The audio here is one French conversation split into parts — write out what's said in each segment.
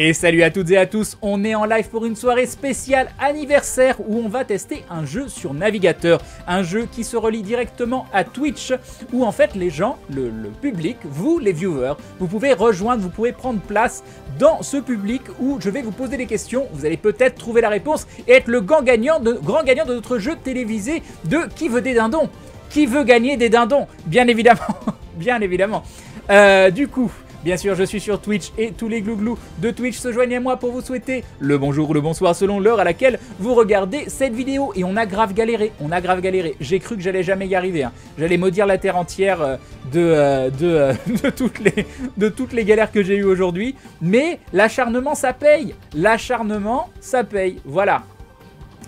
Et salut à toutes et à tous, on est en live pour une soirée spéciale anniversaire où on va tester un jeu sur navigateur, un jeu qui se relie directement à Twitch, où en fait les gens, le, public, vous les viewers, vous pouvez rejoindre, vous pouvez prendre place dans ce public où je vais vous poser des questions, vous allez peut-être trouver la réponse et être le grand gagnant de, notre jeu télévisé de Qui veut des dindons? Qui veut gagner des dindons? Bien évidemment, bien évidemment. Euh, du coup, Bien sûr, je suis sur Twitch et tous les glouglous de Twitch se joignent à moi pour vous souhaiter le bonjour ou le bonsoir selon l'heure à laquelle vous regardez cette vidéo. Et on a grave galéré, on a grave galéré. J'ai cru que j'allais jamais y arriver. Hein. J'allais maudire la terre entière euh, de, euh, euh, de, toutes les, de toutes les galères que j'ai eues aujourd'hui. Mais l'acharnement, ça paye. L'acharnement, ça paye. Voilà.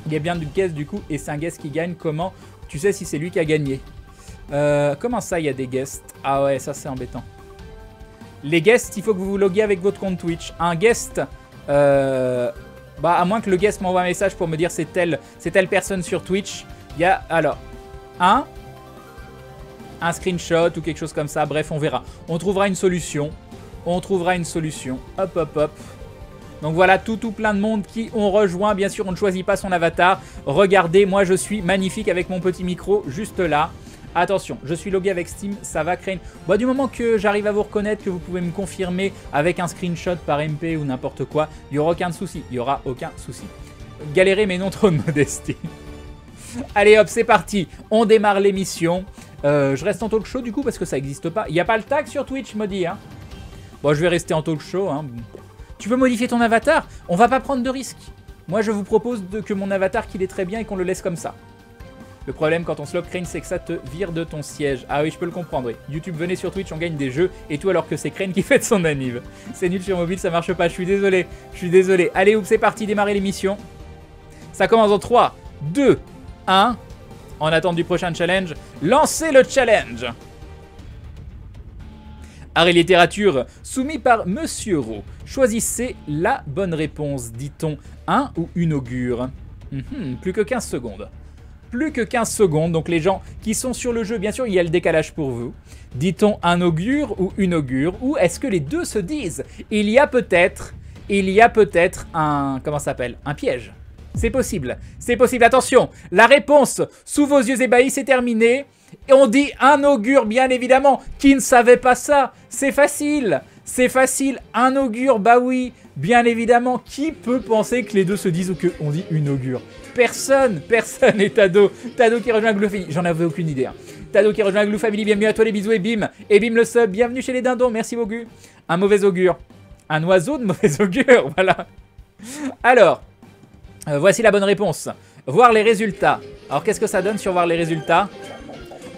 Il y a bien une caisse du coup et c'est un guest qui gagne. Comment? Tu sais si c'est lui qui a gagné Comment ça, il y a des guests? Ah ouais, ça c'est embêtant. Les guests, il faut que vous vous loguiez avec votre compte Twitch. Un guest, euh, bah à moins que le guest m'envoie un message pour me dire c'est telle, c'est telle personne sur Twitch. Il y a alors un, un screenshot ou quelque chose comme ça. Bref, on verra. On trouvera une solution. On trouvera une solution. Hop, hop, hop. Donc voilà, tout, tout plein de monde qui ont rejoint. Bien sûr, on ne choisit pas son avatar. Regardez, moi je suis magnifique avec mon petit micro juste là. Attention, je suis logué avec Steam, ça va créer une... Bon, du moment que j'arrive à vous reconnaître, que vous pouvez me confirmer avec un screenshot par MP ou n'importe quoi, il n'y aura aucun souci, il n'y aura aucun souci. Galérer mais non trop de modestie. Allez hop, c'est parti, on démarre l'émission. Euh, je reste en talk show du coup parce que ça n'existe pas. Il n'y a pas le tag sur Twitch, dit. Hein. Bon, je vais rester en talk show. Hein. Tu veux modifier ton avatar? On va pas prendre de risques. Moi, je vous propose que mon avatar qu'il est très bien et qu'on le laisse comme ça. Le problème quand on se Crane, c'est que ça te vire de ton siège. Ah oui, je peux le comprendre. YouTube, venez sur Twitch, on gagne des jeux, et tout alors que c'est Crane qui fête son anniv. C'est nul sur mobile, ça marche pas, je suis désolé. Je suis désolé. Allez, oups, c'est parti, démarrer l'émission. Ça commence en 3, 2, 1. En attente du prochain challenge, lancez le challenge Art et littérature, soumis par Monsieur Rowe. Choisissez la bonne réponse, dit-on, un ou une augure. Mhm, plus que 15 secondes plus que 15 secondes. Donc les gens qui sont sur le jeu, bien sûr, il y a le décalage pour vous. Dit-on un augure ou une augure Ou est-ce que les deux se disent? Il y a peut-être, il y a peut-être un, comment s'appelle? Un piège. C'est possible, c'est possible. Attention, la réponse sous vos yeux ébahis, c'est terminé. Et on dit un augure, bien évidemment. Qui ne savait pas ça? C'est facile, c'est facile. Un augure, bah oui, bien évidemment. Qui peut penser que les deux se disent ou qu'on dit une augure? Personne, personne. Et Tado, Tado qui rejoint Glue J'en avais aucune idée. Hein. Tado qui rejoint Glue Family, bienvenue à toi les bisous et bim. Et bim le sub, bienvenue chez les dindons, merci beaucoup. Un mauvais augure. Un oiseau de mauvais augure, voilà. Alors, euh, voici la bonne réponse. Voir les résultats. Alors qu'est-ce que ça donne sur voir les résultats?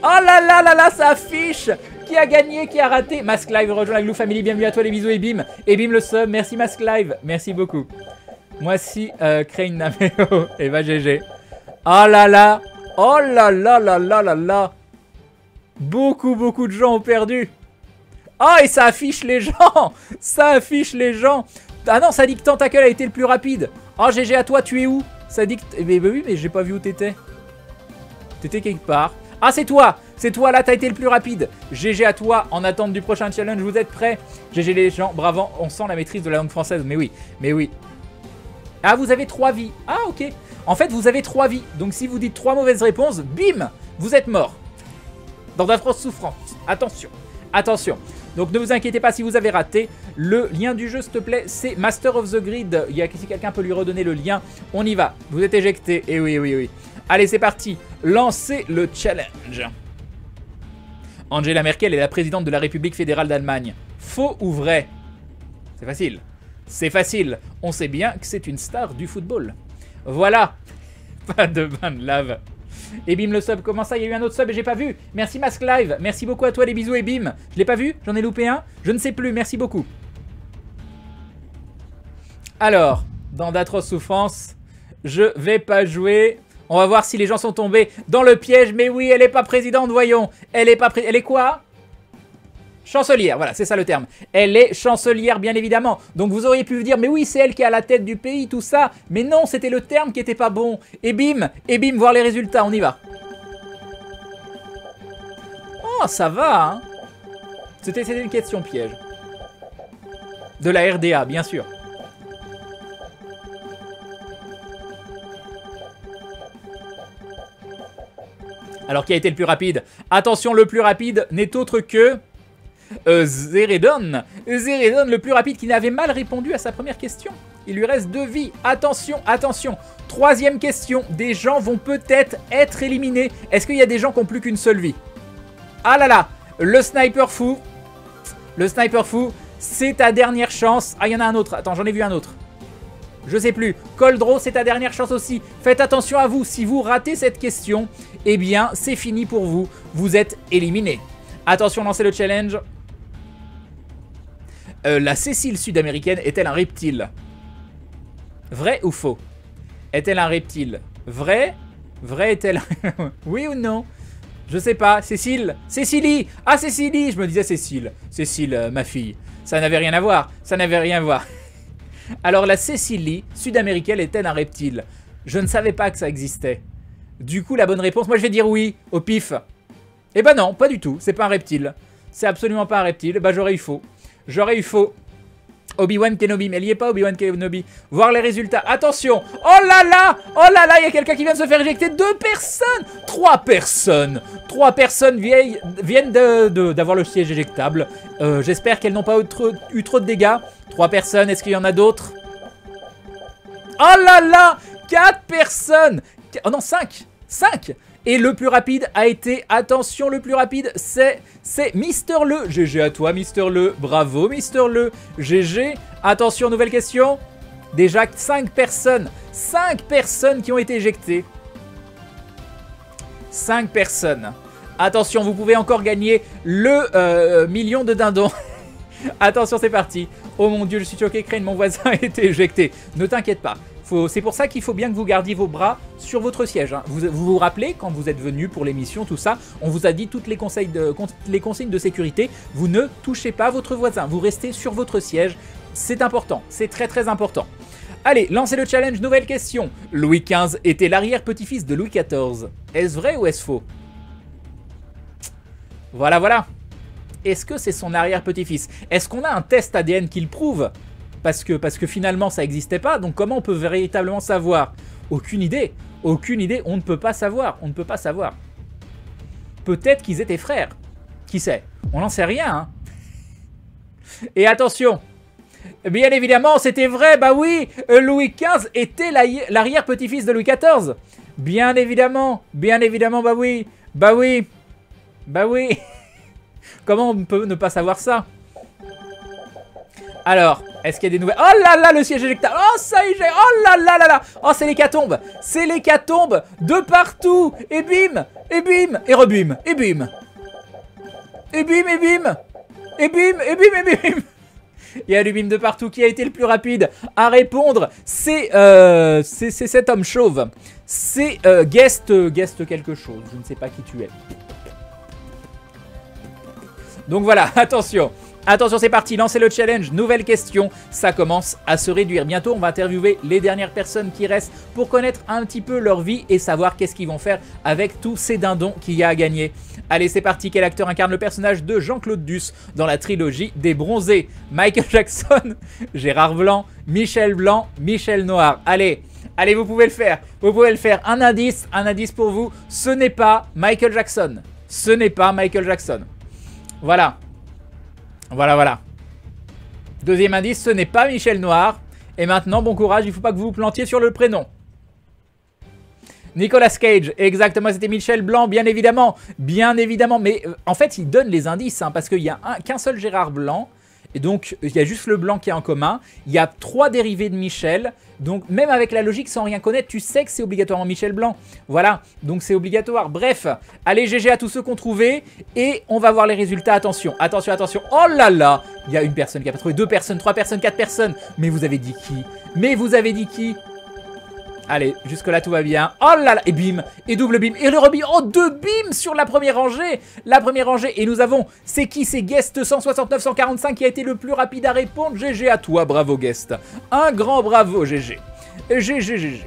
Oh là là là là, ça affiche Qui a gagné, qui a raté Mask Live rejoint la Glue Family, bienvenue à toi les bisous et bim. Et bim le sub, merci Mask Live, merci beaucoup. Moi si, euh, Crane Nameo. Et va GG. Oh là là Oh là là là là là là Beaucoup, beaucoup de gens ont perdu. Oh, et ça affiche les gens Ça affiche les gens Ah non, ça dit que Tentacle a été le plus rapide. Oh, GG à toi, tu es où? Ça dit que... Eh ben, oui, mais j'ai pas vu où t'étais. T'étais quelque part. Ah, c'est toi C'est toi, là, t'as été le plus rapide. GG à toi, en attente du prochain challenge, vous êtes prêts GG les gens, bravo, on sent la maîtrise de la langue française. Mais oui, mais oui. Ah, vous avez 3 vies. Ah, ok. En fait, vous avez 3 vies. Donc, si vous dites 3 mauvaises réponses, bim, vous êtes mort. Dans d'atroces souffrances. Attention. Attention. Donc, ne vous inquiétez pas si vous avez raté. Le lien du jeu, s'il te plaît, c'est Master of the Grid. Il y a, si quelqu'un peut lui redonner le lien, on y va. Vous êtes éjecté. Eh oui, oui, oui. Allez, c'est parti. Lancez le challenge. Angela Merkel est la présidente de la République fédérale d'Allemagne. Faux ou vrai? C'est facile. C'est facile, on sait bien que c'est une star du football. Voilà Pas de bain de lave. Et bim le sub, comment ça Il y a eu un autre sub et j'ai pas vu? Merci Mask Live, merci beaucoup à toi les bisous et bim Je l'ai pas vu? J'en ai loupé un? Je ne sais plus, merci beaucoup. Alors, dans d'atroces souffrances, je vais pas jouer. On va voir si les gens sont tombés dans le piège. Mais oui, elle est pas présidente, voyons. Elle est pas présidente. Elle est quoi? Chancelière, voilà, c'est ça le terme. Elle est chancelière, bien évidemment. Donc vous auriez pu vous dire, mais oui, c'est elle qui est à la tête du pays, tout ça. Mais non, c'était le terme qui était pas bon. Et bim, et bim, voir les résultats, on y va. Oh, ça va, hein C'était une question piège. De la RDA, bien sûr. Alors, qui a été le plus rapide Attention, le plus rapide n'est autre que... Euh, Zeredon. Zeredon, le plus rapide, qui n'avait mal répondu à sa première question. Il lui reste deux vies. Attention, attention. Troisième question. Des gens vont peut-être être éliminés. Est-ce qu'il y a des gens qui n'ont plus qu'une seule vie Ah là là Le sniper fou. Le sniper fou. C'est ta dernière chance. Ah, il y en a un autre. Attends, j'en ai vu un autre. Je sais plus. Coldro, c'est ta dernière chance aussi. Faites attention à vous. Si vous ratez cette question, eh bien, c'est fini pour vous. Vous êtes éliminé. Attention, lancez le challenge. Euh, la Cécile sud-américaine est-elle un reptile? Vrai ou faux? Est-elle un reptile? Vrai? Vrai est-elle Oui ou non? Je sais pas. Cécile? Cécilie Ah, Cécilie Je me disais Cécile. Cécile, euh, ma fille. Ça n'avait rien à voir. Ça n'avait rien à voir. Alors, la Cécilie sud-américaine est-elle un reptile? Je ne savais pas que ça existait. Du coup, la bonne réponse, moi je vais dire oui, au pif. Eh ben non, pas du tout. C'est pas un reptile. C'est absolument pas un reptile. Bah j'aurais eu faux. J'aurais eu faux. Obi-Wan Kenobi, mais est pas Obi-Wan Kenobi. Voir les résultats. Attention Oh là là Oh là là, il y a quelqu'un qui vient de se faire éjecter. Deux personnes Trois personnes Trois personnes viennent d'avoir le siège éjectable. Euh, j'espère qu'elles n'ont pas eu trop de dégâts. Trois personnes, est-ce qu'il y en a d'autres? Oh là là Quatre personnes Oh non, cinq 5 et le plus rapide a été, attention, le plus rapide, c'est c'est Mister Le. GG à toi, Mister Le. Bravo, Mister Le. GG. Attention, nouvelle question. Déjà 5 personnes. 5 personnes qui ont été éjectées. 5 personnes. Attention, vous pouvez encore gagner le euh, million de dindons. Attention, c'est parti. Oh mon dieu, je suis choqué, Crane, mon voisin a été éjecté. Ne t'inquiète pas, c'est pour ça qu'il faut bien que vous gardiez vos bras sur votre siège. Hein. Vous, vous, rappelez, quand vous êtes venu pour l'émission, tout ça, on vous a dit toutes les, les consignes de sécurité. Vous ne touchez pas votre voisin, vous restez sur votre siège. C'est important, c'est très très important. Allez, lancez le challenge, nouvelle question. Louis XV était l'arrière-petit-fils de Louis XIV. Est-ce vrai ou est-ce faux? Voilà, voilà. Est-ce que c'est son arrière-petit-fils? Est-ce qu'on a un test ADN qui le prouve? Parce que, parce que finalement ça n'existait pas, donc comment on peut véritablement savoir? Aucune idée, aucune idée, on ne peut pas savoir, on ne peut pas savoir. Peut-être qu'ils étaient frères, qui sait? On n'en sait rien, hein. Et attention! Bien évidemment, c'était vrai, bah oui Louis XV était l'arrière-petit-fils de Louis XIV Bien évidemment, bien évidemment, bah oui. Bah oui. Bah oui. Comment on peut ne pas savoir ça? Alors, est-ce qu'il y a des nouvelles? Oh là là, le siège éjectable Oh ça y est, oh là là là là Oh c'est l'hécatombe C'est l'hécatombe De partout Et bim Et bim Et rebim Et bim Et bim Et bim Et bim Et bim Et bim il y a du bim de partout. Qui a été le plus rapide à répondre? C'est euh, cet homme chauve. C'est euh, Guest, Guest quelque chose. Je ne sais pas qui tu es. Donc voilà, attention. Attention, c'est parti, lancez le challenge. Nouvelle question, ça commence à se réduire. Bientôt, on va interviewer les dernières personnes qui restent pour connaître un petit peu leur vie et savoir qu'est-ce qu'ils vont faire avec tous ces dindons qu'il y a à gagner. Allez, c'est parti. Quel acteur incarne le personnage de Jean-Claude Duss dans la trilogie des bronzés? Michael Jackson, Gérard Blanc, Michel Blanc, Michel Noir. Allez, allez, vous pouvez le faire. Vous pouvez le faire. Un indice, un indice pour vous. Ce n'est pas Michael Jackson. Ce n'est pas Michael Jackson. Voilà. Voilà, voilà. Deuxième indice, ce n'est pas Michel Noir. Et maintenant, bon courage, il ne faut pas que vous vous plantiez sur le prénom. Nicolas Cage, exactement, c'était Michel Blanc, bien évidemment. Bien évidemment, mais euh, en fait, il donne les indices, hein, parce qu'il n'y a qu'un seul Gérard Blanc. Et donc, il y a juste le blanc qui est en commun. Il y a trois dérivés de Michel. Donc, même avec la logique, sans rien connaître, tu sais que c'est obligatoirement Michel Blanc. Voilà, donc c'est obligatoire. Bref, allez GG à tous ceux qu'on trouvait. Et on va voir les résultats. Attention, attention, attention. Oh là là Il y a une personne qui a pas trouvé, deux personnes, trois personnes, quatre personnes. Mais vous avez dit qui? Mais vous avez dit qui? Allez, jusque-là, tout va bien. Oh là là Et bim Et double bim Et le rebim Oh, deux bims sur la première rangée La première rangée Et nous avons... C'est qui C'est Guest 169-145 qui a été le plus rapide à répondre. GG à toi, bravo Guest. Un grand bravo, GG. GG, GG.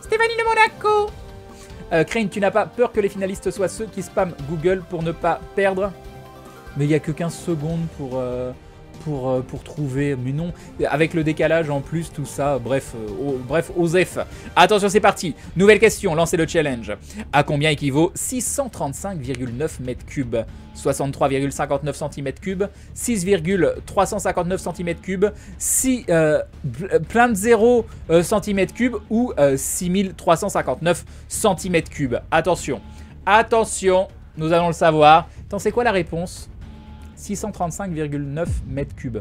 Stéphanie de Monaco euh, Crane, tu n'as pas peur que les finalistes soient ceux qui spamment Google pour ne pas perdre? Mais il n'y a que 15 secondes pour... Euh, pour, euh, pour trouver. Mais non, avec le décalage en plus, tout ça. Bref, au- bref, Osef. Attention, c'est parti. Nouvelle question, lancez le challenge. À combien équivaut 635,9 mètres cubes? 63,59 cm3, 6,359 cm3, 6, euh, pl- plein de 0 euh, cm3 ou euh, 6359 cm3. Attention, attention, nous allons le savoir. Attends, c'est quoi la réponse? 635,9 mètres cubes.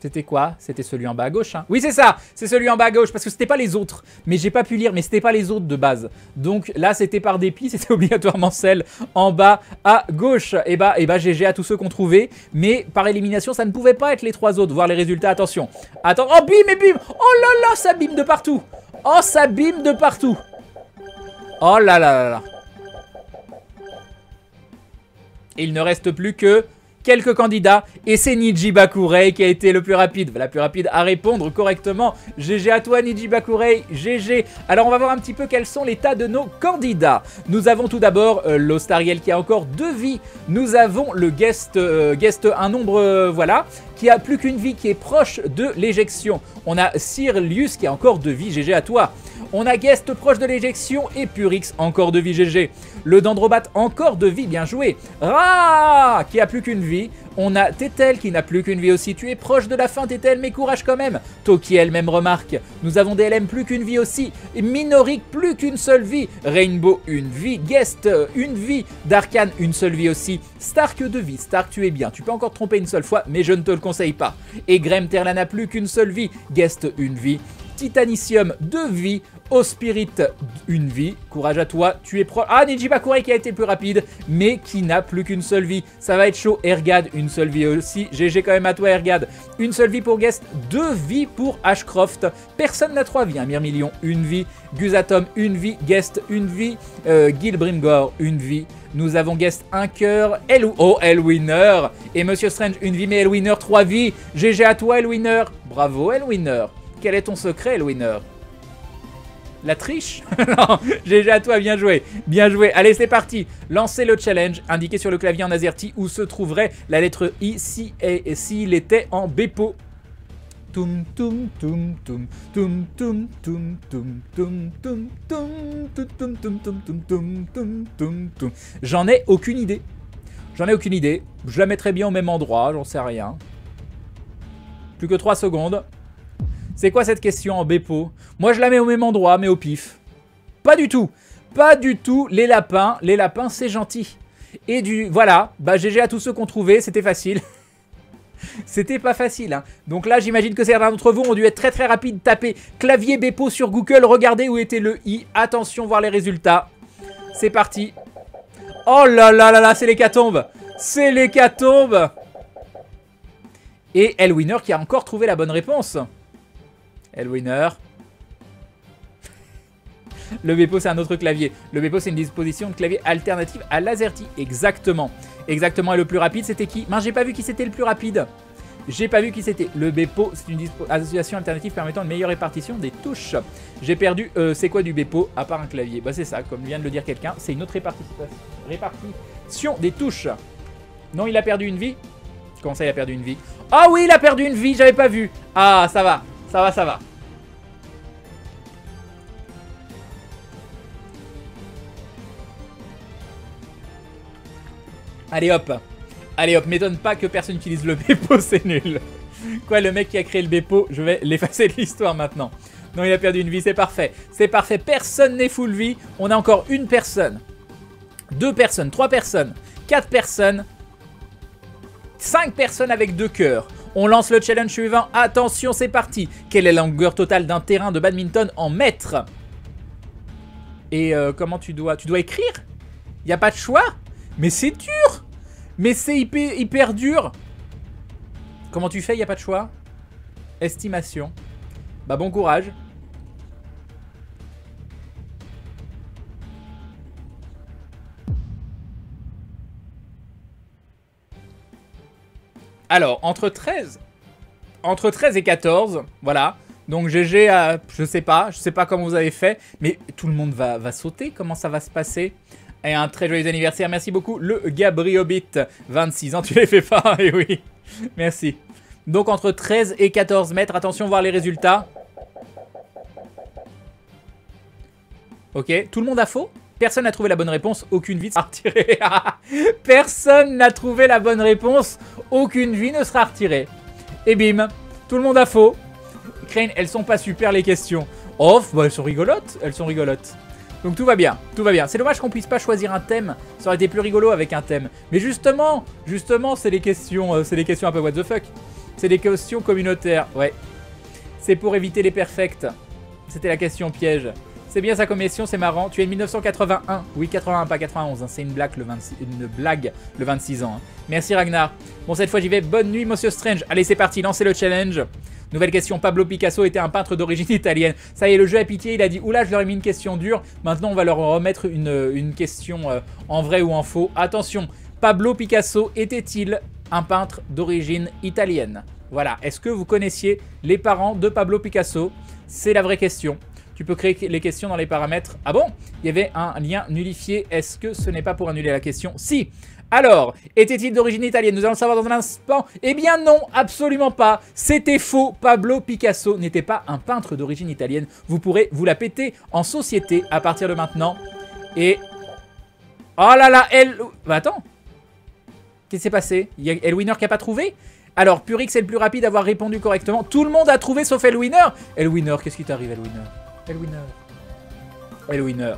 C'était quoi? C'était celui en bas à gauche. hein? Oui, c'est ça C'est celui en bas à gauche, parce que c'était pas les autres. Mais j'ai pas pu lire, mais c'était pas les autres de base. Donc là, c'était par dépit, c'était obligatoirement celle en bas à gauche. Et bah, et bah GG à tous ceux qu'on trouvait. Mais par élimination, ça ne pouvait pas être les trois autres. Voir les résultats, attention. Attends, oh bim et bim Oh là là, ça bim de partout Oh, ça bim de partout Oh là là là là Il ne reste plus que quelques candidats et c'est Niji Bakurei qui a été le plus rapide, la plus rapide à répondre correctement. GG à toi Niji Bakurei, GG. Alors on va voir un petit peu quels sont les tas de nos candidats. Nous avons tout d'abord euh, l'Ostariel qui a encore deux vies. Nous avons le guest, euh, guest un nombre, euh, voilà, qui a plus qu'une vie, qui est proche de l'éjection. On a Sirlius qui a encore deux vies, GG à toi. On a Guest proche de l'éjection et Purix encore de vie GG. Le Dendrobat encore de vie, bien joué. Ra qui a plus qu'une vie. On a Tetel qui n'a plus qu'une vie aussi. Tu es proche de la fin Tetel mais courage quand même. Tokiel même remarque. Nous avons DLM plus qu'une vie aussi. Minoric plus qu'une seule vie. Rainbow une vie. Guest euh, une vie. Darkan une seule vie aussi. Stark deux vies. Stark tu es bien. Tu peux encore tromper une seule fois mais je ne te le conseille pas. Et Terla n'a plus qu'une seule vie. Guest une vie. Titanicium, deux vies. Ospirit, une vie. Courage à toi, tu es pro. Ah, Niji Bakurei qui a été plus rapide, mais qui n'a plus qu'une seule vie. Ça va être chaud. Ergad, une seule vie aussi. GG quand même à toi, Ergad. Une seule vie pour Guest, deux vies pour Ashcroft. Personne n'a trois vies. Un Myrmillion, une vie. Guzatom, une vie. Guest, une vie. Euh, Gil Brimgore, une vie. Nous avons Guest un cœur, El oh Elwinner et Monsieur Strange une vie mais Elwinner trois vies. GG à toi Elwinner. Bravo Elwinner. Quel est ton secret Elwinner? La triche Non, GG à toi, bien joué. Bien joué. Allez, c'est parti. Lancez le challenge. Indiquez sur le clavier en AZERTY où se trouverait la lettre I si s'il était en Bepo. Toum toum toum toum toum toum toum toum toum toum toum toum toum toum toum toum. J'en ai aucune idée. J'en ai aucune idée. Je la mettrai bien au même endroit, j'en sais rien. Plus que 3 secondes. C'est quoi cette question en Bepo Moi je la mets au même endroit, mais au pif. Pas du tout. Pas du tout. Les lapins, les lapins c'est gentil. Et du... Voilà, bah GG à tous ceux qu'on trouvait, c'était facile. C'était pas facile. Hein. Donc là, j'imagine que certains d'entre vous ont dû être très très rapides. Taper clavier Bepo sur Google. Regardez où était le i. Attention, voir les résultats. C'est parti. Oh là là là là, c'est l'hécatombe. C'est l'hécatombe. Et Elwinner qui a encore trouvé la bonne réponse. Elwinner. Le Bepo, c'est un autre clavier. Le Bepo, c'est une disposition de clavier alternative à l'Azerty. Exactement. Exactement. Et le plus rapide, c'était qui? Mince, j'ai pas vu qui c'était le plus rapide. J'ai pas vu qui c'était. Le Bepo, c'est une association alternative permettant une meilleure répartition des touches. J'ai perdu. Euh, c'est quoi du Bepo à part un clavier? Bah, c'est ça, comme vient de le dire quelqu'un. C'est une autre répartition, des touches. Non, il a perdu une vie? Comment ça, il a perdu une vie? Ah oui, il a perdu une vie, j'avais pas vu. Ah, ça va. Ça va, ça va. Allez hop Allez hop, m'étonne pas que personne utilise le Bepo, c'est nul. Quoi, le mec qui a créé le Bepo, je vais l'effacer de l'histoire maintenant. Non, il a perdu une vie, c'est parfait. C'est parfait, personne n'est full vie. On a encore une personne. Deux personnes, trois personnes, quatre personnes, cinq personnes avec deux cœurs. On lance le challenge suivant. Attention, c'est parti. Quelle est la longueur totale d'un terrain de badminton en mètres Et euh, comment tu dois... Tu dois écrire? Il a pas de choix? Mais c'est dur Mais c'est hyper, dur Comment tu fais? Il a pas de choix? Estimation. Bah bon courage. Alors, entre 13, entre 13 et 14, voilà. Donc GG, je sais pas, je sais pas comment vous avez fait, mais tout le monde va, va sauter. Comment ça va se passer? Et un très joyeux anniversaire. Merci beaucoup, le Gabriobit. 26 ans, tu les fais pas, et eh oui. Merci. Donc entre 13 et 14 mètres. Attention, voir les résultats. Ok, tout le monde a faux? Personne n'a trouvé la bonne réponse, aucune vie ne sera retirée. Personne n'a trouvé la bonne réponse, aucune vie ne sera retirée. Et bim, tout le monde a faux. Crane, elles sont pas super les questions. Oh, bah elles sont rigolotes, elles sont rigolotes. Donc tout va bien, tout va bien. C'est dommage qu'on puisse pas choisir un thème. Ça aurait été plus rigolo avec un thème. Mais justement, justement, c'est les questions, euh, c'est les questions un peu what the fuck. C'est des questions communautaires, ouais. C'est pour éviter les perfects. C'était la question piège. C'est bien sa commission, c'est marrant. Tu es de 1981. Oui, 81, pas 91. Hein. C'est une blague, le 26, une blague le 26 ans. Hein. Merci Ragnar. Bon, cette fois j'y vais. Bonne nuit, Monsieur Strange. Allez, c'est parti, lancez le challenge. Nouvelle question, Pablo Picasso était un peintre d'origine italienne. Ça y est, le jeu a pitié, il a dit, oula, je leur ai mis une question dure. Maintenant, on va leur remettre une, question euh, en vrai ou en faux. Attention, Pablo Picasso était-il un peintre d'origine italienne? Voilà, est-ce que vous connaissiez les parents de Pablo Picasso? C'est la vraie question. Tu peux créer les questions dans les paramètres. Ah bon? Il y avait un lien nullifié. Est-ce que ce n'est pas pour annuler la question? Si alors, était-il d'origine italienne? Nous allons le savoir dans un instant. Eh bien non, absolument pas. C'était faux. Pablo Picasso n'était pas un peintre d'origine italienne. Vous pourrez vous la péter en société à partir de maintenant. Et... Oh là là, elle... Bah attends. Qu'est-ce qui s'est passé? Il y a Elwinner qui n'a pas trouvé? Alors, Purix est le plus rapide à avoir répondu correctement. Tout le monde a trouvé sauf Elwinner. Elwinner, qu'est-ce qui t'arrive, Elwinner Elwinner. Elwinner.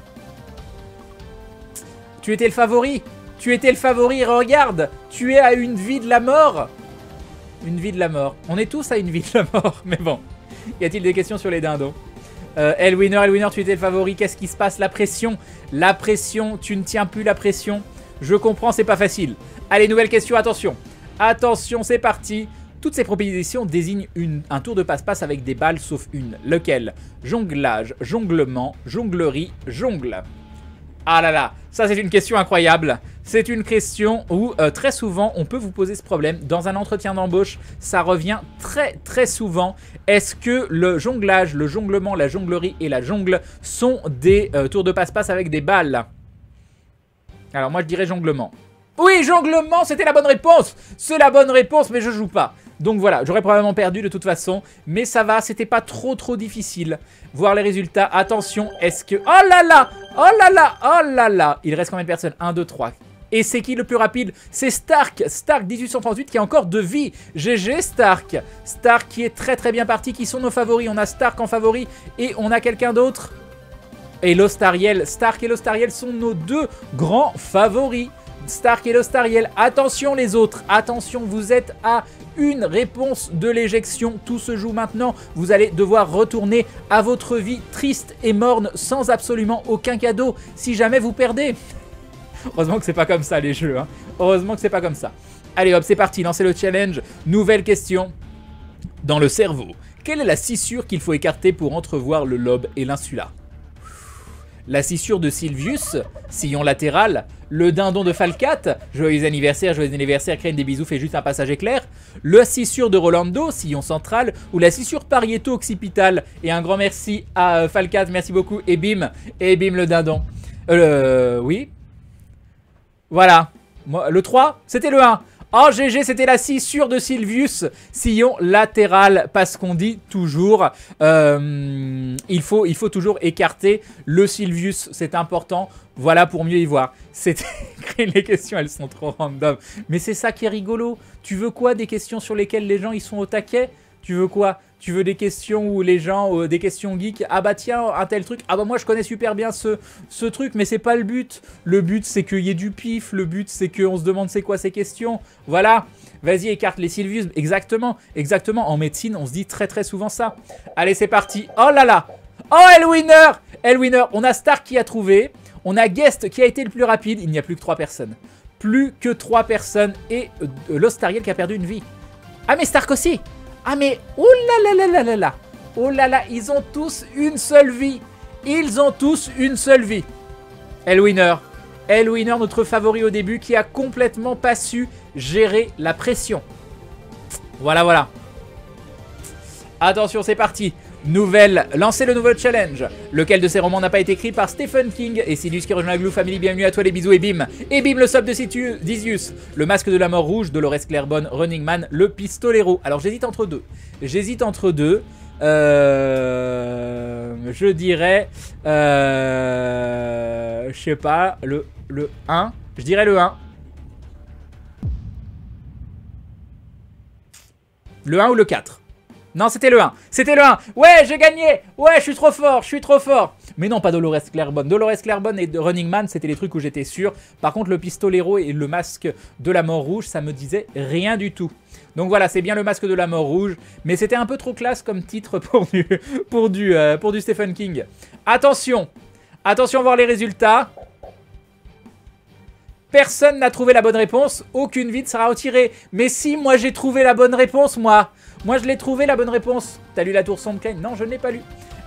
Tu étais le favori Tu étais le favori, regarde Tu es à une vie de la mort Une vie de la mort. On est tous à une vie de la mort, mais bon. Y a-t-il des questions sur les dindons euh, Elwinner, Elwinner, tu étais le favori. Qu'est-ce qui se passe? La pression. La pression. Tu ne tiens plus la pression. Je comprends, c'est pas facile. Allez, nouvelle question, attention. Attention, c'est parti. Toutes ces propositions désignent un tour de passe-passe avec des balles sauf une. Lequel? Jonglage, jonglement, jonglerie, jongle. Ah là là, ça c'est une question incroyable. C'est une question où euh, très souvent on peut vous poser ce problème. Dans un entretien d'embauche, ça revient très très souvent. Est-ce que le jonglage, le jonglement, la jonglerie et la jongle sont des euh, tours de passe-passe avec des balles? Alors moi je dirais jonglement. Oui, jonglement, c'était la bonne réponse C'est la bonne réponse, mais je joue pas. Donc voilà, j'aurais probablement perdu de toute façon, mais ça va, c'était pas trop trop difficile. Voir les résultats, attention, est-ce que... Oh là là Oh là là Oh là là Il reste combien de personnes? 1, 2, 3... Et c'est qui le plus rapide? C'est Stark Stark 1838 qui a encore de vie GG Stark Stark qui est très très bien parti, qui sont nos favoris. On a Stark en favori et on a quelqu'un d'autre et Lostariel, Stark et Lostariel sont nos deux grands favoris. Stark et Lostariel, attention les autres, attention, vous êtes à une réponse de l'éjection. Tout se joue maintenant. Vous allez devoir retourner à votre vie triste et morne sans absolument aucun cadeau si jamais vous perdez. Heureusement que c'est pas comme ça les jeux. Hein. Heureusement que c'est pas comme ça. Allez hop, c'est parti, lancez le challenge. Nouvelle question. Dans le cerveau, quelle est la scissure qu'il faut écarter pour entrevoir le lobe et l'insula? La scissure de Sylvius, sillon latéral, le dindon de Falcat, joyeux anniversaire, joyeux anniversaire, craigne des bisous, fait juste un passage éclair, le scissure de Rolando, sillon central, ou la scissure pariéto-occipital. Et un grand merci à euh, Falcat, merci beaucoup, et bim, et bim le dindon. Euh, oui. Voilà. Le 3, c'était le 1. Oh GG, c'était la scissure de Sylvius, sillon latéral, parce qu'on dit toujours, euh, il, faut, toujours écarter le Sylvius, c'est important, voilà pour mieux y voir. C'était les questions, elles sont trop random. Mais c'est ça qui est rigolo. Tu veux quoi Des questions sur lesquelles les gens ils sont au taquet? Tu veux quoi? Tu veux des questions où les gens, euh, des questions geeks, ah bah tiens, un tel truc, ah bah moi je connais super bien ce, truc, mais c'est pas le but. Le but c'est qu'il y ait du pif, le but c'est qu'on se demande c'est quoi ces questions. Voilà, vas-y écarte les Sylvius, exactement, exactement, en médecine on se dit très très souvent ça. Allez c'est parti, oh là là. Oh Elwinner. Elwinner, on a Stark qui a trouvé, on a Guest qui a été le plus rapide, il n'y a plus que 3 personnes. Plus que 3 personnes et euh, Lostariel qui a perdu une vie. Ah mais Stark aussi ah mais, oh là là là là là Oh là là, ils ont tous une seule vie Ils ont tous une seule vie Elwinner Elwinner, notre favori au début, qui a complètement pas su gérer la pression. Voilà, voilà. Attention, c'est parti. Nouvelle, lancez le nouveau challenge. Lequel de ces romans n'a pas été écrit par Stephen King Et Sinus qui rejoint la Glue Family, bienvenue à toi les bisous et bim Et bim le sub de Disius Le masque de la mort rouge, Dolores Clairbonne, Running Man, le pistolero. Alors j'hésite entre deux. J'hésite entre deux. Euh, je dirais... Euh, je sais pas, le, le 1. Je dirais le 1. Le 1 ou le 4 non, c'était le 1. C'était le 1. Ouais, j'ai gagné. Ouais, je suis trop fort. Je suis trop fort. Mais non, pas Dolores Clairbonne. Dolores Clairbonne et Running Man, c'était les trucs où j'étais sûr. Par contre, le pistolero et le masque de la mort rouge, ça me disait rien du tout. Donc voilà, c'est bien le masque de la mort rouge. Mais c'était un peu trop classe comme titre pour du, euh, pour du Stephen King. Attention. Attention, voir les résultats. Personne n'a trouvé la bonne réponse. Aucune vie sera retirée. Mais si, moi j'ai trouvé la bonne réponse, moi. Moi, je l'ai trouvé, la bonne réponse. T'as lu La Tour Sombre, Crane Non, je ne l'ai pas lu.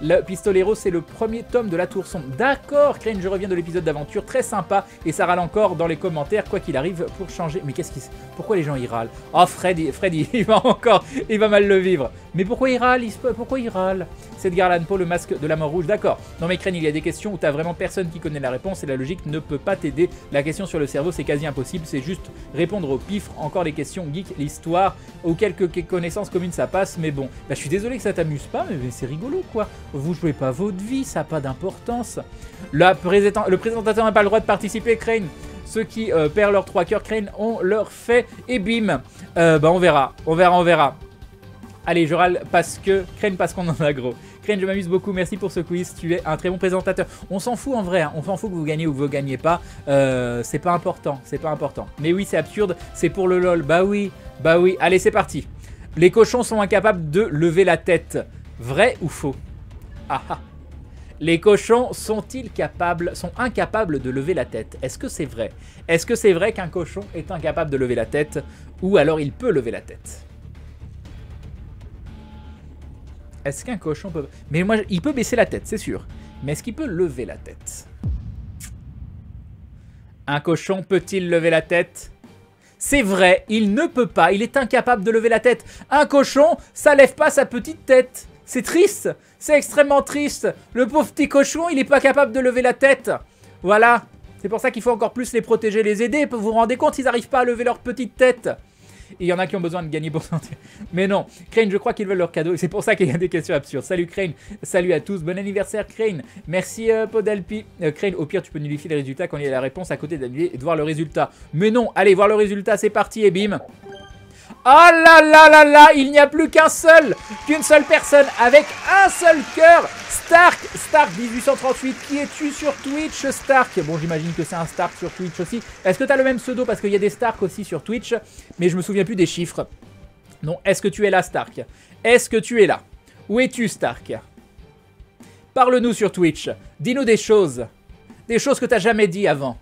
Le Pistolero, c'est le premier tome de La Tour. D'accord, Crane, je reviens de l'épisode d'aventure, très sympa. Et ça râle encore dans les commentaires, quoi qu'il arrive, pour changer. Mais qu'est-ce qui... Pourquoi les gens y râlent? Oh, Freddy, Freddy, il va encore... Il va mal le vivre. Mais pourquoi il râle? Pourquoi il râle? C'est Garland Poe, le masque de la mort rouge. D'accord. Non mais Crane, il y a des questions où t'as vraiment personne qui connaît la réponse et la logique ne peut pas t'aider. La question sur le cerveau, c'est quasi impossible. C'est juste répondre au pif. Encore les questions geek, l'histoire, ou quelques connaissances communes, ça passe. Mais bon, bah, je suis désolé que ça t'amuse pas, mais c'est rigolo, quoi. Vous jouez pas votre vie, ça n'a pas d'importance. Le présentateur n'a pas le droit de participer, Crane. Ceux qui euh, perdent leurs trois cœurs, Crane, on leur fait et bim. Euh, bah on verra, on verra, on verra. Allez, je râle parce que... Crane parce qu'on en a gros. Crane, je m'amuse beaucoup, merci pour ce quiz, tu es un très bon présentateur. On s'en fout en vrai, hein. on s'en fout que vous gagnez ou que vous gagnez pas. Euh, c'est pas important, c'est pas important. Mais oui, c'est absurde, c'est pour le lol. Bah oui, bah oui. Allez, c'est parti. Les cochons sont incapables de lever la tête. Vrai ou faux? Ah ah. Les cochons sont-ils capables, sont incapables de lever la tête? Est-ce que c'est vrai? Est-ce que c'est vrai qu'un cochon est incapable de lever la tête? Ou alors il peut lever la tête? Est-ce qu'un cochon peut... Mais moi, il peut baisser la tête, c'est sûr. Mais est-ce qu'il peut lever la tête? Un cochon peut-il lever la tête? C'est vrai, il ne peut pas, il est incapable de lever la tête. Un cochon, ça lève pas sa petite tête. C'est triste, c'est extrêmement triste. Le pauvre petit cochon, il n'est pas capable de lever la tête. Voilà, c'est pour ça qu'il faut encore plus les protéger, les aider. Vous vous rendez compte, ils n'arrivent pas à lever leur petite tête. Il y en a qui ont besoin de gagner pour sentir. Mais non, Crane, je crois qu'ils veulent leur cadeau. C'est pour ça qu'il y a des questions absurdes. Salut Crane, salut à tous, bon anniversaire Crane. Merci euh, Podalpi. Euh, Crane, au pire, tu peux nullifier les résultats quand il y a la réponse à côté d'annuler et de voir le résultat. Mais non, allez voir le résultat, c'est parti et bim. Oh là là là là, il n'y a plus qu'un seul, qu'une seule personne avec un seul cœur. Stark, Stark 1838, qui es-tu sur Twitch, Stark? Bon, j'imagine que c'est un Stark sur Twitch aussi. Est-ce que tu as le même pseudo? Parce qu'il y a des Stark aussi sur Twitch, mais je me souviens plus des chiffres. Non, est-ce que tu es là, Stark? Est-ce que tu es là? Où es-tu, Stark? Parle-nous sur Twitch. Dis-nous des choses. Des choses que tu n'as jamais dit avant.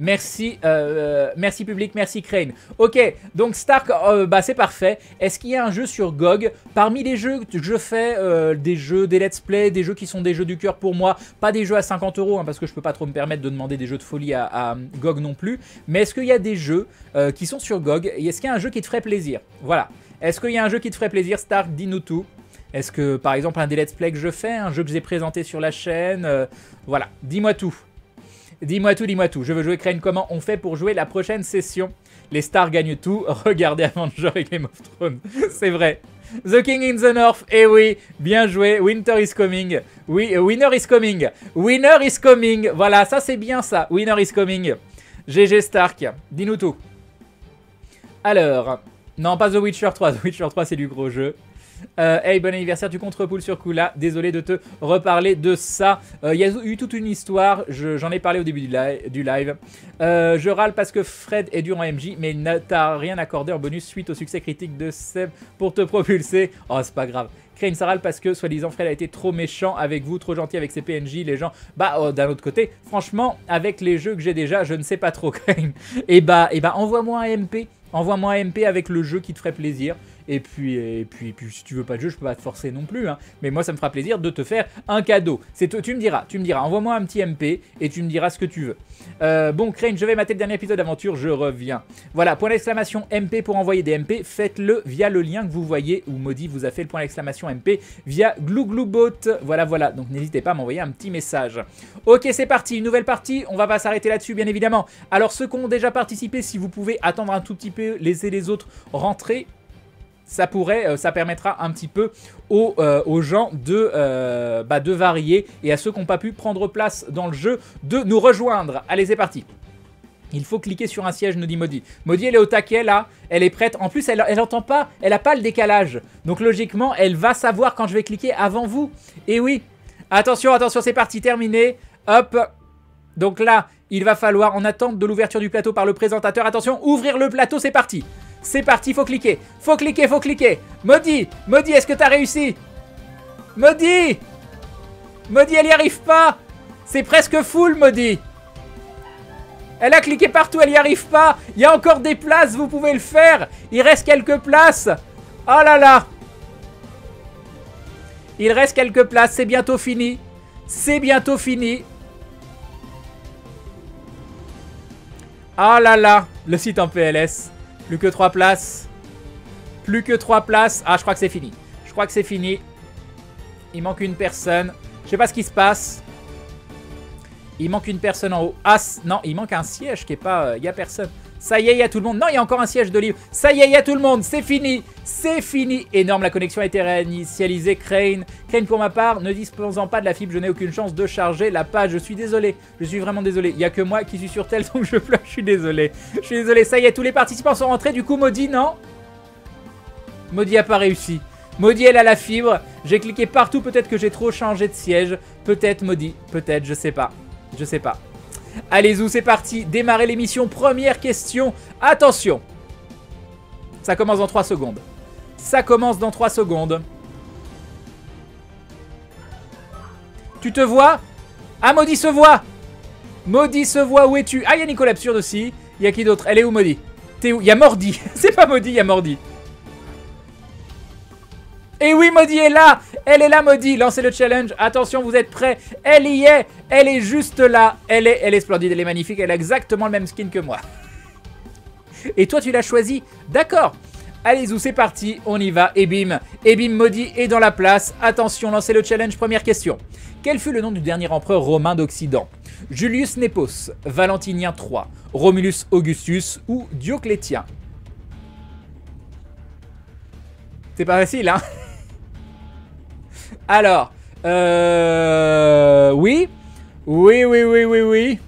Merci, euh, euh, merci public, merci Crane. Ok, donc Stark, euh, bah c'est parfait. Est-ce qu'il y a un jeu sur GOG Parmi les jeux que je fais, des jeux, des let's play, des jeux qui sont des jeux du cœur pour moi, pas des jeux à 50 euros, hein, parce que je peux pas trop me permettre de demander des jeux de folie à, GOG non plus. Mais est-ce qu'il y a des jeux qui sont sur GOG Et est-ce qu'il y a un jeu qui te ferait plaisir? Voilà. Est-ce qu'il y a un jeu qui te ferait plaisir? Stark, dis-nous tout. Est-ce que, par exemple, un des let's play que je fais, un jeu que j'ai présenté sur la chaîne Voilà, dis-moi tout. Dis-moi tout, dis-moi tout. Je veux jouer Crane. Comment on fait pour jouer la prochaine session? Les stars gagnent tout. Regardez Avenger et Game of Thrones. C'est vrai. The King in the North. Eh oui, bien joué. Winter is coming. Oui, euh, winner is coming. Winner is coming. Voilà, ça c'est bien ça. Winner is coming. GG Stark. Dis-nous tout. Alors, non, pas The Witcher 3. The Witcher 3, c'est du gros jeu. Euh, hey, bon anniversaire du contre-poule sur Kula. Désolé de te reparler de ça. Il euh, y a eu toute une histoire. J'en ai parlé au début du, live. Euh, je râle parce que Fred est dur en MJ, mais il t'a rien accordé en bonus suite au succès critique de Seb pour te propulser. Oh, c'est pas grave. Crane ça râle parce que soi-disant Fred a été trop méchant avec vous, trop gentil avec ses PNJ, les gens. Bah, oh, d'un autre côté, franchement, avec les jeux que j'ai déjà, je ne sais pas trop, Crane. Et bah, et bah envoie-moi un MP. Envoie-moi un MP avec le jeu qui te ferait plaisir Et puis, et puis, puis si tu veux pas de jeu, je peux pas te forcer non plus. hein. Mais moi, ça me fera plaisir de te faire un cadeau. C'est tu me diras, tu me diras. Envoie-moi un petit MP et tu me diras ce que tu veux. Euh, bon, Crane, je vais mater le dernier épisode d'aventure. Je reviens. Voilà, point d'exclamation MP pour envoyer des MP. Faites-le via le lien que vous voyez où Maudit vous a fait le point d'exclamation MP via Glouglou-Bot. Voilà, voilà. Donc n'hésitez pas à m'envoyer un petit message. Ok, c'est parti. Une nouvelle partie. On va pas s'arrêter là-dessus, bien évidemment. Alors, ceux qui ont déjà participé, si vous pouvez attendre un tout petit peu, laisser les autres rentrer. Ça pourrait, euh, ça permettra un petit peu aux, euh, gens de, euh, bah, de varier et à ceux qui n'ont pas pu prendre place dans le jeu de nous rejoindre. Allez, c'est parti. Il faut cliquer sur un siège, nous dit Maudit. Maudit, elle est au taquet là, elle est prête. En plus, elle elle entend pas, elle a pas le décalage. Donc logiquement, elle va savoir quand je vais cliquer avant vous. Et oui. Attention, attention, c'est parti, terminé. Hop. Donc là, il va falloir, en attente de l'ouverture du plateau par le présentateur, attention, ouvrir le plateau, c'est parti. C'est parti, faut cliquer. Faut cliquer, faut cliquer. Maudit, Maudit, est-ce que t'as réussi? Maudit Maudit, elle y arrive pas C'est presque full, Maudit elle a cliqué partout, elle y arrive pas. Il y a encore des places, vous pouvez le faire. Il reste quelques places. Oh là là. Il reste quelques places, c'est bientôt fini. C'est bientôt fini. Oh là là, le site en PLS. Plus que 3 places. Plus que 3 places. Ah, je crois que c'est fini. Je crois que c'est fini. Il manque une personne. Je sais pas ce qui se passe. Il manque une personne en haut. Ah, non, il manque un siège qui est pas... Il y a personne. Ça y est, il y a tout le monde. Non, il y a encore un siège de livre. Ça y est, il y a tout le monde. C'est fini. C'est fini. Énorme, la connexion a été réinitialisée. Crane. Crane, pour ma part, ne disposant pas de la fibre, je n'ai aucune chance de charger la page. Je suis désolé. Je suis vraiment désolé. Il y a que moi qui suis sur tel, donc je pleure. Je suis désolé. Je suis désolé. Ça y est, tous les participants sont rentrés. Du coup, Maudit, non? Maudit a pas réussi. Maudit, elle a la fibre. J'ai cliqué partout. Peut-être que j'ai trop changé de siège. Peut-être, Maudit. Peut-être, je sais pas. Je sais pas. Allez, Zou, c'est parti. Démarrer l'émission. Première question. Attention. Ça commence dans 3 secondes. Ça commence dans 3 secondes. Tu te vois? Ah, Maudit se voit Maudit se voit, où es-tu? Ah, il y a Nicolas Absurde aussi. Il y a qui d'autre? Elle est où, Maudit? T'es où? Il y a Mordi. c'est pas Maudit, il y a Mordi. Et oui, Maudit est là. Elle est là, Maudit. Lancez le challenge. Attention, vous êtes prêts. Elle y est. Elle est juste là. Elle est, elle est splendide, elle est magnifique, elle a exactement le même skin que moi. Et toi, tu l'as choisi. D'accord. Allez, Zou, c'est parti, on y va, et bim. Et bim, Maudit est dans la place. Attention, lancez le challenge, première question. Quel fut le nom du dernier empereur romain d'Occident? Julius Nepos, Valentinien III, Romulus Augustus ou Dioclétien? C'est pas facile, hein? Alors, euh... Oui. Oui, oui, oui, oui, oui.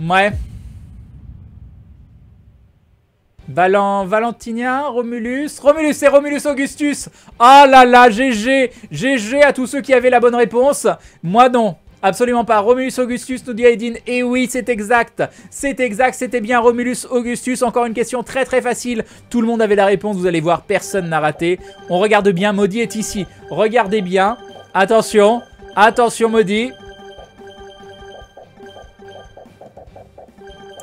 Ouais. Valen... Valentinien, Romulus. Romulus, c'est Romulus Augustus. Ah là là, GG GG à tous ceux qui avaient la bonne réponse. Moi non Absolument pas. Romulus Augustus, nous dit Aydin. Et oui, c'est exact. C'est exact, c'était bien Romulus Augustus. Encore une question très très facile. Tout le monde avait la réponse, vous allez voir, personne n'a raté. On regarde bien, Maudit est ici. Regardez bien. Attention, attention Maudit.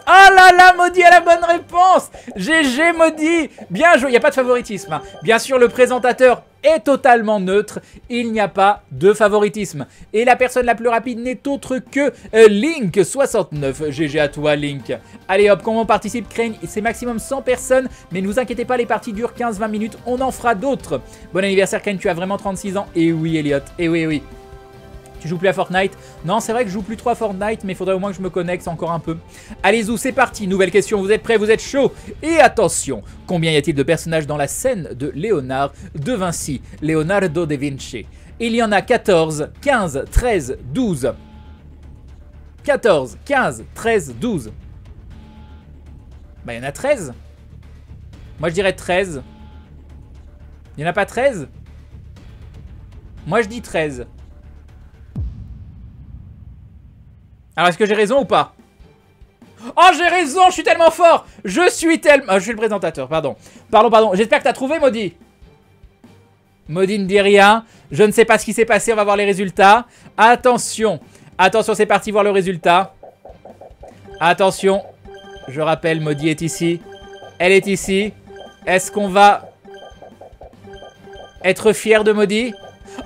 Oh là là, Maudit a la bonne réponse GG Maudit Bien joué, il n'y a pas de favoritisme. hein. Bien sûr, le présentateur est totalement neutre, il n'y a pas de favoritisme. Et la personne la plus rapide n'est autre que euh, Link69. GG à toi, Link. Allez hop, comment on participe, Crane? C'est maximum 100 personnes, mais ne vous inquiétez pas, les parties durent 15-20 minutes, on en fera d'autres. Bon anniversaire, Crane, tu as vraiment 36 ans. Et oui, Elliot, et oui, oui. Tu joues plus à Fortnite Non, c'est vrai que je joue plus trop à Fortnite, mais il faudrait au moins que je me connecte encore un peu. Allez, Zou, c'est parti. Nouvelle question. Vous êtes prêts Vous êtes chaud Et attention, combien y a-t-il de personnages dans la scène de Léonard de Vinci? Leonardo da Vinci. Il y en a 14, 15, 13, 12. 14, 15, 13, 12. Bah, il y en a 13. Moi, je dirais 13. Il n'y en a pas 13 Moi, je dis 13. Alors, est-ce que j'ai raison ou pas? Oh, j'ai raison, je suis tellement fort Je suis tellement... Ah, je suis le présentateur, pardon. Pardon, pardon. J'espère que t'as trouvé, Maudit. Maudit ne dit rien. Je ne sais pas ce qui s'est passé, on va voir les résultats. Attention. Attention, c'est parti voir le résultat. Attention. Je rappelle, Maudit est ici. Elle est ici. Est-ce qu'on va être fier de Maudit?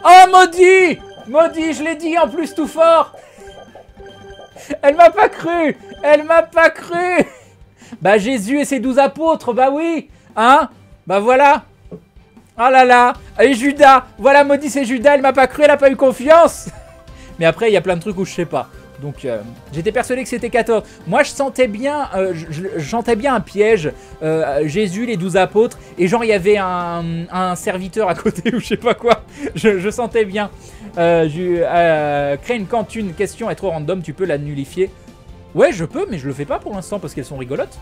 Oh, Maudit Maudit, je l'ai dit en plus tout fort Elle m'a pas cru Elle m'a pas cru Bah Jésus et ses douze apôtres, bah oui Hein Bah voilà Oh là là Et Judas Voilà, Maudit, c'est Judas, elle m'a pas cru, elle a pas eu confiance Mais après, il y a plein de trucs où je sais pas. Donc euh, j'étais persuadé que c'était 14. Moi je sentais bien, euh, bien un piège. Euh, Jésus, les douze apôtres, et genre il y avait un, serviteur à côté ou je sais pas quoi. Je, sentais bien. Crane, quand une question est trop random, tu peux la nullifier. Ouais, je peux, mais je le fais pas pour l'instant parce qu'elles sont rigolotes.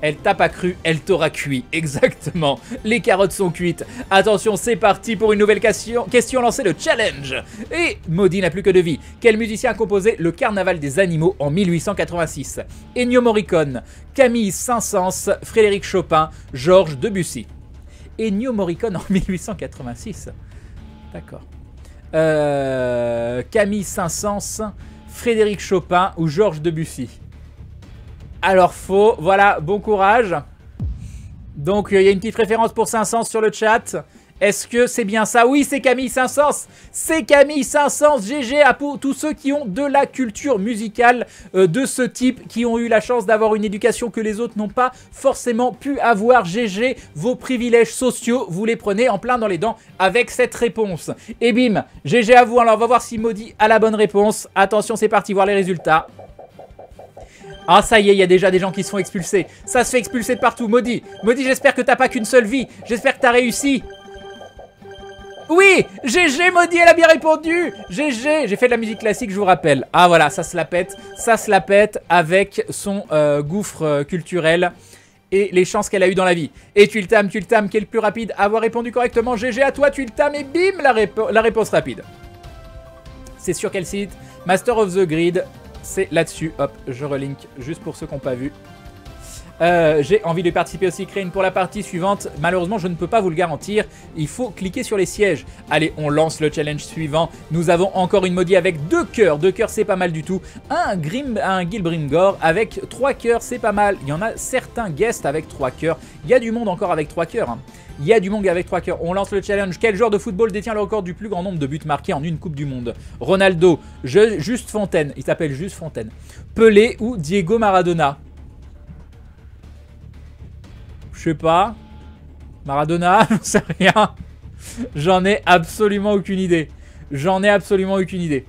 Elle t'a pas cru, elle t'aura cuit. Exactement. Les carottes sont cuites. Attention, c'est parti pour une nouvelle question. Question lancée, le challenge. Et Maudit n'a plus que de vie. Quel musicien a composé Le Carnaval des animaux en 1886 Ennio Morricone, Camille Saint-Saëns, Frédéric Chopin, Georges Debussy. Ennio Morricone en 1886. D'accord. Euh, Camille Saint-Saëns, Frédéric Chopin ou Georges Debussy alors faux. Voilà, bon courage. Donc euh, il y a une petite référence pour 500 sur le chat. Est-ce que c'est bien ça? Oui, c'est Camille 500. C'est Camille 500. GG à tous ceux qui ont de la culture musicale euh, de ce type, qui ont eu la chance d'avoir une éducation que les autres n'ont pas forcément pu avoir. GG, vos privilèges sociaux, vous les prenez en plein dans les dents avec cette réponse. Et bim, GG à vous. Alors on va voir si Maudit a la bonne réponse. Attention, c'est parti, voir les résultats. Ah ça y est, il y a déjà des gens qui se font expulser. Ça se fait expulser de partout. Maudit, Maudit, j'espère que t'as pas qu'une seule vie. J'espère que t'as réussi. Oui GG, Maudit, elle a bien répondu GG J'ai fait de la musique classique, je vous rappelle. Ah voilà, ça se la pète. Ça se la pète avec son euh, gouffre euh, culturel et les chances qu'elle a eues dans la vie. Et Tultam, Tultam, qui est le plus rapide à avoir répondu correctement. GG à toi, Tultam, et bim, la, la réponse rapide. C'est sur quel site? Master of the Grid, c'est là-dessus. Hop, je relink juste pour ceux qui n'ont pas vu. Euh, j'ai envie de participer aussi, Crane, pour la partie suivante. Malheureusement, je ne peux pas vous le garantir. Il faut cliquer sur les sièges. Allez, on lance le challenge suivant. Nous avons encore une maudie avec deux cœurs. Deux cœurs, c'est pas mal du tout. Un, Grim, un Gilbringor avec trois cœurs, c'est pas mal. Il y en a certains guests avec trois cœurs. Il y a du monde encore avec trois cœurs. Hein. Il y a du monde avec 3 cœurs. On lance le challenge. Quel joueur de football détient le record du plus grand nombre de buts marqués en une Coupe du Monde? Ronaldo, Juste Fontaine, il s'appelle Juste Fontaine. Pelé ou Diego Maradona? Je sais pas. Maradona, j'en sais rien. J'en ai absolument aucune idée. J'en ai absolument aucune idée.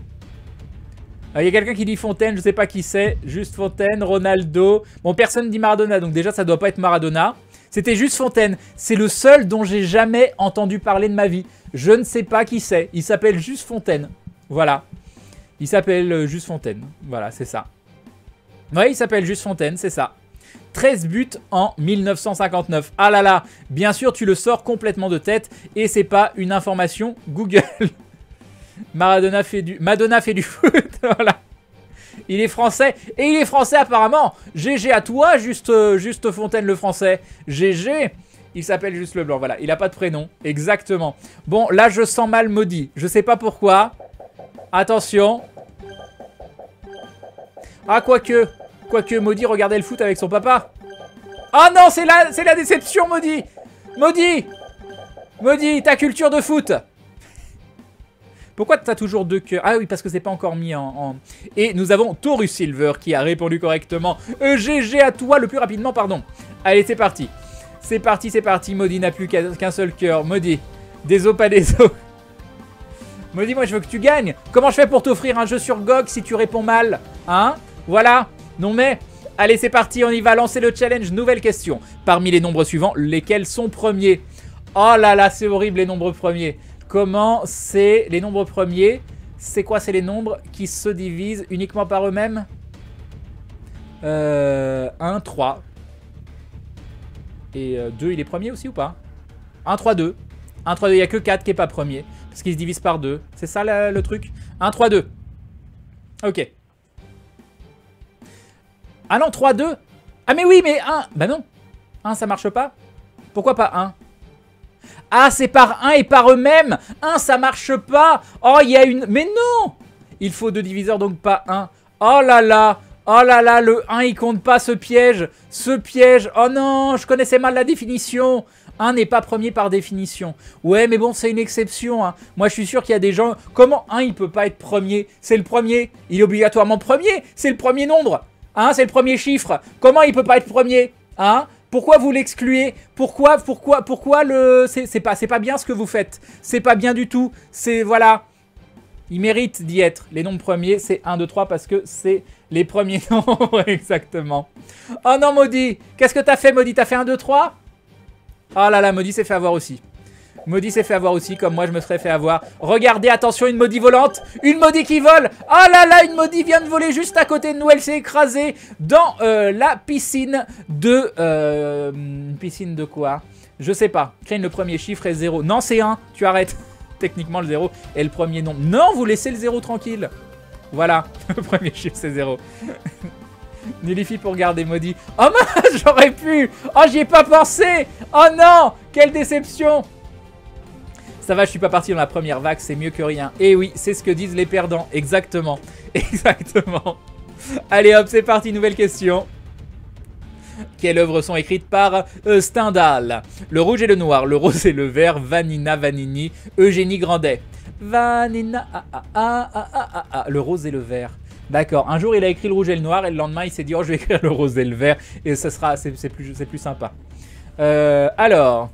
Il y a quelqu'un qui dit Fontaine, je sais pas qui c'est. Juste Fontaine, Ronaldo. Bon, personne dit Maradona, donc déjà ça doit pas être Maradona. C'était juste Fontaine. C'est le seul dont j'ai jamais entendu parler de ma vie. Je ne sais pas qui c'est. Il s'appelle Juste Fontaine. Voilà. Il s'appelle euh, Juste Fontaine. Voilà, c'est ça. Oui, il s'appelle Juste Fontaine, c'est ça. 13 buts en 1959. Ah là là, bien sûr, tu le sors complètement de tête et c'est pas une information Google. Maradona fait Madonna fait du foot, voilà. Il est français. Et il est français apparemment. GG à toi, juste, euh, juste Fontaine le français. GG. Il s'appelle juste le blanc, voilà. Il a pas de prénom. Exactement. Bon, là, je sens mal maudit. Je sais pas pourquoi. Attention. Ah, quoique. Quoique, maudit regardait le foot avec son papa. Ah non, c'est la, la déception, maudit. Maudit. Maudit, ta culture de foot. Pourquoi t'as toujours deux cœurs Ah oui, parce que c'est pas encore mis en, Et nous avons Taurus Silver qui a répondu correctement. EGG à toi le plus rapidement, pardon. Allez, c'est parti. C'est parti, c'est parti. Maudit n'a plus qu'un seul cœur. Maudit. Des os, pas des os. Maudit, moi je veux que tu gagnes. Comment je fais pour t'offrir un jeu sur GOG si tu réponds mal? Hein? Voilà. Non mais... Allez, c'est parti, on y va lancer le challenge. Nouvelle question. Parmi les nombres suivants, lesquels sont premiers? Oh là là, c'est horrible les nombres premiers. Comment c'est les nombres premiers? C'est quoi C'est les nombres qui se divisent uniquement par eux-mêmes? Euh, 1, 3. Et 2, euh, il est premier aussi ou pas? 1, 3, 2. 1, 3, 2, il n'y a que 4 qui n'est pas premier. Parce qu'il se divise par 2. C'est ça le truc? 1, 3, 2. Ok. Ah non, 3, 2. Ah mais oui, mais 1. Bah non. 1, ça marche pas. Pourquoi pas 1 ah, c'est par un et par eux-mêmes Un, ça marche pas Oh, il y a une... Mais non Il faut deux diviseurs, donc pas un. Oh là là Oh là là, le 1, il compte pas ce piège. Ce piège. Oh non, je connaissais mal la définition. 1 n'est pas premier par définition. Ouais, mais bon, c'est une exception. Hein. Moi, je suis sûr qu'il y a des gens... Comment 1, il peut pas être premier? C'est le premier. Il est obligatoirement premier. C'est le premier nombre. Hein, c'est le premier chiffre. Comment il peut pas être premier Hein? Pourquoi vous l'excluez? Pourquoi, pourquoi, pourquoi le... C'est pas, bien ce que vous faites? C'est pas bien du tout. C'est, voilà... Il mérite d'y être. Les nombres premiers, c'est 1, 2, 3 parce que c'est les premiers nombres, exactement. Oh non, Maudit Qu'est-ce que t'as fait, Maudit? T'as fait 1, 2, 3 Oh là là, Maudit s'est fait avoir aussi. Maudit s'est fait avoir aussi, comme moi je me serais fait avoir. Regardez, attention, une maudit volante. Une maudit qui vole. Oh là là, une maudit vient de voler juste à côté de nous. Elle s'est écrasée dans euh, la piscine de... Euh, piscine de quoi? Je sais pas. Crane, le premier chiffre est 0. Non, c'est 1. Tu arrêtes techniquement le 0 est le premier nombre. Non, vous laissez le 0 tranquille. Voilà, le premier chiffre c'est 0. Nullifie pour garder maudit. Oh mince, j'aurais pu Oh, j'y ai pas pensé Oh non Quelle déception Ça va, je suis pas parti dans la première vague, c'est mieux que rien. Et eh oui, c'est ce que disent les perdants, exactement. Exactement. Allez hop, c'est parti, nouvelle question. Quelles œuvres sont écrites par euh, Stendhal? Le rouge et le noir, le rose et le vert, Vanina Vanini, Eugénie Grandet. Vanina, ah, ah, ah, ah, ah, ah, ah, le rose et le vert. D'accord, un jour il a écrit le rouge et le noir et le lendemain il s'est dit oh je vais écrire le rose et le vert et ça sera c'est plus, plus sympa. Euh, alors,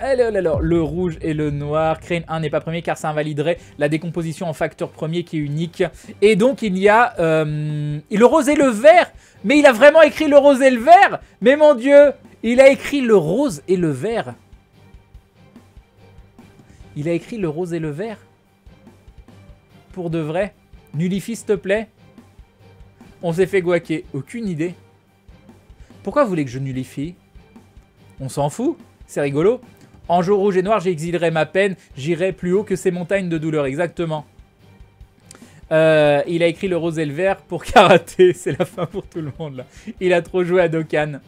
alors, le rouge et le noir. Crane 1 n'est pas premier car ça invaliderait la décomposition en facteur premier qui est unique. Et donc il y a euh, le rose et le vert. Mais il a vraiment écrit le rose et le vert Mais mon dieu Il a écrit le rose et le vert. Il a écrit le rose et le vert Pour de vrai Nullifie s'il te plaît On s'est fait guaquer. Aucune idée. Pourquoi vous voulez que je nullifie? On s'en fout C'est rigolo. En jour rouge et noir, j'exilerai ma peine, j'irai plus haut que ces montagnes de douleur. Exactement. Euh, il a écrit le rose et le vert pour karaté. C'est la fin pour tout le monde là. Il a trop joué à Dokkan.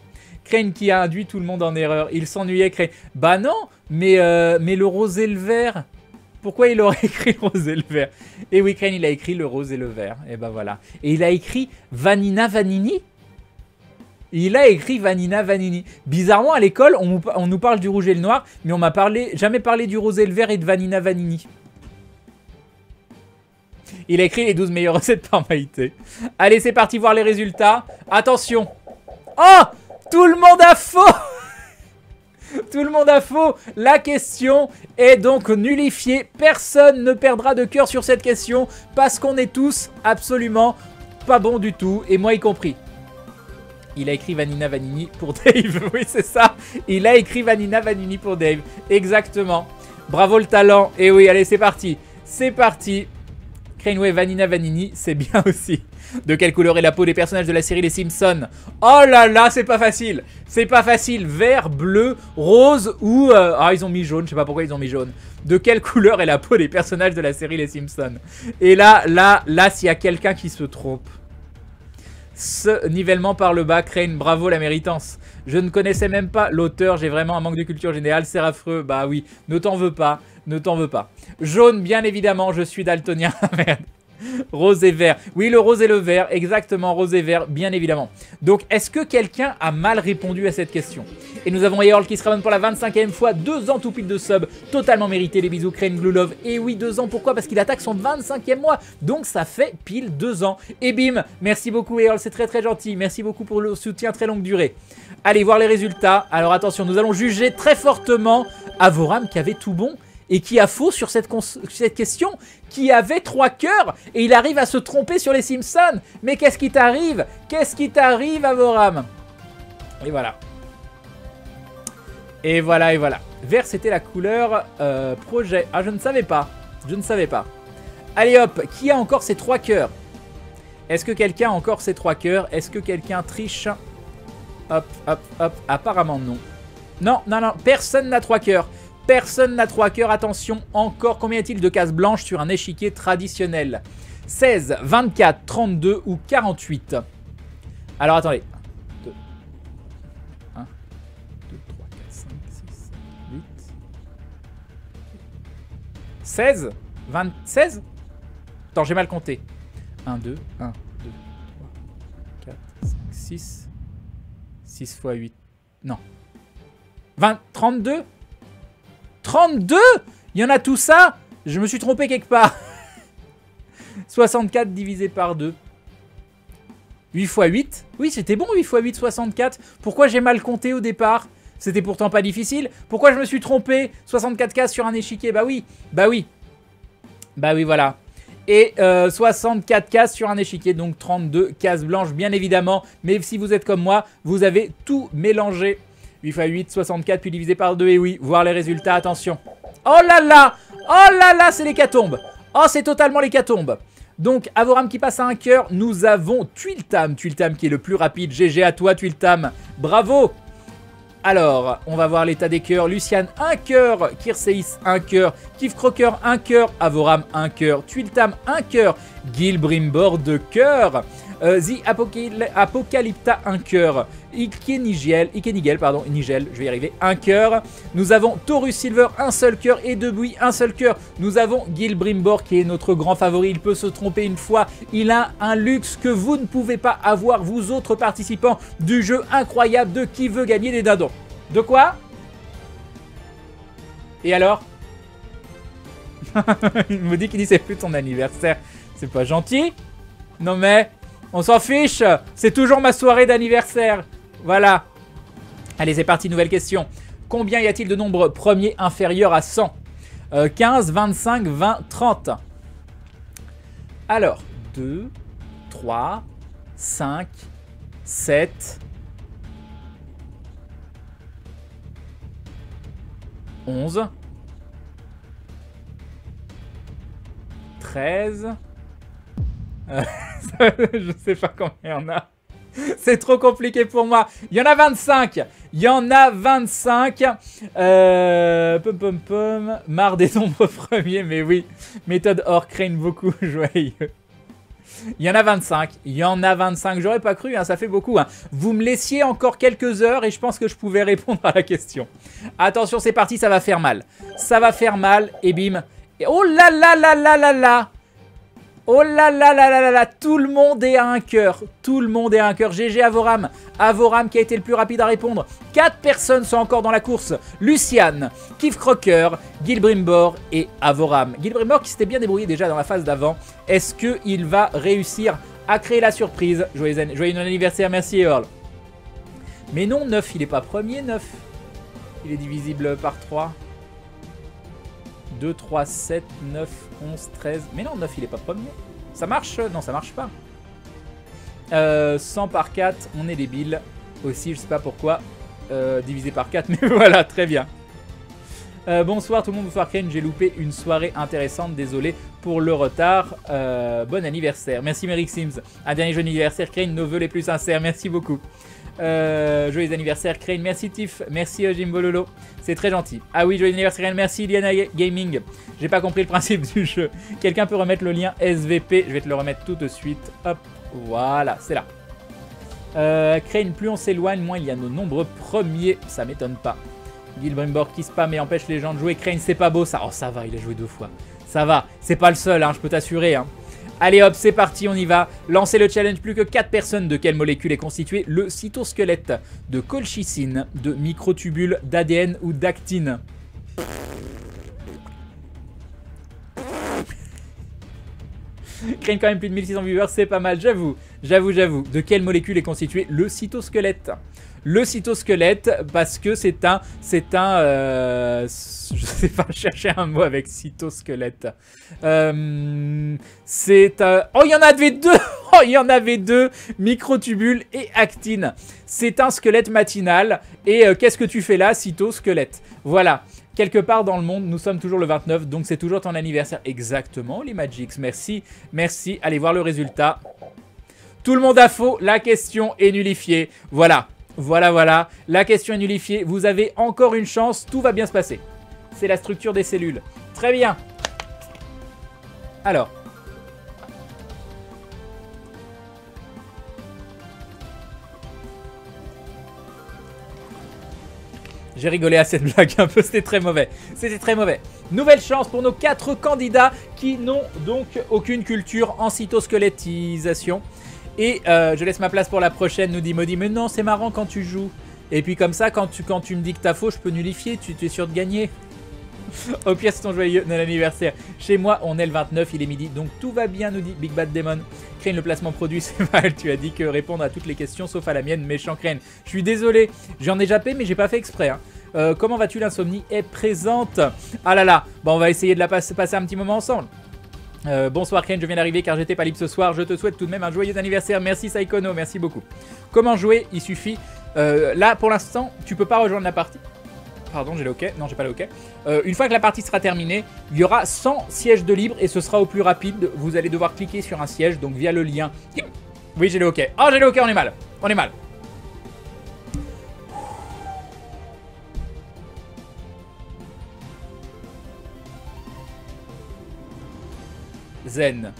Crane qui a induit tout le monde en erreur. Il s'ennuyait Crane. Bah non, mais, euh, mais le rose et le vert. Pourquoi il aurait écrit rose et le vert? Et oui, Crane, il a écrit le rose et le vert. Et bah voilà. Et il a écrit Vanina Vanini? Il a écrit Vanina Vanini. Bizarrement, à l'école, on, nous parle du rouge et le noir, mais on m'a parlé, jamais parlé du rose et le vert et de Vanina Vanini. Il a écrit les 12 meilleures recettes par Maïté. Allez, c'est parti voir les résultats. Attention. Oh Tout le monde a faux Tout le monde a faux. La question est donc nullifiée. Personne ne perdra de cœur sur cette question parce qu'on est tous absolument pas bons du tout, et moi y compris. Il a écrit Vanina Vanini pour Dave. oui, c'est ça. Il a écrit Vanina Vanini pour Dave. Exactement. Bravo le talent. Et oui, allez, c'est parti. C'est parti. Craneway Vanina Vanini, c'est bien aussi. De quelle couleur est la peau des personnages de la série Les Simpsons? Oh là là, c'est pas facile. C'est pas facile. Vert, bleu, rose ou... Euh, ah, ils ont mis jaune. Je sais pas pourquoi ils ont mis jaune. De quelle couleur est la peau des personnages de la série Les Simpsons? Et là, là, là, s'il y a quelqu'un qui se trompe ce nivellement par le bas. Crane, bravo la méritance. Je ne connaissais même pas l'auteur, j'ai vraiment un manque de culture générale, c'est affreux. Bah oui, ne t'en veux pas, ne t'en veux pas. Jaune, bien évidemment, je suis daltonien. Merde. Rose et vert. Oui, le rose et le vert, exactement, rose et vert, bien évidemment. Donc, est-ce que quelqu'un a mal répondu à cette question? Et nous avons Earl qui se ramène pour la 25e fois, deux ans tout pile de sub, totalement mérité, les bisous, Crane Blue Love. Et oui, deux ans, pourquoi? Parce qu'il attaque son 25e mois, donc ça fait pile deux ans. Et bim, merci beaucoup Earl, c'est très très gentil, merci beaucoup pour le soutien très longue durée. Allez voir les résultats. Alors attention, nous allons juger très fortement Avoram qui avait tout bon et qui a faux sur cette, question, qui avait trois cœurs, et il arrive à se tromper sur les Simpsons. Mais qu'est-ce qui t'arrive? Qu'est-ce qui t'arrive, Avoram Et voilà. Et voilà, et voilà. Vert, c'était la couleur euh, projet. Ah, je ne savais pas. Je ne savais pas. Allez hop, qui a encore ses trois cœurs? Est-ce que quelqu'un a encore ses trois cœurs? Est-ce que quelqu'un triche? Hop, hop, hop. Apparemment non. Non, non, non. Personne n'a trois cœurs. Personne n'a trois cœurs, attention, encore combien y a-t-il de cases blanches sur un échiquier traditionnel? 16, 24, 32 ou 48 Alors attendez. 2, 1, 2, 3, 4, 5, 6, 7, 8. 16 20, 16 Attends, j'ai mal compté. 1, 2, 1, 2, 3, 4, 5, 6. 6 fois 8. Non. 20, 32 32 Il y en a tout ça Je me suis trompé quelque part. 64 divisé par 2. 8 fois 8 Oui, c'était bon, 8 fois 8, 64. Pourquoi j'ai mal compté au départ? C'était pourtant pas difficile. Pourquoi je me suis trompé? 64 cases sur un échiquier Bah oui, bah oui. Bah oui, voilà. Et 64 euh, cases sur un échiquier, donc 32 cases blanches, bien évidemment. Mais si vous êtes comme moi, vous avez tout mélangé. 8 x 8, 64, puis divisé par 2, et oui, voir les résultats, attention. Oh là là Oh là là, c'est l'hécatombe Oh, c'est totalement l'hécatombe donc, Avoram qui passe à un cœur, nous avons Twiltam. Twiltam qui est le plus rapide. GG à toi, Twiltam. Bravo alors, on va voir l'état des cœurs. Luciane, un cœur. Kirseis, un cœur. Kif Crocker, un cœur. Avoram, un cœur. Twiltam, un cœur. Gilbrimbor, deux cœurs. Euh, The Apocalypta, un cœur. Ikenigel, Ikenigel, pardon, Nigel, je vais y arriver, un cœur. Nous avons Taurus Silver, un seul cœur. Et Debouille, un seul cœur. Nous avons Gilbrimbor, qui est notre grand favori. Il peut se tromper une fois. Il a un luxe que vous ne pouvez pas avoir, vous autres participants du jeu incroyable de qui veut gagner des dindons. De quoi? Et alors? Il me dit qu'il dit c'est plus ton anniversaire. C'est pas gentil Non mais on s'en fiche C'est toujours ma soirée d'anniversaire. Voilà. Allez, c'est parti, nouvelle question. Combien y a-t-il de nombres premiers inférieurs à 100 15, 25, 20, 30. Alors, 2, 3, 5, 7, 11, 13, euh, je sais pas combien il y en a. C'est trop compliqué pour moi. Il y en a 25. Il y en a 25. Euh, pum pum pum. Marre des nombres premiers, mais oui. Méthode hors craigne beaucoup joyeux. Il y en a 25. Il y en a 25. J'aurais pas cru, hein, ça fait beaucoup. Hein. Vous me laissiez encore quelques heures et je pense que je pouvais répondre à la question. Attention, c'est parti, ça va faire mal. Ça va faire mal et bim. Oh là là là là là là Oh là là là là là là, tout le monde est à un cœur. Tout le monde est à un cœur. GG Avoram. Avoram qui a été le plus rapide à répondre. Quatre personnes sont encore dans la course. Luciane, Keith Crocker, Gilbrimbor et Avoram. Gilbrimbor qui s'était bien débrouillé déjà dans la phase d'avant. Est-ce qu'il va réussir à créer la surprise Joyeux, anniversaire, merci Earl. Mais non, 9, il est pas premier, 9. Il est divisible par 3. 2, 3, 7, 9, 11, 13. Mais non, 9, il est pas premier. Ça marche Non, ça marche pas. Euh, 100 par 4, on est débile. Aussi, je sais pas pourquoi. Euh, divisé par 4, mais voilà, très bien. Euh, bonsoir tout le monde, bonsoir Ken, j'ai loupé une soirée intéressante, désolé pour le retard. Euh, bon anniversaire, merci Merrick Sims. Un dernier joyeux anniversaire, Crane, nos voeux les plus sincères, merci beaucoup. Euh, joyeux anniversaire Crane, merci Tiff, merci Jimbololo, c'est très gentil. Ah oui, joyeux anniversaire merci Liana Gaming. J'ai pas compris le principe du jeu. Quelqu'un peut remettre le lien SVP, je vais te le remettre tout de suite. Hop, voilà, c'est là. Euh, Crane, plus on s'éloigne, moins il y a nos nombreux premiers, ça m'étonne pas. Gilbrimbor qui spam et empêche les gens de jouer. Crane, c'est pas beau ça. Oh, ça va, il a joué deux fois. Ça va, c'est pas le seul, hein, je peux t'assurer. Hein. Allez hop, c'est parti, on y va. Lancez le challenge, plus que 4 personnes. De quelle molécule est constitué le cytosquelette De colchicine, de microtubules, d'ADN ou d'actine Crane quand même plus de 1600 viewers, c'est pas mal, j'avoue. J'avoue, j'avoue. De quelle molécule est constitué le cytosquelette le cytosquelette parce que c'est un, c'est un, euh, je sais pas chercher un mot avec cytosquelette. Euh, c'est un, oh il y en avait deux, oh il y en avait deux, microtubules et actine. C'est un squelette matinal et euh, qu'est-ce que tu fais là, cytosquelette? Voilà. Quelque part dans le monde, nous sommes toujours le 29, donc c'est toujours ton anniversaire. Exactement, les Magics. Merci, merci. Allez voir le résultat. Tout le monde a faux, la question est nullifiée. Voilà. Voilà, voilà. La question est nullifiée. Vous avez encore une chance. Tout va bien se passer. C'est la structure des cellules. Très bien. Alors. J'ai rigolé à cette blague un peu, c'était très mauvais. C'était très mauvais. Nouvelle chance pour nos quatre candidats qui n'ont donc aucune culture en cytosquelettisation. Et euh, je laisse ma place pour la prochaine, nous dit Maudit. Mais non, c'est marrant quand tu joues. Et puis comme ça, quand tu, quand tu me dis que t'as faux, je peux nullifier, tu, es sûr de gagner. Au pire, c'est ton joyeux anniversaire. Chez moi, on est le 29, il est midi, donc tout va bien, nous dit Big Bad Demon. Crane, le placement produit, c'est mal. Tu as dit que répondre à toutes les questions sauf à la mienne, méchant Crane. Je suis désolé, j'en ai jappé, mais j'ai pas fait exprès. Hein. Euh, comment vas-tu? L'insomnie est présente. Ah là là, bon, on va essayer de la passer un petit moment ensemble. Euh, bonsoir Crane, je viens d'arriver car j'étais pas libre ce soir. Je te souhaite tout de même un joyeux anniversaire. Merci Saikono, merci beaucoup. Comment jouer? Il suffit. Euh, là, pour l'instant, tu peux pas rejoindre la partie. Pardon, j'ai le OK. Non, j'ai pas le OK. Euh, une fois que la partie sera terminée, il y aura 100 sièges de libre et ce sera au plus rapide. Vous allez devoir cliquer sur un siège, donc via le lien. Oui, j'ai le OK. Oh, j'ai le OK, on est mal. On est mal. Zen.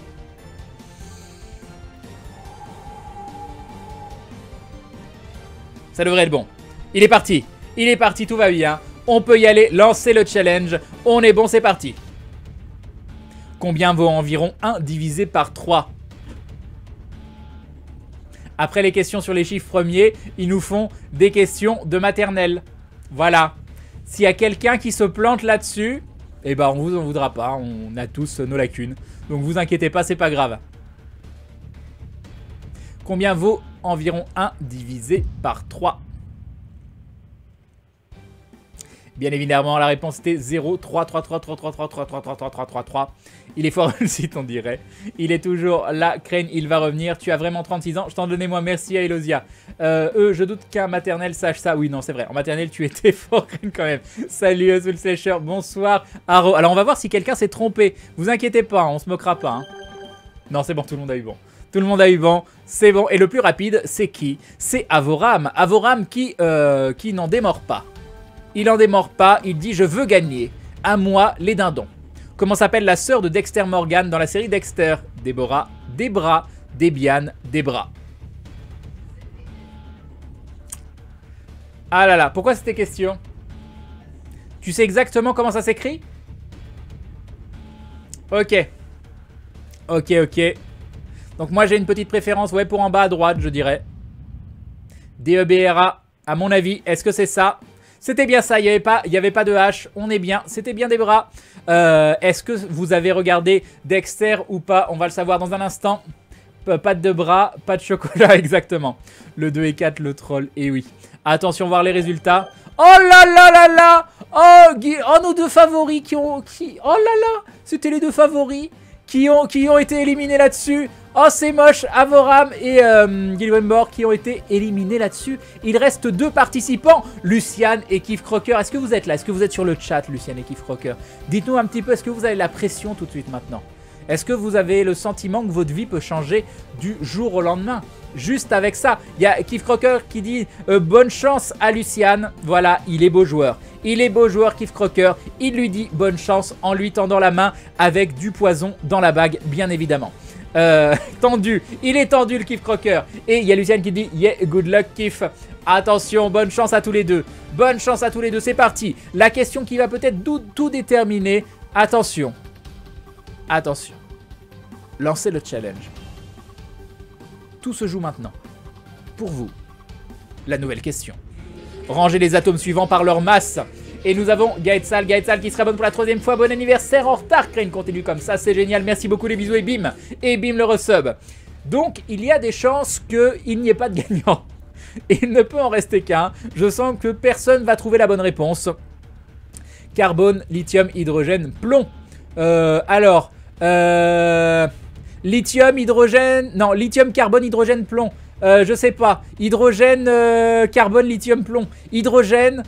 Ça devrait être bon. Il est parti. Il est parti, tout va bien. On peut y aller, lancer le challenge. On est bon, c'est parti. Combien vaut environ 1 divisé par 3 Après les questions sur les chiffres premiers, ils nous font des questions de maternelle. Voilà. S'il y a quelqu'un qui se plante là-dessus, eh ben on vous en voudra pas. On a tous nos lacunes. Donc vous inquiétez pas, c'est pas grave. Combien vaut environ 1 divisé par 3 Bien évidemment, la réponse était 0, 3, 3, 3, 3, 3, 3, 3, 3, 3, 3, 3, 3, 3. Il est fort le site, on dirait. Il est toujours là, Crane, il va revenir. Tu as vraiment 36 ans. Je t'en donnais moi, merci à Elosia. Euh, eux, je doute qu'un maternel sache ça. Oui, non, c'est vrai. En maternel, tu étais fort, Crane, quand même. Salut, Azul Slasher. Bonsoir, Aro. Alors, on va voir si quelqu'un s'est trompé. Vous inquiétez pas, on se moquera pas. Non, c'est bon, tout le monde a eu bon. Tout le monde a eu bon, c'est bon. Et le plus rapide, c'est qui C'est Avoram. Avoram qui, euh, qui n'en démord pas. Il en démord pas, il dit je veux gagner. À moi les dindons. Comment s'appelle la sœur de Dexter Morgan dans la série Dexter? Déborah, Debra, Debian, Debra. Ah là là, pourquoi c'était question? Tu sais exactement comment ça s'écrit? Ok. Ok, ok. Donc moi j'ai une petite préférence, ouais, pour en bas à droite, je dirais. D-E-B-R-A, à mon avis, est-ce que c'est ça? C'était bien ça, il n'y avait, pas, avait pas de hache, on est bien, c'était bien des bras. Euh, est-ce que vous avez regardé Dexter ou pas? On va le savoir dans un instant. Pas de bras, pas de chocolat, exactement. Le 2 et 4, le troll, et oui. Attention, voir les résultats. Oh là là là là Oh, oh nos deux favoris qui ont... Oh là là C'était les deux favoris qui ont, qui ont été éliminés là-dessus. Oh, c'est moche, Avoram et euh, qui ont été éliminés là-dessus. Il reste deux participants, Luciane et Keith Crocker. Est-ce que vous êtes là? Est-ce que vous êtes sur le chat, Luciane et Keith Crocker? Dites-nous un petit peu, est-ce que vous avez la pression tout de suite maintenant? Est-ce que vous avez le sentiment que votre vie peut changer du jour au lendemain? Juste avec ça, il y a Keith Crocker qui dit euh, bonne chance à Luciane. Voilà, il est beau joueur. Il est beau joueur, Keith Crocker. Il lui dit bonne chance en lui tendant la main avec du poison dans la bague, bien évidemment. Euh, tendu. Il est tendu le Kif Crocker. Et il y a Luciane qui dit Yeah, good luck Kif. Attention, bonne chance à tous les deux. Bonne chance à tous les deux. C'est parti. La question qui va peut-être tout, déterminer. Attention. Attention. Lancez le challenge. Tout se joue maintenant. Pour vous, la nouvelle question. Rangez les atomes suivants par leur masse. Et nous avons Gaëtsal, Gaëtsal qui sera bonne pour la troisième fois. Bon anniversaire en retard, Crane continue comme ça, c'est génial. Merci beaucoup les bisous et bim. Et bim le resub. Donc il y a des chances qu'il n'y ait pas de gagnant. Il ne peut en rester qu'un. Je sens que personne va trouver la bonne réponse. Carbone, lithium, hydrogène, plomb. Euh, alors, euh, lithium, hydrogène, non, lithium, carbone, hydrogène, plomb. Euh, je sais pas. Hydrogène, euh, carbone, lithium, plomb. Hydrogène,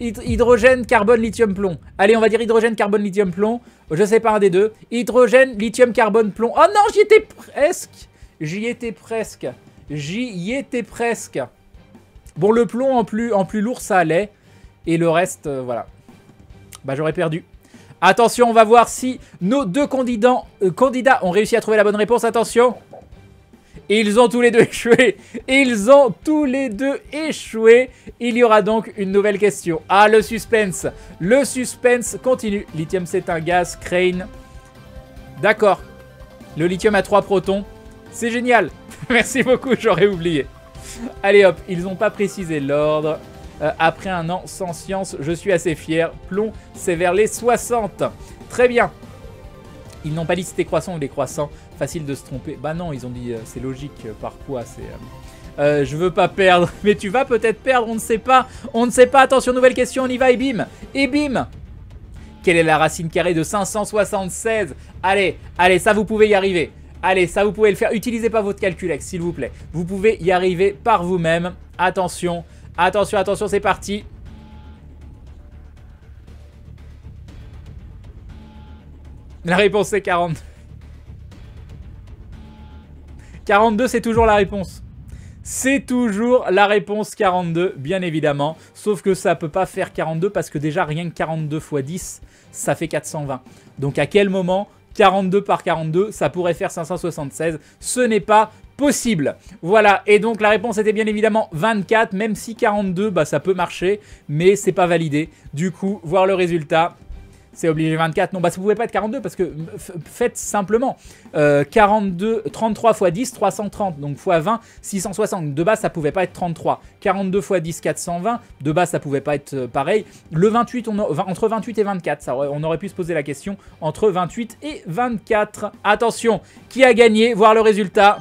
hydrogène, carbone, lithium, plomb. Allez, on va dire hydrogène, carbone, lithium, plomb. Je sais pas un des deux. Hydrogène, lithium, carbone, plomb. Oh non, j'y étais presque. J'y étais presque. J'y étais presque. Bon, le plomb en plus, en plus lourd, ça allait. Et le reste, voilà. Bah, j'aurais perdu. Attention, on va voir si nos deux candidats, euh, candidats ont réussi à trouver la bonne réponse. Attention. Ils ont tous les deux échoué. Ils ont tous les deux échoué. Il y aura donc une nouvelle question. Ah, le suspense. Le suspense continue. Lithium, c'est un gaz. Crane. D'accord. Le lithium a 3 protons. C'est génial. Merci beaucoup, j'aurais oublié. Allez hop, ils n'ont pas précisé l'ordre. Euh, après un an sans science, je suis assez fier. Plomb, c'est vers les 60. Très bien. Ils n'ont pas dit si c'était croissant ou décroissant. Facile de se tromper. Bah non, ils ont dit euh, c'est logique. Euh, par quoi C'est. Je veux pas perdre. Mais tu vas peut-être perdre, on ne sait pas. On ne sait pas. Attention, nouvelle question, on y va et bim. Et bim. Quelle est la racine carrée de 576 Allez, allez, ça vous pouvez y arriver. Allez, ça vous pouvez le faire. Utilisez pas votre calculex, s'il vous plaît. Vous pouvez y arriver par vous-même. Attention, attention, attention, c'est parti. La réponse est 42. 42, c'est toujours la réponse. C'est toujours la réponse 42, bien évidemment. Sauf que ça peut pas faire 42 parce que déjà, rien que 42 x 10, ça fait 420. Donc à quel moment 42 par 42, ça pourrait faire 576 Ce n'est pas possible. Voilà, et donc la réponse était bien évidemment 24, même si 42, bah ça peut marcher, mais c'est pas validé. Du coup, voir le résultat, c'est obligé 24. Non, bah ça pouvait pas être 42 parce que faites simplement. 42, 33 x 10, 330. Donc x 20, 660. De base, ça pouvait pas être 33. 42 x 10, 420. De base, ça pouvait pas être euh, pareil. Le 28, on entre 28 et 24, ça, on aurait pu se poser la question entre 28 et 24. Attention, qui a gagné? Voir le résultat.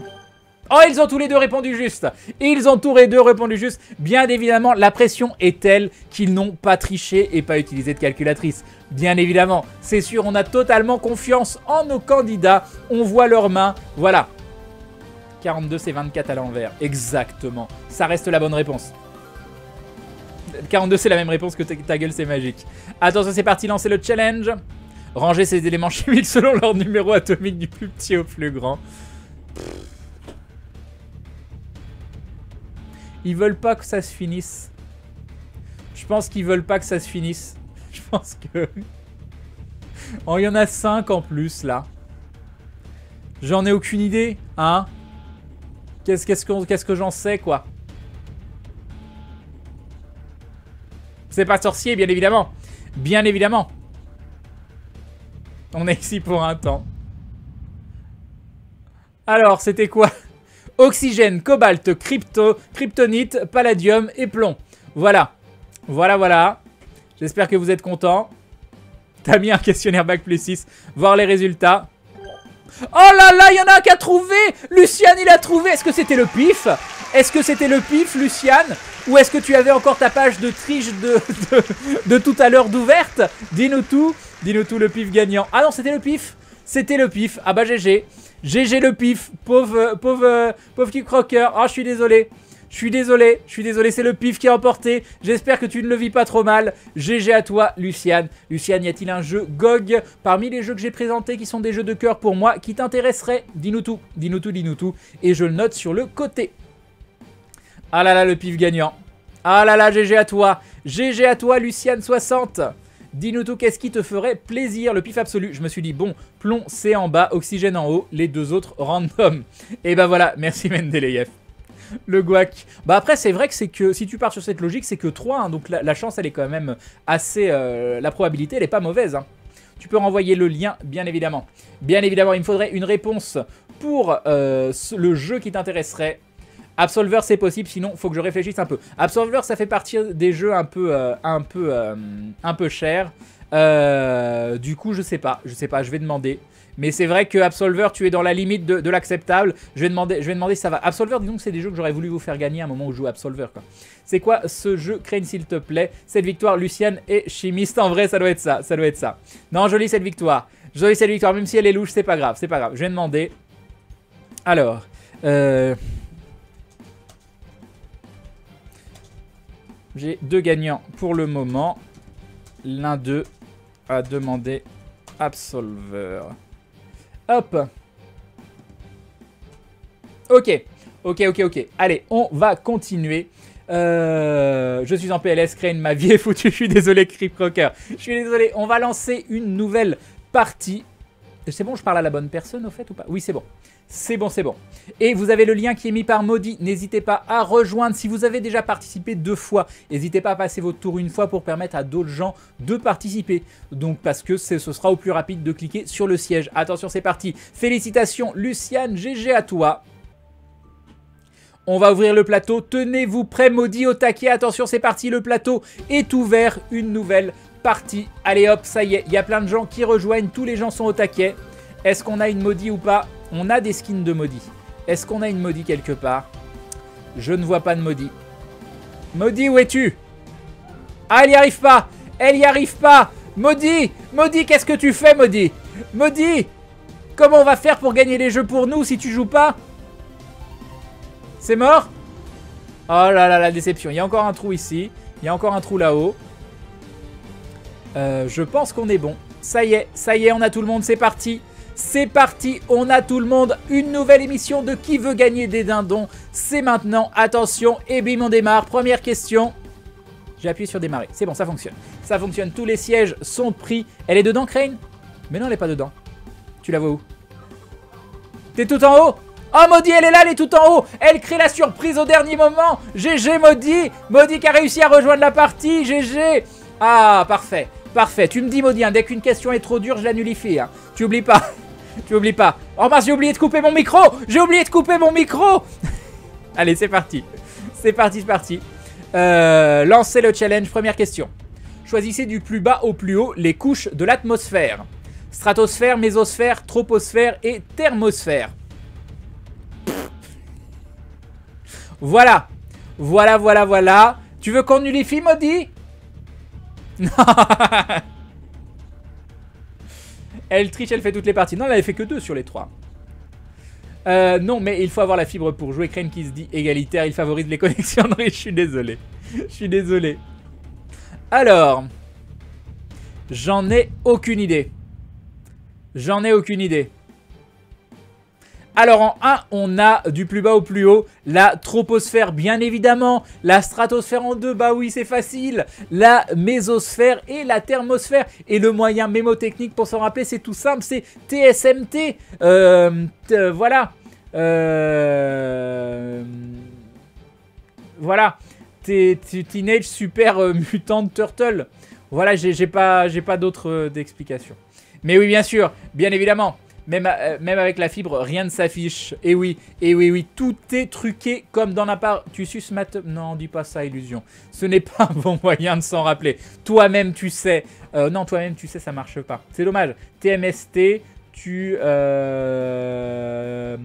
Oh, ils ont tous les deux répondu juste. Ils ont tous les deux répondu juste. Bien évidemment, la pression est telle qu'ils n'ont pas triché et pas utilisé de calculatrice. Bien évidemment, c'est sûr, on a totalement confiance en nos candidats. On voit leurs mains. Voilà. 42, c'est 24 à l'envers. Exactement. Ça reste la bonne réponse. 42, c'est la même réponse que ta gueule, c'est magique. Attention, c'est parti, lancer le challenge. Ranger ces éléments chimiques selon leur numéro atomique du plus petit au plus grand. Ils veulent pas que ça se finisse. Je pense qu'ils veulent pas que ça se finisse. Je pense que... Oh, il y en a 5 en plus, là. J'en ai aucune idée, hein Qu'est-ce qu'est-ce que j'en sais, quoi? C'est pas sorcier, bien évidemment. Bien évidemment. On est ici pour un temps. Alors, c'était quoi? Oxygène, cobalt, crypto, kryptonite, palladium et plomb. Voilà. Voilà, voilà. J'espère que vous êtes contents. T'as mis un questionnaire Bac plus 6. Voir les résultats. Oh là là, il y en a un qui a trouvé Luciane, il a trouvé Est-ce que c'était le pif? Est-ce que c'était le pif, Luciane? Ou est-ce que tu avais encore ta page de triche de, de, tout à l'heure d'ouverte? Dis-nous tout. Dis-nous tout, le pif gagnant. Ah non, c'était le pif C'était le pif. Ah bah GG. GG le pif, pauvre, pauvre, pauvre petit croqueur. Ah, je suis désolé. Je suis désolé, je suis désolé, c'est le pif qui a emporté. J'espère que tu ne le vis pas trop mal. GG à toi, Luciane. Luciane, y a-t-il un jeu GOG parmi les jeux que j'ai présentés qui sont des jeux de cœur pour moi qui t'intéresserait Dis-nous tout, dis-nous tout, dis-nous tout. Et je le note sur le côté. Ah là là, le pif gagnant. Ah là là, GG à toi. GG à toi, Luciane60. Dis-nous tout, qu'est-ce qui te ferait plaisir Le pif absolu? Je me suis dit, bon, plomb c'est en bas, oxygène en haut, les deux autres random. Et ben voilà, merci Mendeleïev. Le guac. Bah après, c'est vrai que c'est que si tu pars sur cette logique, c'est que 3, hein, donc la, chance, elle est quand même assez... Euh, la probabilité, elle est pas mauvaise. Hein. Tu peux renvoyer le lien, bien évidemment. Bien évidemment, il me faudrait une réponse pour euh, le jeu qui t'intéresserait. Absolver, c'est possible, sinon, faut que je réfléchisse un peu. Absolver, ça fait partie des jeux un peu, euh, un peu, euh, un peu chers. Euh, du coup, je sais pas, je sais pas, je vais demander. Mais c'est vrai que Absolver, tu es dans la limite de, l'acceptable. Je vais demander, je vais demander si ça va. Absolver, disons que c'est des jeux que j'aurais voulu vous faire gagner à un moment où je joue Absolver. C'est quoi ce jeu Crane, s'il te plaît? Cette victoire, Luciane est chimiste. En vrai, ça doit être ça, ça doit être ça. Non, jolie cette victoire. Jolie cette victoire, même si elle est louche, c'est pas grave, c'est pas grave. Je vais demander. Alors. J'ai deux gagnants pour le moment. L'un d'eux a demandé Absolver. Hop. Ok. Ok, ok, ok. Allez, on va continuer. Euh, je suis en PLS, Crane, ma vie est foutue. Je suis désolé, Creep Rocker. Je suis désolé. On va lancer une nouvelle partie. C'est bon, je parle à la bonne personne au fait ou pas? Oui, c'est bon. C'est bon, c'est bon. Et vous avez le lien qui est mis par Maudit. N'hésitez pas à rejoindre. Si vous avez déjà participé deux fois, n'hésitez pas à passer votre tour une fois pour permettre à d'autres gens de participer. Donc parce que ce sera au plus rapide de cliquer sur le siège. Attention, c'est parti. Félicitations, Luciane. GG à toi. On va ouvrir le plateau. Tenez-vous prêts, maudit au taquet. Attention, c'est parti. Le plateau est ouvert. Une nouvelle partie. Allez hop, ça y est. Il y a plein de gens qui rejoignent. Tous les gens sont au taquet. Est-ce qu'on a une maudit ou pas? On a des skins de maudit. Est-ce qu'on a une maudit quelque part? Je ne vois pas de maudit. Maudit, où es-tu? Ah, elle n'y arrive pas Elle n'y arrive pas Maudit Maudit, qu'est-ce que tu fais, Maudit? Maudit Comment on va faire pour gagner les jeux pour nous si tu joues pas? C'est mort? Oh là là, la déception. Il y a encore un trou ici. Il y a encore un trou là-haut. Euh, je pense qu'on est bon. Ça y est, ça y est, on a tout le monde, c'est parti. C'est parti, on a tout le monde. Une nouvelle émission de Qui veut gagner des dindons C'est maintenant. Attention, et bim, on démarre. Première question. J'ai appuyé sur démarrer. C'est bon, ça fonctionne. Ça fonctionne. Tous les sièges sont pris. Elle est dedans, Crane? Mais non, elle est pas dedans. Tu la vois où? T'es tout en haut? Oh Maudit, elle est là, elle est tout en haut Elle crée la surprise au dernier moment GG Maudit Maudit qui a réussi à rejoindre la partie GG Ah, parfait Parfait. Tu me dis Maudit, hein, dès qu'une question est trop dure, je la nullifie. Hein. Tu oublies pas Tu oublies pas. Oh mince, j'ai oublié de couper mon micro J'ai oublié de couper mon micro Allez, c'est parti. C'est parti, c'est parti. Euh, lancez le challenge. Première question. Choisissez du plus bas au plus haut les couches de l'atmosphère. Stratosphère, mésosphère, troposphère et thermosphère. Voilà. Voilà, voilà, voilà. Tu veux qu'on nullifie, Maudit? Non Elle triche, elle fait toutes les parties. Non, elle avait fait que deux sur les trois. Euh, non, mais il faut avoir la fibre pour jouer. Crane qui se dit égalitaire, il favorise les connexions Je suis désolé. Je suis désolé. Alors. J'en ai aucune idée. J'en ai aucune idée. Alors en 1, on a du plus bas au plus haut la troposphère, bien évidemment. La stratosphère en 2, bah oui, c'est facile. La mésosphère et la thermosphère. Et le moyen mémotechnique pour s'en rappeler, c'est tout simple, c'est TSMT. Euh, voilà. Euh, voilà. Teenage Super euh, Mutant Turtle. Voilà, j'ai pas, pas d'autres explications. Mais oui, bien sûr, bien évidemment. Même, euh, même avec la fibre, rien ne s'affiche. Et oui, et oui, oui, tout est truqué comme dans la part. Tu suces ma Non, dis pas ça, illusion. Ce n'est pas un bon moyen de s'en rappeler. Toi-même, tu sais. Euh, non, toi-même, tu sais, ça marche pas. C'est dommage. TMST, tu... Euh...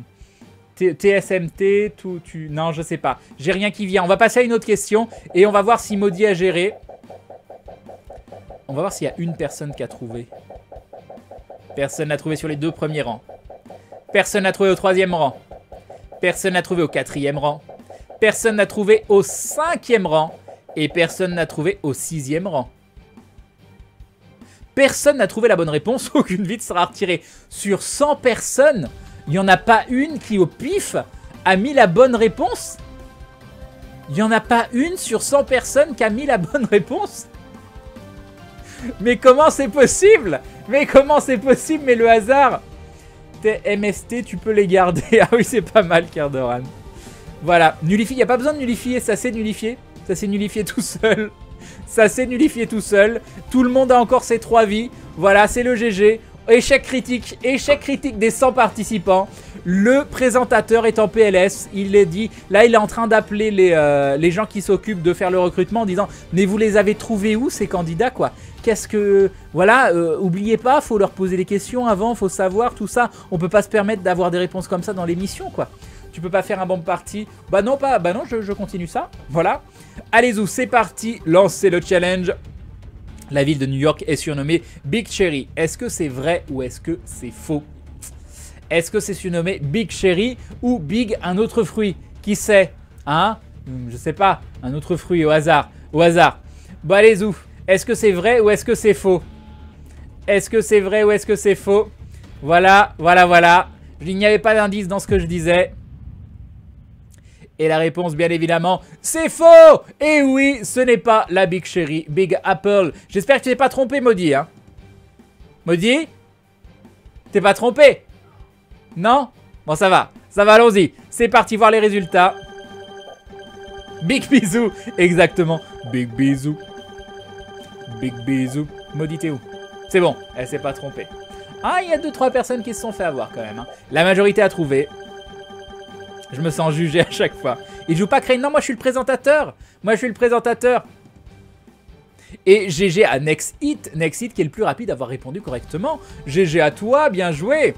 TSMT, tout, tu... Non, je sais pas. J'ai rien qui vient. On va passer à une autre question et on va voir si Maudit a géré. On va voir s'il y a une personne qui a trouvé. Personne n'a trouvé sur les deux premiers rangs. Personne n'a trouvé au troisième rang. Personne n'a trouvé au quatrième rang. Personne n'a trouvé au cinquième rang. Et personne n'a trouvé au sixième rang. Personne n'a trouvé la bonne réponse. Aucune vie sera retirée. Sur 100 personnes, il n'y en a pas une qui, au pif, a mis la bonne réponse Il n'y en a pas une sur 100 personnes qui a mis la bonne réponse Mais comment c'est possible? Mais comment c'est possible? Mais le hasard Tes MST, tu peux les garder. ah oui, c'est pas mal, Cardoran. Voilà, nullifie. Il a pas besoin de nullifier, ça s'est nullifié. Ça s'est nullifié tout seul. Ça s'est nullifié tout seul. Tout le monde a encore ses trois vies. Voilà, c'est le GG. Échec critique, échec critique des 100 participants. Le présentateur est en PLS, il est dit. Là, il est en train d'appeler les, euh, les gens qui s'occupent de faire le recrutement en disant Mais vous les avez trouvés où ces candidats quoi? Qu'est-ce que. Voilà, euh, oubliez pas, faut leur poser des questions avant, faut savoir tout ça. On peut pas se permettre d'avoir des réponses comme ça dans l'émission quoi. Tu peux pas faire un bon parti. Bah non, pas. Bah non, je, je continue ça. Voilà. Allez-y, c'est parti. Lancez le challenge. La ville de New York est surnommée Big Cherry. Est-ce que c'est vrai ou est-ce que c'est faux? Est-ce que c'est surnommé Big Cherry ou Big un autre fruit? Qui sait Hein? Je sais pas. Un autre fruit au hasard. Au hasard. Bon allez y Est-ce que c'est vrai ou est-ce que c'est faux? Est-ce que c'est vrai ou est-ce que c'est faux? Voilà, voilà, voilà. Il n'y avait pas d'indice dans ce que je disais. Et la réponse, bien évidemment, c'est faux Et oui, ce n'est pas la Big Cherry, Big Apple. J'espère que tu n'es pas trompé, Maudit. Hein Maudit T'es pas trompé Non? Bon, ça va. Ça va, allons-y. C'est parti voir les résultats. Big bisous. Exactement. Big bisous. Big bisous. Maudit, où? C'est bon. Elle s'est pas trompée. Ah, il y a 2-3 personnes qui se sont fait avoir quand même. Hein. La majorité a trouvé. Je me sens jugé à chaque fois. Il joue pas Crane. Non, moi je suis le présentateur. Moi je suis le présentateur. Et GG à Next Hit. Next Hit qui est le plus rapide à avoir répondu correctement. GG à toi, bien joué.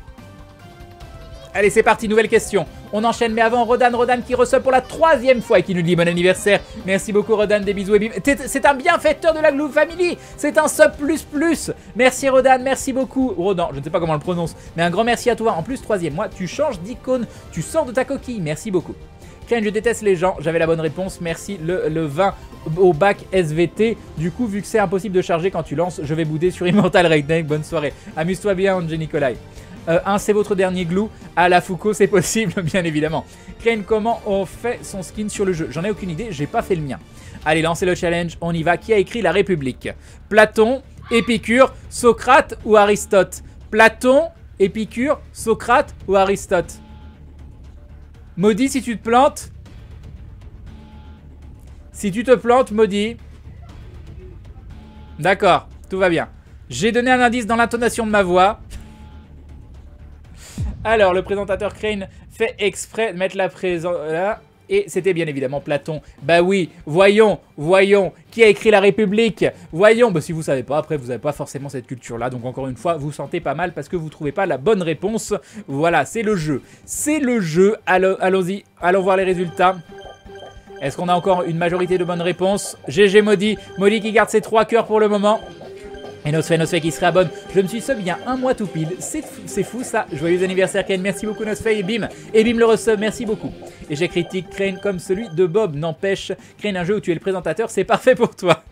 Allez, c'est parti, nouvelle question. On enchaîne, mais avant, Rodan, Rodan qui reçoit pour la troisième fois et qui nous dit bon anniversaire. Merci beaucoup, Rodan, des bisous et bim. C'est un bienfaiteur de la Glue Family. C'est un sub plus plus. Merci, Rodan, merci beaucoup. Rodan, je ne sais pas comment on le prononce, mais un grand merci à toi. En plus, troisième mois, tu changes d'icône, tu sors de ta coquille. Merci beaucoup. Ken, je déteste les gens. J'avais la bonne réponse. Merci. Le, le 20 au bac SVT. Du coup, vu que c'est impossible de charger quand tu lances, je vais bouder sur Immortal Raid Bonne soirée. Amuse-toi bien, Ange Nikolai. Euh, un, c'est votre dernier glue. À la Foucault, c'est possible, bien évidemment. Crane, comment on fait son skin sur le jeu J'en ai aucune idée, j'ai pas fait le mien. Allez, lancez le challenge, on y va. Qui a écrit La République Platon, Épicure, Socrate ou Aristote Platon, Épicure, Socrate ou Aristote Maudit si tu te plantes. Si tu te plantes, maudit. D'accord, tout va bien. J'ai donné un indice dans l'intonation de ma voix. Alors, le présentateur Crane fait exprès mettre la présence là. Et c'était bien évidemment Platon. Bah oui, voyons, voyons, qui a écrit La République? Voyons, bah si vous savez pas, après vous n'avez pas forcément cette culture-là, donc encore une fois, vous sentez pas mal parce que vous trouvez pas la bonne réponse. Voilà, c'est le jeu. C'est le jeu, allons-y, allons voir les résultats. Est-ce qu'on a encore une majorité de bonnes réponses? GG Modi, Modi qui garde ses trois cœurs pour le moment. Et Nosfe, Nosfe qui se réabonne. Je me suis sub il y a un mois tout pile. C'est fou, ça. Joyeux anniversaire Ken. Merci beaucoup Nosfe et bim. Et bim le resub. Merci beaucoup. Et j'ai critique Crane comme celui de Bob. N'empêche, Crane un jeu où tu es le présentateur, c'est parfait pour toi.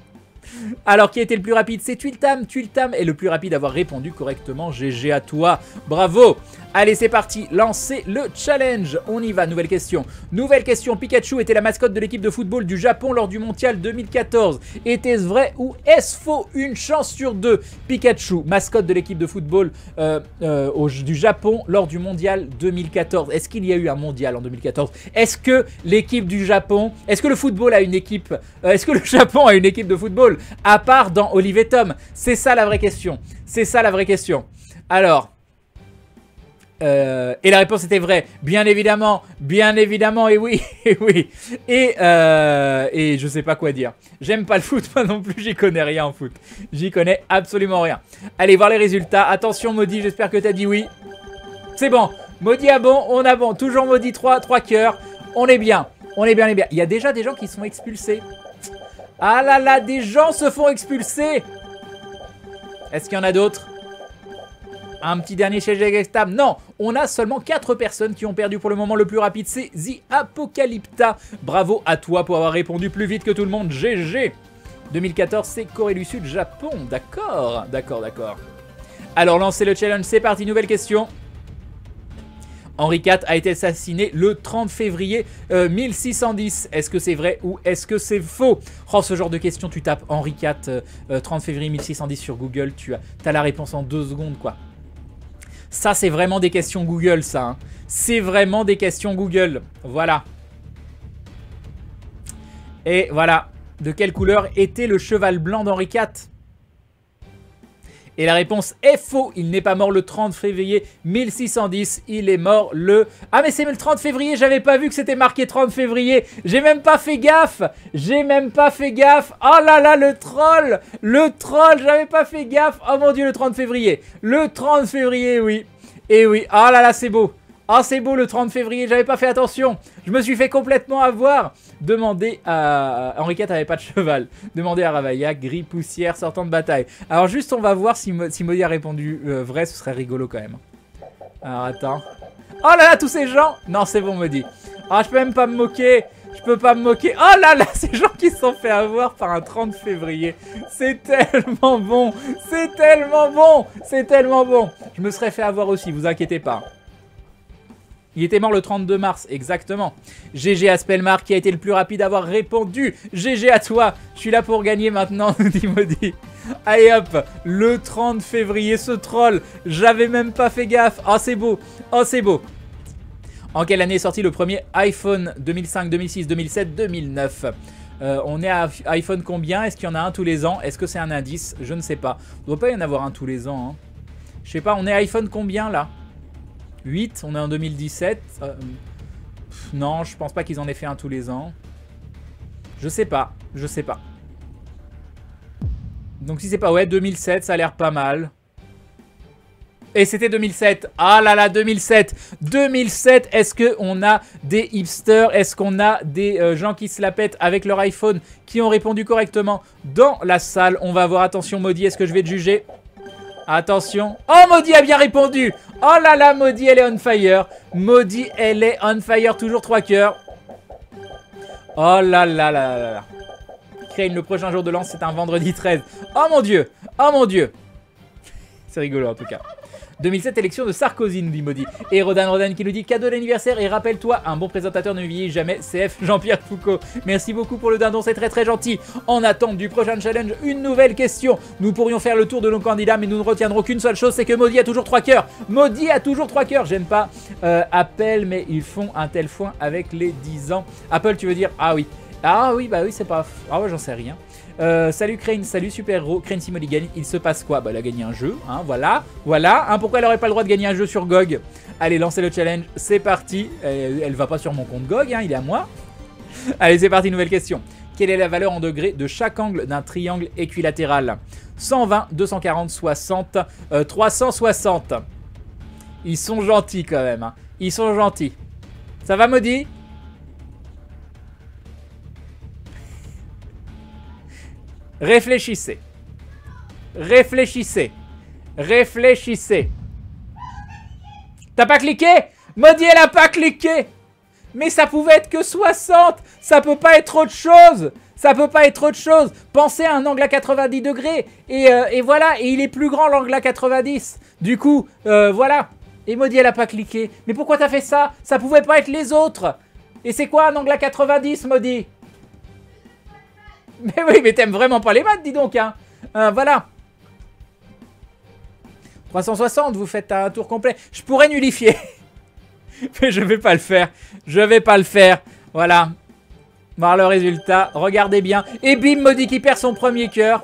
Alors, qui était le plus rapide C'est Twiltam. Twiltam est le plus rapide à avoir répondu correctement. GG à toi. Bravo Allez, c'est parti, lancez le challenge. On y va, nouvelle question. Nouvelle question, Pikachu était la mascotte de l'équipe de football du Japon lors du mondial 2014. Était-ce vrai ou est-ce faux? Une chance sur deux. Pikachu, mascotte de l'équipe de football euh, euh, du Japon lors du mondial 2014. Est-ce qu'il y a eu un mondial en 2014 Est-ce que l'équipe du Japon, est-ce que le football a une équipe, euh, est-ce que le Japon a une équipe de football à part dans Olive Tom? C'est ça la vraie question. C'est ça la vraie question. Alors, euh, et la réponse était vraie. Bien évidemment, bien évidemment, et oui, et oui. Et, euh, et je sais pas quoi dire. J'aime pas le foot, moi non plus, j'y connais rien en foot. J'y connais absolument rien. Allez, voir les résultats. Attention, Maudit, j'espère que t'as dit oui. C'est bon. Maudit a bon, on a bon. Toujours Maudit 3, 3 cœurs. On est bien, on est bien, on est bien. Il y a déjà des gens qui sont expulsés. Ah là là, des gens se font expulser. Est-ce qu'il y en a d'autres? Un petit dernier chez Gestam. Non, on a seulement 4 personnes qui ont perdu pour le moment. Le plus rapide, c'est The Apocalypta. Bravo à toi pour avoir répondu plus vite que tout le monde. GG 2014, c'est Corée du Sud, Japon. D'accord, d'accord, d'accord. Alors, lancez le challenge, c'est parti. Nouvelle question. Henri IV a été assassiné le 30 février 1610. Euh, est-ce que c'est vrai ou est-ce que c'est faux? Oh, ce genre de question, tu tapes Henri IV 30 euh, février 1610 sur Google, tu as, as la réponse en deux secondes, quoi. Ça, c'est vraiment des questions Google, ça. Hein. C'est vraiment des questions Google. Voilà. Et voilà. De quelle couleur était le cheval blanc d'Henri IV et la réponse est faux. Il n'est pas mort le 30 février 1610. Il est mort le... Ah mais c'est le 30 février, j'avais pas vu que c'était marqué 30 février. J'ai même pas fait gaffe. J'ai même pas fait gaffe. Oh là là, le troll. Le troll, j'avais pas fait gaffe. Oh mon dieu, le 30 février. Le 30 février, oui. Et oui, oh là là, c'est beau. Ah, c'est beau le 30 février, j'avais pas fait attention. Je me suis fait complètement avoir. Demandez à... Henri IV avait pas de cheval. Demandez à Ravaya, gris, poussière, sortant de bataille. Alors juste, on va voir si, si Maudit a répondu euh, vrai, ce serait rigolo quand même. Alors attends. Oh là là, tous ces gens Non, c'est bon, Maudit. Ah, je peux même pas me moquer. Je peux pas me moquer. Oh là là, ces gens qui se sont fait avoir par un 30 février. C'est tellement bon. C'est tellement bon. C'est tellement bon. Je me serais fait avoir aussi, vous inquiétez pas. Il était mort le 32 mars, exactement. GG à Spellmark qui a été le plus rapide à avoir répondu. GG à toi, je suis là pour gagner maintenant, dit Maudit. Allez hop, le 30 février, ce troll, j'avais même pas fait gaffe. Oh c'est beau, oh c'est beau. En quelle année est sorti le premier iPhone? 2005, 2006, 2007, 2009 on est à iPhone combien? Est-ce qu'il y en a un tous les ans? Est-ce que c'est un indice? Je ne sais pas. Il ne doit pas y en avoir un tous les ans. Hein. Je sais pas, on est iPhone combien là? 8, on est en 2017. Euh, non, je pense pas qu'ils en aient fait un tous les ans. Je sais pas, je sais pas. Donc si c'est pas... Ouais, 2007, ça a l'air pas mal. Et c'était 2007. Ah là là, 2007. 2007, est-ce qu'on a des hipsters? Est-ce qu'on a des euh, gens qui se la pètent avec leur iPhone qui ont répondu correctement dans la salle? On va voir. Attention, Maudit, est-ce que je vais te juger? Attention. Oh, Maudit a bien répondu. Oh là là, Maudit, elle est on fire. Maudit, elle est on fire. Toujours 3 cœurs. Oh là là là là là. Crane, le prochain jour de lance, c'est un vendredi 13. Oh mon dieu. Oh mon dieu. C'est rigolo en tout cas. 2007, élection de Sarkozy, nous dit Maudit. Et Rodan Rodan qui nous dit cadeau d'anniversaire et rappelle-toi, un bon présentateur ne vieillit jamais, CF Jean-Pierre Foucault. Merci beaucoup pour le dindon, c'est très très gentil. En attente du prochain challenge, une nouvelle question. Nous pourrions faire le tour de nos candidats, mais nous ne retiendrons qu'une seule chose, c'est que Maudit a toujours trois cœurs. Maudit a toujours trois cœurs. J'aime pas euh, Apple, mais ils font un tel foin avec les 10 ans. Apple, tu veux dire? Ah oui. Ah oui, bah oui, c'est pas... Ah ouais, j'en sais rien. Euh, salut Crane, salut Super Héros, Crane Simoligan, il se passe quoi? Bah elle a gagné un jeu, hein, voilà, voilà. Hein, pourquoi elle aurait pas le droit de gagner un jeu sur GOG Allez, lancez le challenge, c'est parti. Elle, va pas sur mon compte GOG, hein, il est à moi. Allez, c'est parti, nouvelle question. Quelle est la valeur en degrés de chaque angle d'un triangle équilatéral? 120, 240, 60, 360. Ils sont gentils quand même, ils sont gentils. Ça va Maudit? Réfléchissez. Réfléchissez. Réfléchissez. T'as pas cliqué? Maudit, elle a pas cliqué Mais ça pouvait être que 60 Ça peut pas être autre chose ça peut pas être autre chose. Pensez à un angle à 90 degrés. Euh, et, voilà, et il est plus grand l'angle à 90. Du coup, euh, voilà. Et Maudit, elle a pas cliqué. Mais pourquoi t'as fait ça? Ça pouvait pas être les autres. Et c'est quoi un angle à 90, Maudit? mais oui, mais t'aimes vraiment pas les maths, dis donc, hein. hein voilà. 360, vous faites un tour complet. Je pourrais nullifier. mais je vais pas le faire. Je vais pas le faire. Voilà. Voir le résultat. Regardez bien. Et bim, Maudit qui perd son premier cœur.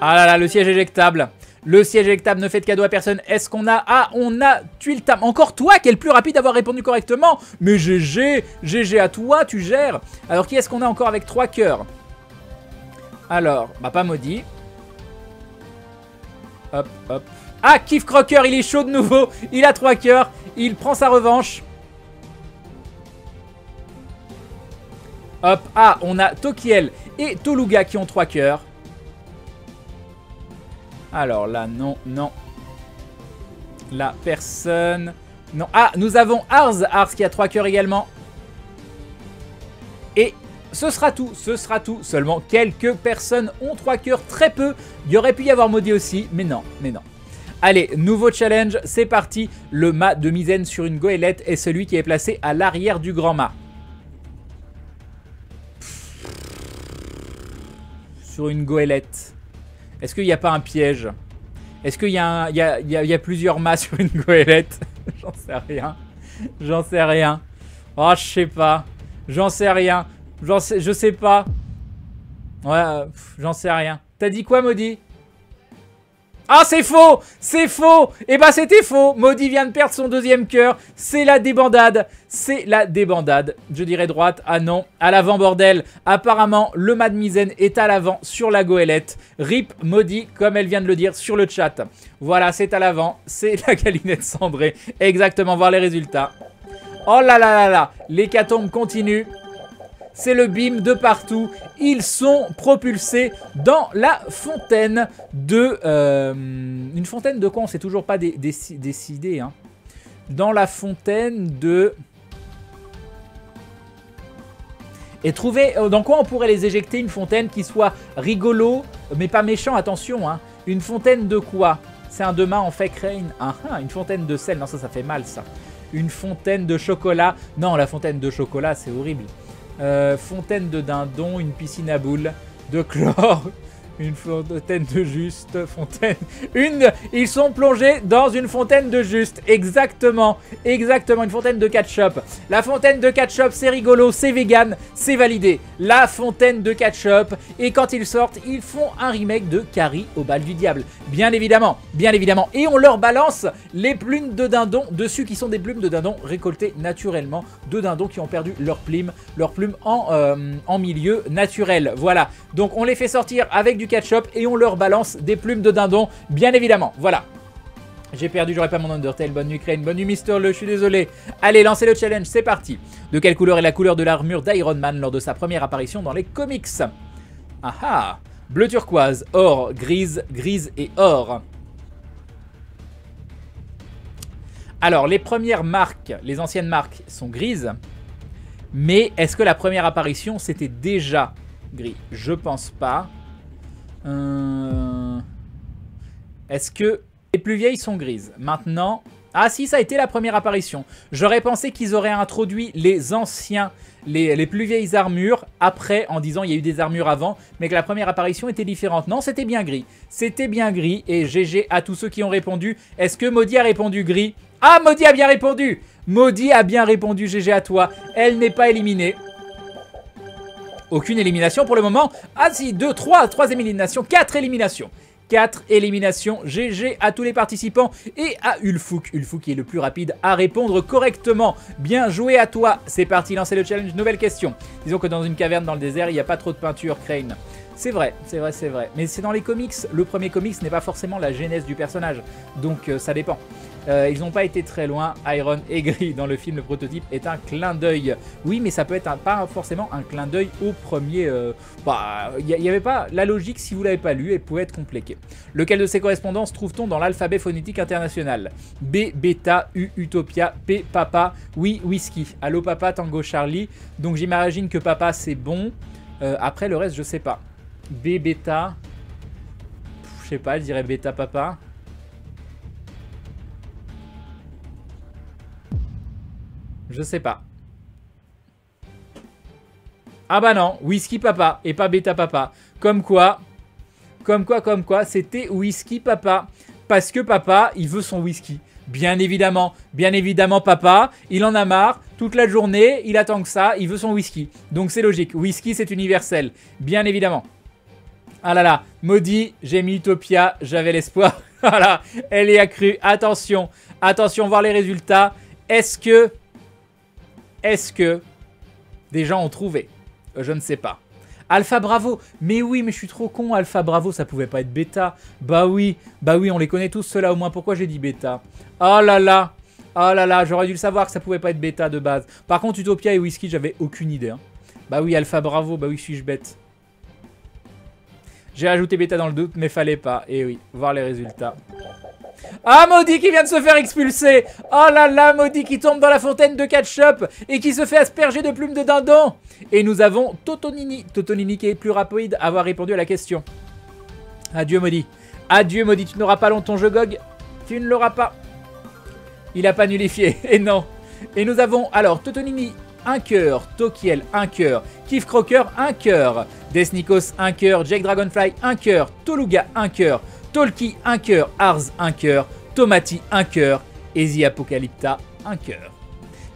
Ah là là, le siège éjectable. Le siège électable ne fait de cadeau à personne. Est-ce qu'on a... Ah, on a Tuiltam. Encore toi qui est le plus rapide d'avoir répondu correctement. Mais GG, GG à toi, tu gères. Alors, qui est-ce qu'on a encore avec 3 cœurs Alors, bah pas maudit. Hop, hop. Ah, Kif Crocker, il est chaud de nouveau. Il a 3 cœurs. Il prend sa revanche. Hop, ah, on a Tokiel et Toluga qui ont 3 cœurs. Alors là, non, non. La personne... Non. Ah, nous avons Ars. Ars qui a trois cœurs également. Et ce sera tout, ce sera tout. Seulement quelques personnes ont trois cœurs, très peu. Il aurait pu y avoir Maudit aussi, mais non, mais non. Allez, nouveau challenge, c'est parti. Le mât de misaine sur une goélette est celui qui est placé à l'arrière du grand mât. Sur une goélette. Est-ce qu'il n'y a pas un piège? Est-ce qu'il y, a plusieurs mâts sur une goélette? J'en sais rien. J'en sais rien. Oh, je sais pas. J'en sais rien. J'en sais, je sais pas. Ouais, j'en sais rien. T'as dit quoi, Maudit? Ah, c'est faux C'est faux Eh ben, c'était faux Maudit vient de perdre son deuxième cœur. C'est la débandade. C'est la débandade. Je dirais droite. Ah non. À l'avant, bordel. Apparemment, le Madmizen est à l'avant sur la goélette. Rip Maudit, comme elle vient de le dire sur le chat. Voilà, c'est à l'avant. C'est la galinette cendrée. Exactement, voir les résultats. Oh là là là là L'hécatombe continue c'est le bim de partout. Ils sont propulsés dans la fontaine de... Euh, une fontaine de quoi On sait toujours pas décidé. Hein. Dans la fontaine de... Et trouver euh, dans quoi on pourrait les éjecter une fontaine qui soit rigolo, mais pas méchant, attention. Hein. Une fontaine de quoi? C'est un demain en Crane. Ah, ah, une fontaine de sel, non ça ça fait mal ça. Une fontaine de chocolat. Non, la fontaine de chocolat c'est horrible. Euh, fontaine de dindon, une piscine à boules, de chlore, Une fontaine de juste, fontaine. Une. Ils sont plongés dans une fontaine de juste. Exactement. Exactement. Une fontaine de ketchup. La fontaine de ketchup, c'est rigolo, c'est vegan, c'est validé. La fontaine de ketchup. Et quand ils sortent, ils font un remake de Carrie au bal du diable. Bien évidemment. Bien évidemment. Et on leur balance les plumes de dindon dessus qui sont des plumes de dindon récoltées naturellement. De dindons qui ont perdu leur plume, leur plume euh, en milieu naturel. Voilà. Donc on les fait sortir avec du ketchup et on leur balance des plumes de dindon, bien évidemment. Voilà. J'ai perdu, j'aurais pas mon Undertale. Bonne nuit Crane, bonne nuit Mister Le, je suis désolé. Allez, lancez le challenge, c'est parti. De quelle couleur est la couleur de l'armure d'Iron Man lors de sa première apparition dans les comics? Ah ah Bleu turquoise, or, grise, grise et or. Alors, les premières marques, les anciennes marques sont grises. Mais est-ce que la première apparition, c'était déjà gris? Je pense pas. Euh, est-ce que les plus vieilles sont grises Maintenant... Ah si, ça a été la première apparition. J'aurais pensé qu'ils auraient introduit les anciens, les, plus vieilles armures après, en disant il y a eu des armures avant, mais que la première apparition était différente. Non, c'était bien gris. C'était bien gris, et GG à tous ceux qui ont répondu. Est-ce que Maudit a répondu gris? Ah, Maudit a bien répondu Maudit a bien répondu, GG à toi. Elle n'est pas éliminée. Aucune élimination pour le moment. Ah si, 2, 3, 3 éliminations, 4 éliminations. 4 éliminations. GG à tous les participants et à Ulfouk. Ulfouk qui est le plus rapide à répondre correctement. Bien joué à toi. C'est parti, lancez le challenge. Nouvelle question. Disons que dans une caverne dans le désert, il n'y a pas trop de peinture, Crane. C'est vrai, c'est vrai, c'est vrai. Mais c'est dans les comics. Le premier comics n'est pas forcément la genèse du personnage. Donc euh, ça dépend. Euh, ils n'ont pas été très loin. Iron et Gris dans le film, le prototype est un clin d'œil. Oui, mais ça peut être pas forcément un clin d'œil au premier. Euh, bah, il n'y avait pas la logique si vous l'avez pas lu et pouvait être compliqué. Lequel de ces correspondances trouve-t-on dans l'alphabet phonétique international? B, bêta, U, utopia, P, papa, oui, whisky. Allo papa, tango Charlie. Donc j'imagine que papa c'est bon. Euh, après le reste, je sais pas. B, bêta. Je sais pas, je dirais bêta papa. Je sais pas. Ah bah non, whisky papa et pas bêta papa. Comme quoi, comme quoi, comme quoi, c'était whisky papa. Parce que papa, il veut son whisky. Bien évidemment, bien évidemment papa, il en a marre, toute la journée, il attend que ça, il veut son whisky. Donc c'est logique, whisky c'est universel, bien évidemment. Ah là là, maudit, j'ai mis Utopia, j'avais l'espoir. voilà, elle est accrue, attention, attention, voir les résultats. Est-ce que est-ce que des gens ont trouvé? Euh, Je ne sais pas. Alpha Bravo Mais oui, mais je suis trop con, Alpha Bravo, ça pouvait pas être bêta. Bah oui, bah oui, on les connaît tous ceux-là au moins. Pourquoi j'ai dit bêta Oh là là Oh là là, j'aurais dû le savoir que ça pouvait pas être bêta de base. Par contre, Utopia et Whisky, j'avais aucune idée. Hein. Bah oui, Alpha Bravo, bah oui, suis-je bête? J'ai rajouté bêta dans le doute, mais fallait pas. Et eh oui, voir les résultats. Ah, Maudit qui vient de se faire expulser Oh là là, Maudit qui tombe dans la fontaine de ketchup et qui se fait asperger de plumes de dindon Et nous avons Totonini, Totonini qui est plus rapide à avoir répondu à la question. Adieu, Maudit. Adieu, Maudit, tu n'auras pas longtemps jeu GOG. Tu ne l'auras pas. Il a pas nullifié, et non. Et nous avons alors Totonini, un cœur, Tokiel, un cœur, Kif Crocker, un cœur, Desnikos, un cœur, Jake Dragonfly, un cœur, Toluga, un cœur, Tolki, un cœur. Ars, un cœur. Tomati, un cœur. Easy Apocalypta, un cœur.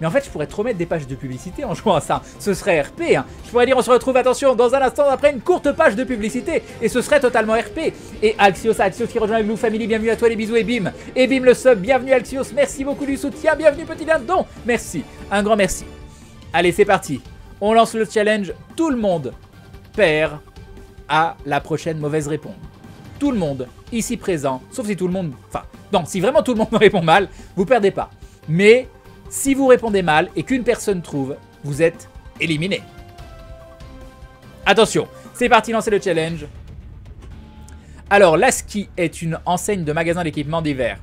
Mais en fait, je pourrais trop mettre des pages de publicité en jouant à ça. Ce serait RP. Hein. Je pourrais dire, on se retrouve, attention, dans un instant après une courte page de publicité. Et ce serait totalement RP. Et Axios, Axios qui rejoint nous, family, bienvenue à toi, les bisous et bim. Et bim le sub, bienvenue Axios, merci beaucoup du soutien, bienvenue petit dindon. Merci, un grand merci. Allez, c'est parti. On lance le challenge. Tout le monde perd à la prochaine mauvaise réponse. Tout le monde ici présent, sauf si tout le monde... Enfin, non, si vraiment tout le monde me répond mal, vous perdez pas. Mais si vous répondez mal et qu'une personne trouve, vous êtes éliminé. Attention, c'est parti, lancer le challenge. Alors, Lasky est une enseigne de magasin d'équipement d'hiver.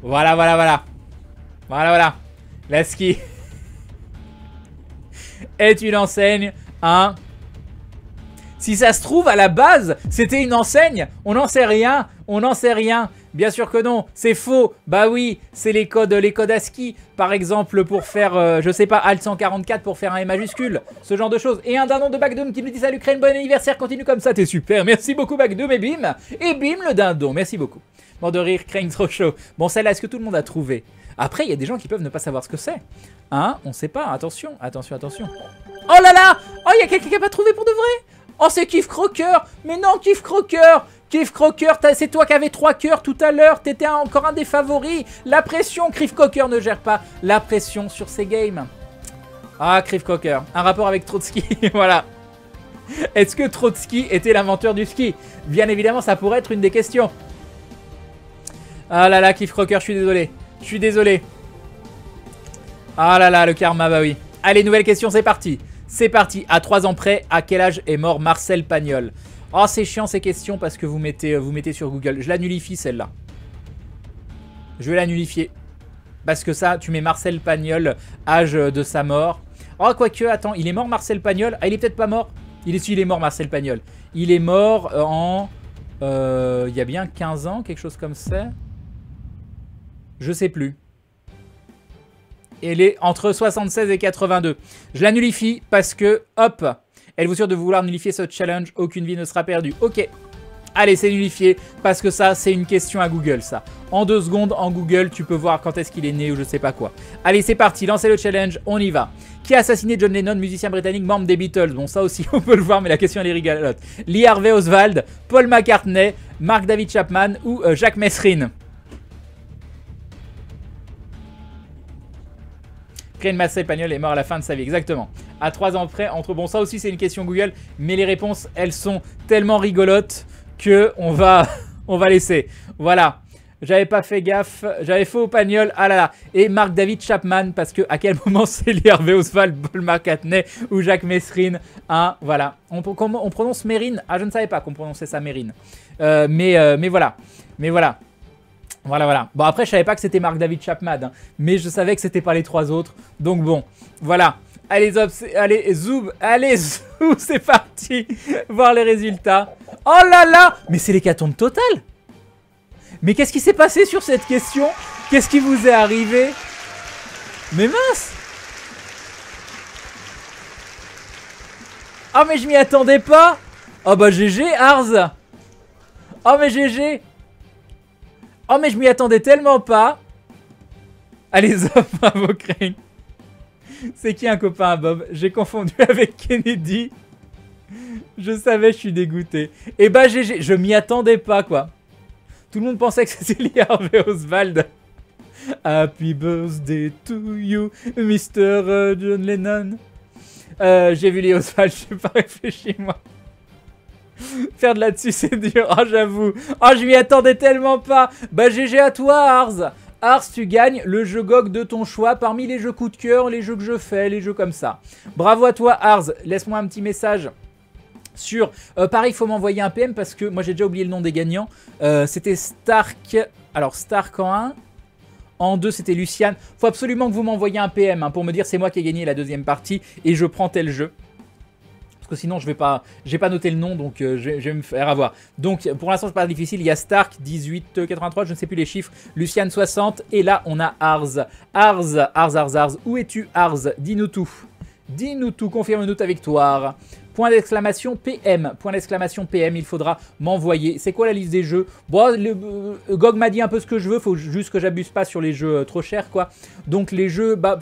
Voilà, voilà, voilà. Voilà, voilà. Lasky est une enseigne, un... Si ça se trouve, à la base, c'était une enseigne. On n'en sait rien. On n'en sait rien. Bien sûr que non, c'est faux. Bah oui, c'est les codes, les codes ASCII. Par exemple, pour faire, euh, je sais pas, Alt 144 pour faire un E majuscule. Ce genre de choses. Et un dindon de Bagdoom qui nous dit salut Crane, bon anniversaire, continue comme ça, t'es super. Merci beaucoup Bagdoom et bim. Et bim le dindon, merci beaucoup. Mort de rire, Crane trop chaud. Bon, celle-là, est-ce que tout le monde a trouvé? Après, il y a des gens qui peuvent ne pas savoir ce que c'est. Hein On sait pas, attention, attention, attention. Oh là là Oh, il y a quelqu'un qui a pas trouvé pour de vrai Oh, c'est Kiff Crocker Mais non, Kiff Crocker Kiff Crocker, c'est toi qui avais trois cœurs tout à l'heure, t'étais encore un des favoris. La pression, Kiff Crocker ne gère pas la pression sur ces games. Ah, Kiff Crocker, un rapport avec Trotsky, voilà. Est-ce que Trotsky était l'inventeur du ski? Bien évidemment, ça pourrait être une des questions. Ah là là, Kiff Crocker, je suis désolé. Je suis désolé. Ah là là, le karma, bah oui. Allez, nouvelle question, c'est parti. C'est parti. À 3 ans près, à quel âge est mort Marcel Pagnol? Oh, c'est chiant ces questions parce que vous mettez, vous mettez sur Google. Je l'annulifie celle-là. Je vais l'annulifier. Parce que ça, tu mets Marcel Pagnol, âge de sa mort. Oh, quoique, attends, il est mort Marcel Pagnol? Ah, il est peut-être pas mort? Il est, il est mort Marcel Pagnol. Il est mort en... Euh, il y a bien 15 ans, quelque chose comme ça. Je sais plus. Elle est entre 76 et 82. Je la nullifie parce que, hop, elle vous sûre de vouloir nullifier ce challenge, aucune vie ne sera perdue. Ok, allez, c'est nullifié parce que ça, c'est une question à Google, ça. En deux secondes, en Google, tu peux voir quand est-ce qu'il est né ou je sais pas quoi. Allez, c'est parti, lancez le challenge, on y va. Qui a assassiné John Lennon, musicien britannique, membre des Beatles? Bon, ça aussi, on peut le voir, mais la question, elle est rigolote. Lee Harvey Oswald, Paul McCartney, Mark David Chapman ou euh, Jacques Messrine Crane Massa Pagnol est mort à la fin de sa vie, exactement. À 3 ans près, entre... Bon, ça aussi, c'est une question Google, mais les réponses, elles sont tellement rigolotes que on va, on va laisser. Voilà. J'avais pas fait gaffe, j'avais faux au Pagnol, ah là là. Et Marc David Chapman, parce que à quel moment c'est Hervé Oswald, Paul McCartney ou Jacques Messrine Hein, voilà. On, on, prononce Mérine? Ah, je ne savais pas qu'on prononçait ça Mérine. Euh, mais, euh, mais voilà. Mais voilà. Voilà, voilà. Bon, après, je savais pas que c'était Mark David Chapman, hein, mais je savais que c'était pas les trois autres. Donc bon, voilà. Allez, allez, zoom, allez, zoom, c'est parti. Voir les résultats. Oh là là Mais c'est l'hécatombe totale Mais qu'est-ce qui s'est passé sur cette question? Qu'est-ce qui vous est arrivé? Mais mince Oh mais je m'y attendais pas Oh bah GG, Arz Oh mais GG Oh mais je m'y attendais tellement pas Allez Zob, bravo Crane C'est qui un copain à Bob? J'ai confondu avec Kennedy Je savais, je suis dégoûté. Et bah GG, je m'y attendais pas quoi Tout le monde pensait que c'était Lee Harvey Oswald Happy birthday to you, Mr. Euh, John Lennon. Euh, J'ai vu Lee Oswald, je pas réfléchi moi. Faire de là-dessus, c'est dur. Ah, j'avoue. Ah, je m'y attendais tellement pas. Bah, GG à toi, Ars. Ars, tu gagnes le jeu GOG de ton choix parmi les jeux coup de cœur, les jeux que je fais, les jeux comme ça. Bravo à toi, Ars. Laisse-moi un petit message sur... Euh, pareil, il faut m'envoyer un PM parce que moi, j'ai déjà oublié le nom des gagnants. Euh, c'était Stark... Alors, Stark en 1... En 2, c'était Luciane. Faut absolument que vous m'envoyiez un PM hein, pour me dire c'est moi qui ai gagné la deuxième partie et je prends tel jeu sinon je vais pas, j'ai pas noté le nom, donc euh, je, vais me faire avoir. Donc pour l'instant c'est pas difficile, il y a Stark 1883, je ne sais plus les chiffres, Luciane 60, et là on a Ars. Ars, Ars, Ars, Ars, où es-tu Ars Dis-nous tout. Dis-nous tout, confirme-nous ta victoire. Point d'exclamation PM. Point d'exclamation PM, il faudra m'envoyer. C'est quoi la liste des jeux? Bon, le, euh, GOG m'a dit un peu ce que je veux, faut juste que j'abuse pas sur les jeux euh, trop chers, quoi. Donc les jeux, bah,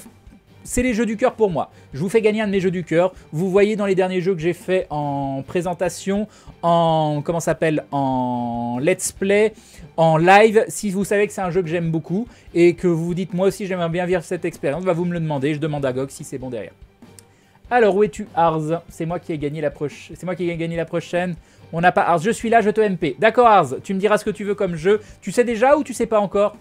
c'est les jeux du cœur pour moi. Je vous fais gagner un de mes jeux du cœur. Vous voyez dans les derniers jeux que j'ai fait en présentation, en comment s'appelle, en let's play, en live. Si vous savez que c'est un jeu que j'aime beaucoup et que vous dites moi aussi j'aimerais bien vivre cette expérience, bah vous me le demandez. Je demande à Gog si c'est bon derrière. Alors où es-tu Ars C'est moi qui ai gagné la prochaine. C'est moi qui ai gagné la prochaine. On n'a pas Ars. Je suis là, je te MP. D'accord Ars. Tu me diras ce que tu veux comme jeu. Tu sais déjà ou tu sais pas encore?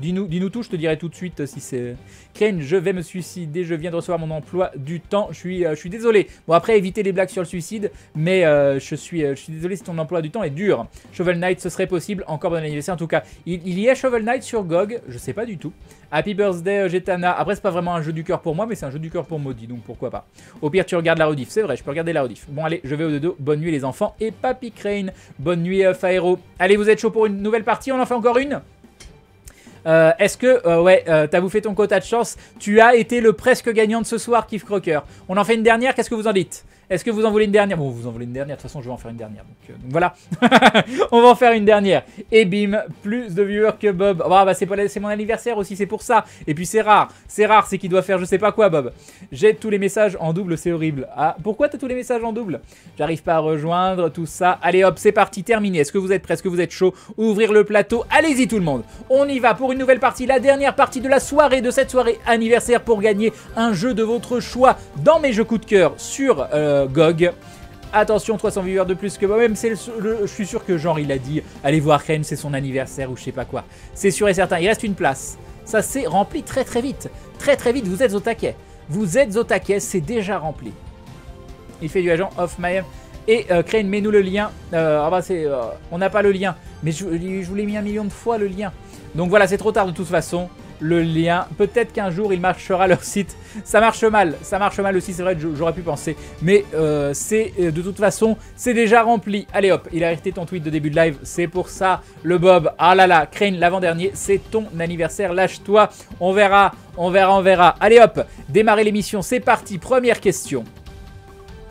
Dis-nous dis tout, je te dirai tout de suite si c'est... Crane, je vais me suicider, je viens de recevoir mon emploi du temps, je suis, suis désolé. Bon après, éviter les blagues sur le suicide, mais je, suis, je suis désolé si ton emploi du temps est dur. Shovel Knight, ce serait possible, encore bon anniversaire en tout cas. Il, y a Shovel Knight sur GOG, je sais pas du tout. Happy Birthday Jetana, après c'est pas vraiment un jeu du cœur pour moi, mais c'est un jeu du cœur pour Maudit, donc pourquoi pas. Au pire, tu regardes la rediff, c'est vrai, je peux regarder la rediff. Bon allez, je vais au dodo, bonne nuit les enfants, et Papy Crane, bonne nuit Faero. Allez, vous êtes chaud pour une nouvelle partie, on en fait encore une? Euh, Est-ce que, euh, ouais, euh, t'as bouffé ton quota de chance Tu as été le presque gagnant de ce soir, Kif Crocker? On en fait une dernière, qu'est-ce que vous en dites? Est-ce que vous en voulez une dernière? Bon, vous en voulez une dernière. De toute façon, je vais en faire une dernière. Donc, euh, voilà. on va en faire une dernière. Et bim, plus de viewers que Bob. Ah bah, c'est mon anniversaire aussi, c'est pour ça. Et puis, c'est rare. C'est rare, c'est qu'il doit faire je sais pas quoi, Bob. J'ai tous les messages en double, c'est horrible. Ah, pourquoi t'as tous les messages en double? J'arrive pas à rejoindre tout ça. Allez hop, c'est parti, terminé. Est-ce que vous êtes prêts? Est-ce que vous êtes chaud? Ouvrir le plateau. Allez-y, tout le monde. On y va pour une nouvelle partie. La dernière partie de la soirée, de cette soirée anniversaire pour gagner un jeu de votre choix dans mes jeux coup de cœur sur. Euh, GOG. Attention, 300 viewers de plus que moi-même. je suis sûr que genre il a dit allez voir Ren, c'est son anniversaire ou je sais pas quoi. C'est sûr et certain. Il reste une place. Ça s'est rempli très très vite. Très très vite, vous êtes au taquet. Vous êtes au taquet, c'est déjà rempli. Il fait du agent off my Et euh, Crane, mets-nous le lien. Euh, ah bah c'est, euh, on n'a pas le lien. Mais je vous l'ai mis un million de fois le lien. Donc voilà, c'est trop tard de toute façon le lien. Peut-être qu'un jour il marchera leur site. Ça marche mal, ça marche mal aussi, c'est vrai, j'aurais pu penser. Mais euh, c'est euh, de toute façon, c'est déjà rempli. Allez hop, il a arrêté ton tweet de début de live, c'est pour ça. Le Bob, ah là là, Crane l'avant-dernier, c'est ton anniversaire, lâche-toi. On verra, on verra, on verra. Allez hop, démarrer l'émission, c'est parti. Première question.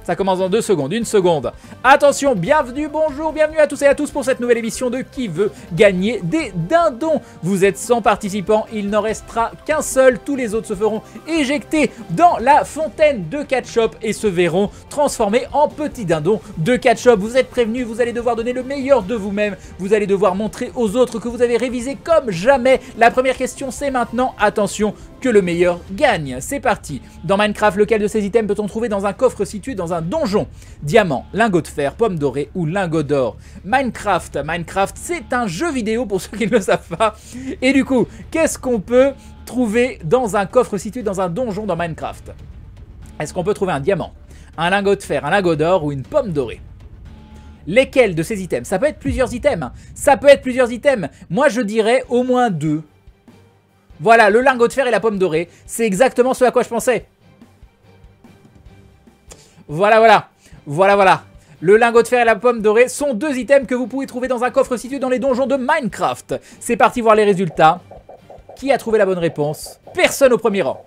Ça commence dans deux secondes, une seconde. Attention, bienvenue, bonjour, bienvenue à tous et à tous pour cette nouvelle émission de Qui veut gagner des dindons? Vous êtes 100 participants, il n'en restera qu'un seul. Tous les autres se feront éjecter dans la fontaine de ketchup et se verront transformés en petits dindons de ketchup. Vous êtes prévenus, vous allez devoir donner le meilleur de vous-même. Vous allez devoir montrer aux autres que vous avez révisé comme jamais. La première question, c'est maintenant, attention, que le meilleur gagne. C'est parti. Dans Minecraft, lequel de ces items peut-on trouver dans un coffre situé dans un donjon? Diamant, lingot de fer, pomme dorée ou lingot d'or Minecraft, Minecraft, c'est un jeu vidéo pour ceux qui ne le savent pas. Et du coup, qu'est-ce qu'on peut trouver dans un coffre situé dans un donjon dans Minecraft? Est-ce qu'on peut trouver un diamant, un lingot de fer, un lingot d'or ou une pomme dorée? Lesquels de ces items? Ça peut être plusieurs items. Ça peut être plusieurs items. Moi, je dirais au moins deux. Voilà, le lingot de fer et la pomme dorée. C'est exactement ce à quoi je pensais. Voilà, voilà. Voilà, voilà. Le lingot de fer et la pomme dorée sont deux items que vous pouvez trouver dans un coffre situé dans les donjons de Minecraft. C'est parti voir les résultats. Qui a trouvé la bonne réponse? Personne au premier rang.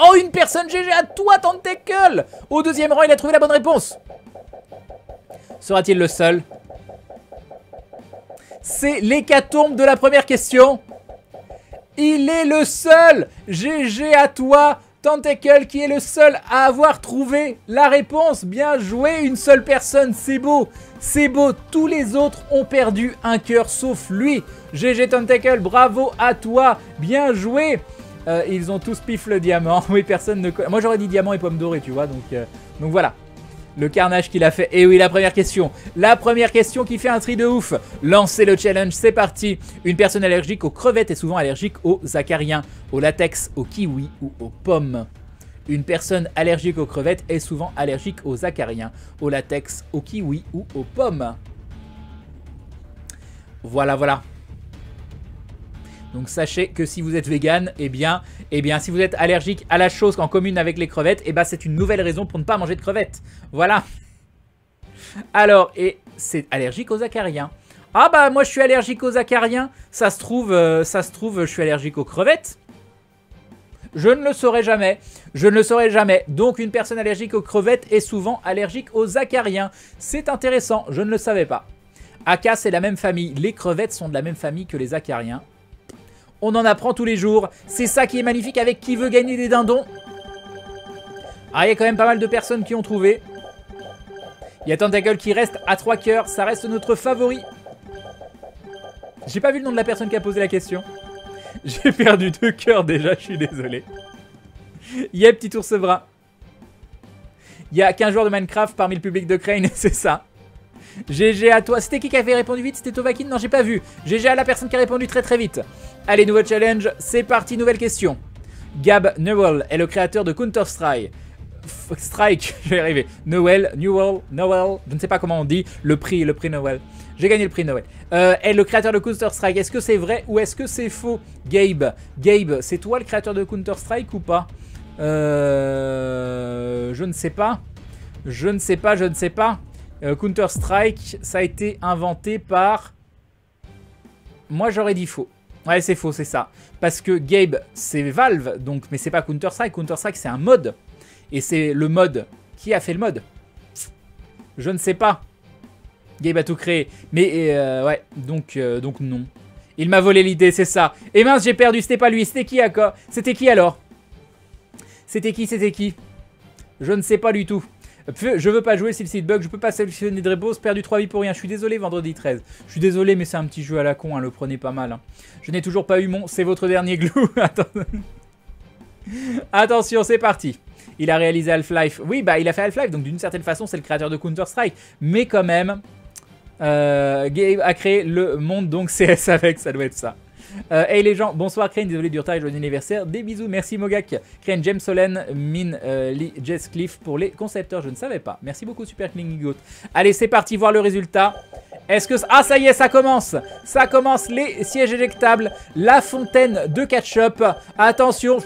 Oh, une personne GG à toi, Tentacle Au deuxième rang, il a trouvé la bonne réponse. Sera-t-il le seul? C'est l'hécatombe de la première question. Il est le seul GG à toi Tentacle qui est le seul à avoir trouvé la réponse. Bien joué, une seule personne, c'est beau. C'est beau, tous les autres ont perdu un cœur sauf lui. GG Tentacle, bravo à toi, bien joué. Euh, ils ont tous pif le diamant. Oui, personne ne... Moi j'aurais dit diamant et pomme dorée, tu vois, donc, euh, donc voilà. Le carnage qu'il a fait. Et oui, la première question. La première question qui fait un tri de ouf. Lancez le challenge, c'est parti. Une personne allergique aux crevettes est souvent allergique aux acariens, au latex, aux kiwis ou aux pommes. Une personne allergique aux crevettes est souvent allergique aux acariens, au latex, aux kiwis ou aux pommes. Voilà, voilà. Donc sachez que si vous êtes vegan, eh bien, eh bien, si vous êtes allergique à la chose en commune avec les crevettes, eh ben, c'est une nouvelle raison pour ne pas manger de crevettes. Voilà. Alors, et c'est allergique aux acariens. Ah bah moi je suis allergique aux acariens. Ça se trouve, euh, ça se trouve, je suis allergique aux crevettes. Je ne le saurai jamais. Je ne le saurai jamais. Donc une personne allergique aux crevettes est souvent allergique aux acariens. C'est intéressant, je ne le savais pas. Aka, c'est la même famille. Les crevettes sont de la même famille que les acariens. On en apprend tous les jours. C'est ça qui est magnifique avec qui veut gagner des dindons. Ah, il y a quand même pas mal de personnes qui ont trouvé. Il y a Tentacle qui reste à 3 cœurs. Ça reste notre favori. J'ai pas vu le nom de la personne qui a posé la question. J'ai perdu deux cœurs déjà, je suis désolé. Y'a petit ours brun. Il y a 15 joueurs de Minecraft parmi le public de Crane, c'est ça. GG à toi. C'était qui qui avait répondu vite? C'était Tovakin? Non, j'ai pas vu. GG à la personne qui a répondu très très vite. Allez, nouveau challenge. C'est parti, nouvelle question. Gab Newell est le créateur de Counter-Strike. Strike, je vais y arriver. Noël, Newell, Noël, je ne sais pas comment on dit. Le prix, le prix Noël. J'ai gagné le prix Noël. Euh, est le créateur de Counter-Strike. Est-ce que c'est vrai ou est-ce que c'est faux? Gabe, Gabe, c'est toi le créateur de Counter-Strike ou pas? Euh, Je ne sais pas. Je ne sais pas, je ne sais pas. Euh, Counter-Strike, ça a été inventé par... Moi, j'aurais dit faux. Ouais, c'est faux, c'est ça. Parce que Gabe, c'est Valve, donc, mais c'est pas Counter-Strike. Counter-Strike, c'est un mode. Et c'est le mode. Qui a fait le mode? Je ne sais pas. Gabe a tout créé. Mais euh, ouais, donc, euh, donc non. Il m'a volé l'idée, c'est ça. Et mince, j'ai perdu, c'était pas lui. C'était qui, C'était qui alors? C'était qui, c'était qui? Je ne sais pas du tout. Je veux pas jouer si le bug, je peux pas sélectionner réponse, perdu 3 vies pour rien. Je suis désolé, vendredi 13. Je suis désolé, mais c'est un petit jeu à la con, hein, le prenez pas mal. Hein. Je n'ai toujours pas eu mon... C'est votre dernier glue. Attention, c'est parti. Il a réalisé Half-Life. Oui, bah il a fait Half-Life, donc d'une certaine façon, c'est le créateur de Counter-Strike. Mais quand même, euh, Gabe a créé le monde, donc CS avec, ça doit être ça. Euh, hey les gens, bonsoir Crane, désolé du retard et joyeux anniversaire. Des bisous, merci Mogak. Crane, James Solen, Min, euh, Lee, Jess Cliff pour les concepteurs, je ne savais pas. Merci beaucoup Super Goat. Allez, c'est parti, voir le résultat. Est-ce que... Ah, ça y est, ça commence Ça commence, les sièges éjectables, la fontaine de ketchup. Attention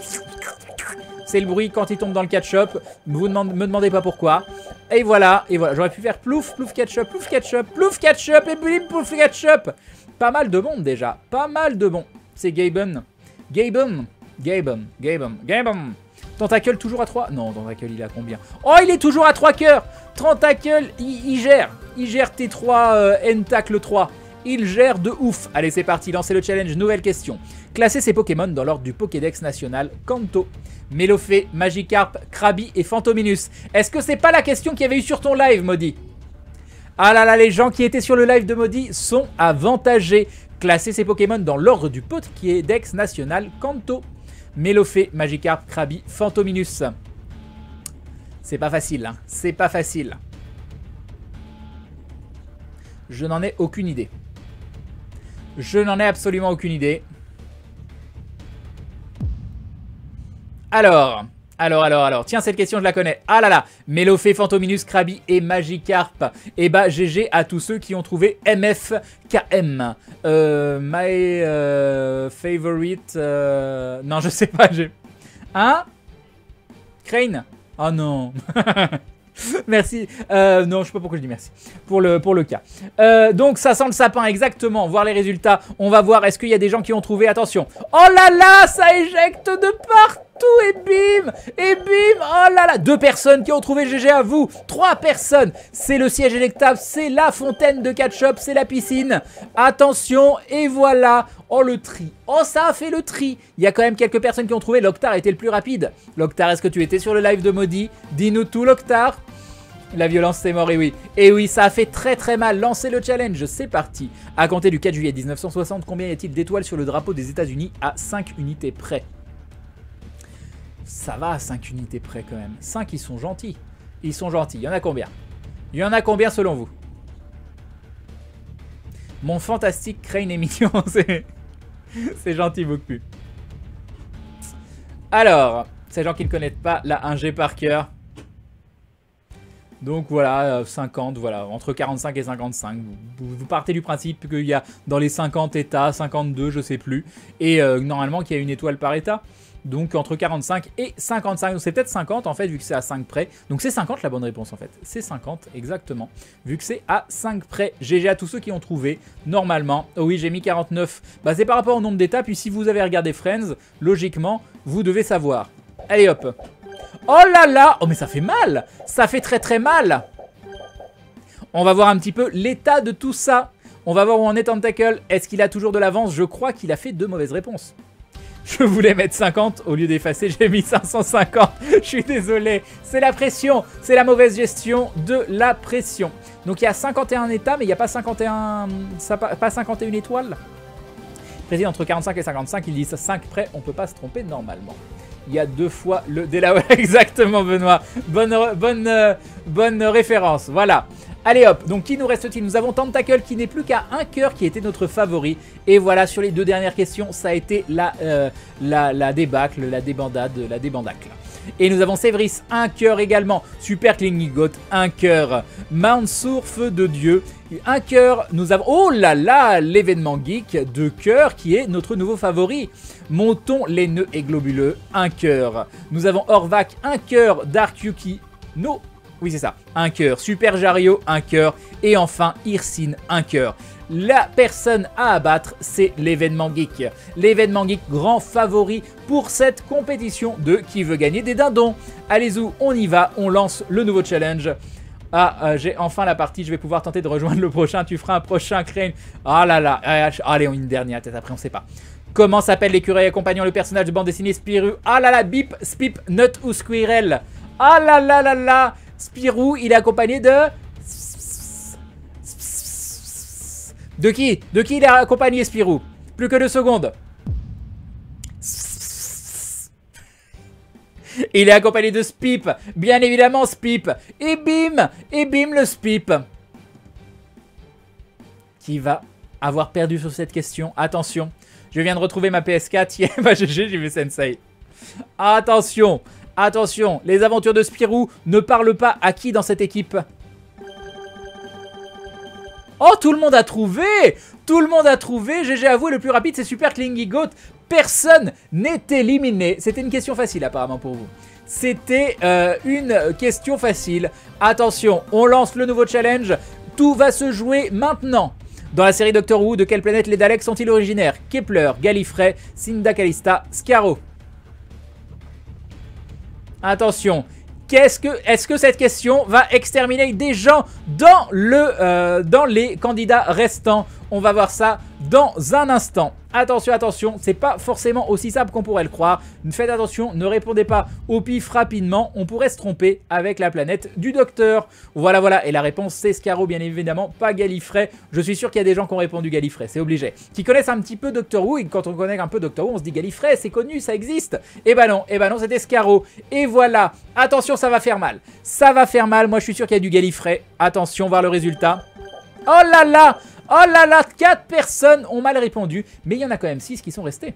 c'est le bruit quand il tombe dans le ketchup. Vous ne me demandez pas pourquoi. Et voilà, et voilà. J'aurais pu faire plouf, plouf ketchup, plouf ketchup, plouf ketchup et blim, plouf ketchup. Pas mal de monde déjà. Pas mal de bon. C'est Gaben. Gaben. Gaben. Gaben. Gaben. Tentacle toujours à 3 Non, Tentacle il a combien? Oh, il est toujours à 3 cœurs Tentacle, il, gère. Il gère T3 euh, 3. Il gère de ouf. Allez, c'est parti, lancez le challenge. Nouvelle question. Classez ces Pokémon dans l'ordre du Pokédex national Kanto. Mélofée, Magikarp, Krabi et Phantominus. Est-ce que c'est pas la question qu'il y avait eu sur ton live, Maudit? Ah là là, les gens qui étaient sur le live de Maudit sont avantagés. Classer ces Pokémon dans l'ordre du pot qui est Dex National Kanto. Mélofée, Magikarp, Krabi, Phantominus. C'est pas facile, hein. C'est pas facile. Je n'en ai aucune idée. Je n'en ai absolument aucune idée. Alors, alors, alors, alors. Tiens, cette question, je la connais. Ah là là. Mélofée, Phantominus, Krabi et Magikarp. Eh bah, GG à tous ceux qui ont trouvé MFKM. Euh, my euh, favorite... Euh, non, je sais pas. Hein? Crane? Oh non merci. Euh, non, je sais pas pourquoi je dis merci. Pour le, cas. Donc, ça sent le sapin, exactement. Voir les résultats. On va voir, est-ce qu'il y a des gens qui ont trouvé? Attention. Oh là là, ça éjecte de partout. Et bim Et bim Oh là là Deux personnes qui ont trouvé GG à vous. Trois personnes. C'est le siège électable. C'est la fontaine de ketchup. C'est la piscine. Attention. Et voilà. Oh le tri. Oh ça a fait le tri. Il y a quand même quelques personnes qui ont trouvé. L'Octar était le plus rapide. L'Octar, est-ce que tu étais sur le live de Maudit? Dis-nous tout, L'Octar. La violence c'est mort, et oui. Et oui, ça a fait très très mal. Lancez le challenge, c'est parti. À compter du 4 juillet 1960, combien y a-t-il d'étoiles sur le drapeau des États-Unis à 5 unités près? Ça va à 5 unités près quand même. 5, ils sont gentils. Ils sont gentils. Il y en a combien? Il y en a combien selon vous? Mon fantastique Crane est mignon, c'est gentil beaucoup. Alors, ces gens qui ne connaissent pas la 1G par cœur. Donc voilà, 50, euh, voilà, entre 45 et 55. Vous, partez du principe qu'il y a dans les 50 états, 52, je sais plus, et euh, normalement qu'il y a une étoile par état. Donc entre 45 et 55. Donc c'est peut-être 50 en fait, vu que c'est à 5 près. Donc c'est 50 la bonne réponse en fait. C'est 50 exactement, vu que c'est à 5 près. GG à tous ceux qui ont trouvé, normalement. Oh oui, j'ai mis 49. Bah c'est par rapport au nombre d'états, puis si vous avez regardé Friends, logiquement, vous devez savoir. Allez hop, Oh là là Oh mais ça fait mal Ça fait très très mal On va voir un petit peu l'état de tout ça. On va voir où en est Tentacle. Est-ce qu'il a toujours de l'avance? Je crois qu'il a fait deux mauvaises réponses. Je voulais mettre 50, au lieu d'effacer, j'ai mis 550. Je suis désolé, c'est la pression, c'est la mauvaise gestion de la pression. Donc il y a 51 états, mais il n'y a pas 51, pas 51 étoiles. Président entre 45 et 55, ils disent 5 près, on peut pas se tromper normalement il y a deux fois le Delaware. Exactement, Benoît. Bonne, bonne, bonne référence. Voilà. Allez hop, donc qui nous reste-t-il Nous avons Tentacle qui n'est plus qu'à un cœur qui était notre favori. Et voilà, sur les deux dernières questions, ça a été la, euh, débâcle, la débandade, la débandacle. Et nous avons Sévris, un cœur également. Super Klingigot, un cœur. Mansour, feu de Dieu, un cœur. Nous avons. Oh là là, l'événement geek de cœur qui est notre nouveau favori. Montons les nœuds et globuleux, un cœur. Nous avons Orvac, un cœur. Dark Yuki, no. Oui, c'est ça. Un cœur. Super Jario, un cœur. Et enfin, Irsine, un cœur la personne à abattre, c'est l'événement geek. L'événement geek grand favori pour cette compétition de qui veut gagner des dindons. Allez-y, on y va, on lance le nouveau challenge. Ah, euh, j'ai enfin la partie, je vais pouvoir tenter de rejoindre le prochain, tu feras un prochain crane. Ah là là, ah, allez, une dernière tête après, on sait pas. Comment s'appelle l'écureuil accompagnant le personnage de bande dessinée Spirou? Ah là là, Bip, Spip, Nut ou Squirrel? Ah là là là là Spirou, il est accompagné de... De qui? De qui il est accompagné Spirou? Plus que deux secondes. Il est accompagné de Spip, bien évidemment Spip. Et bim Et bim le Spip Qui va avoir perdu sur cette question Attention, je viens de retrouver ma PS4. bah GG, j'ai vu Sensei. Attention Attention, les aventures de Spirou ne parlent pas à qui dans cette équipe Oh, tout le monde a trouvé Tout le monde a trouvé GG avoué, le plus rapide, c'est Super Klingy Goat. Personne n'est éliminé. C'était une question facile, apparemment, pour vous. C'était euh, une question facile. Attention, on lance le nouveau challenge. Tout va se jouer maintenant. Dans la série Doctor Who, de quelle planète les Daleks sont-ils originaires? Kepler, Gallifrey, Sinda Calista, Scarrow. Attention, est-ce que cette question va exterminer des gens dans le, euh, dans les candidats restants? On va voir ça dans un instant. Attention, attention, c'est pas forcément aussi simple qu'on pourrait le croire. Faites attention, ne répondez pas au pif rapidement, on pourrait se tromper avec la planète du docteur. Voilà, voilà, et la réponse c'est Scaro, bien évidemment, pas Gallifrey. Je suis sûr qu'il y a des gens qui ont répondu Gallifrey, c'est obligé. Qui connaissent un petit peu Doctor Who, et quand on connaît un peu Doctor Who, on se dit Gallifrey, c'est connu, ça existe. Et eh bah ben non, et eh bah ben non, c'était Scaro. Et voilà, attention, ça va faire mal. Ça va faire mal, moi je suis sûr qu'il y a du Gallifrey. Attention, voir le résultat. Oh là là Oh là là, 4 personnes ont mal répondu, mais il y en a quand même 6 qui sont restés.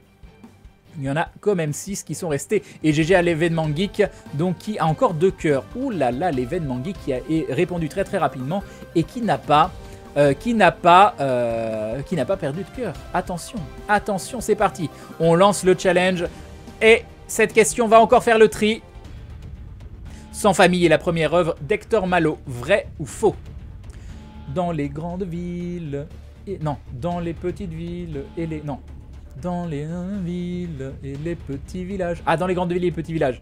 Il y en a quand même 6 qui sont restés. Et GG à l'événement geek, donc qui a encore deux cœurs. Ouh là là, l'événement geek qui a répondu très très rapidement et qui n'a pas... Euh, qui n'a pas, euh, qui n'a pas perdu de cœur. Attention, attention, c'est parti. On lance le challenge et cette question va encore faire le tri. Sans famille est la première œuvre d'Hector Malo, vrai ou faux? Dans les grandes villes. Et, non, dans les petites villes et les... Non. Dans les villes et les petits villages. Ah, dans les grandes villes et les petits villages.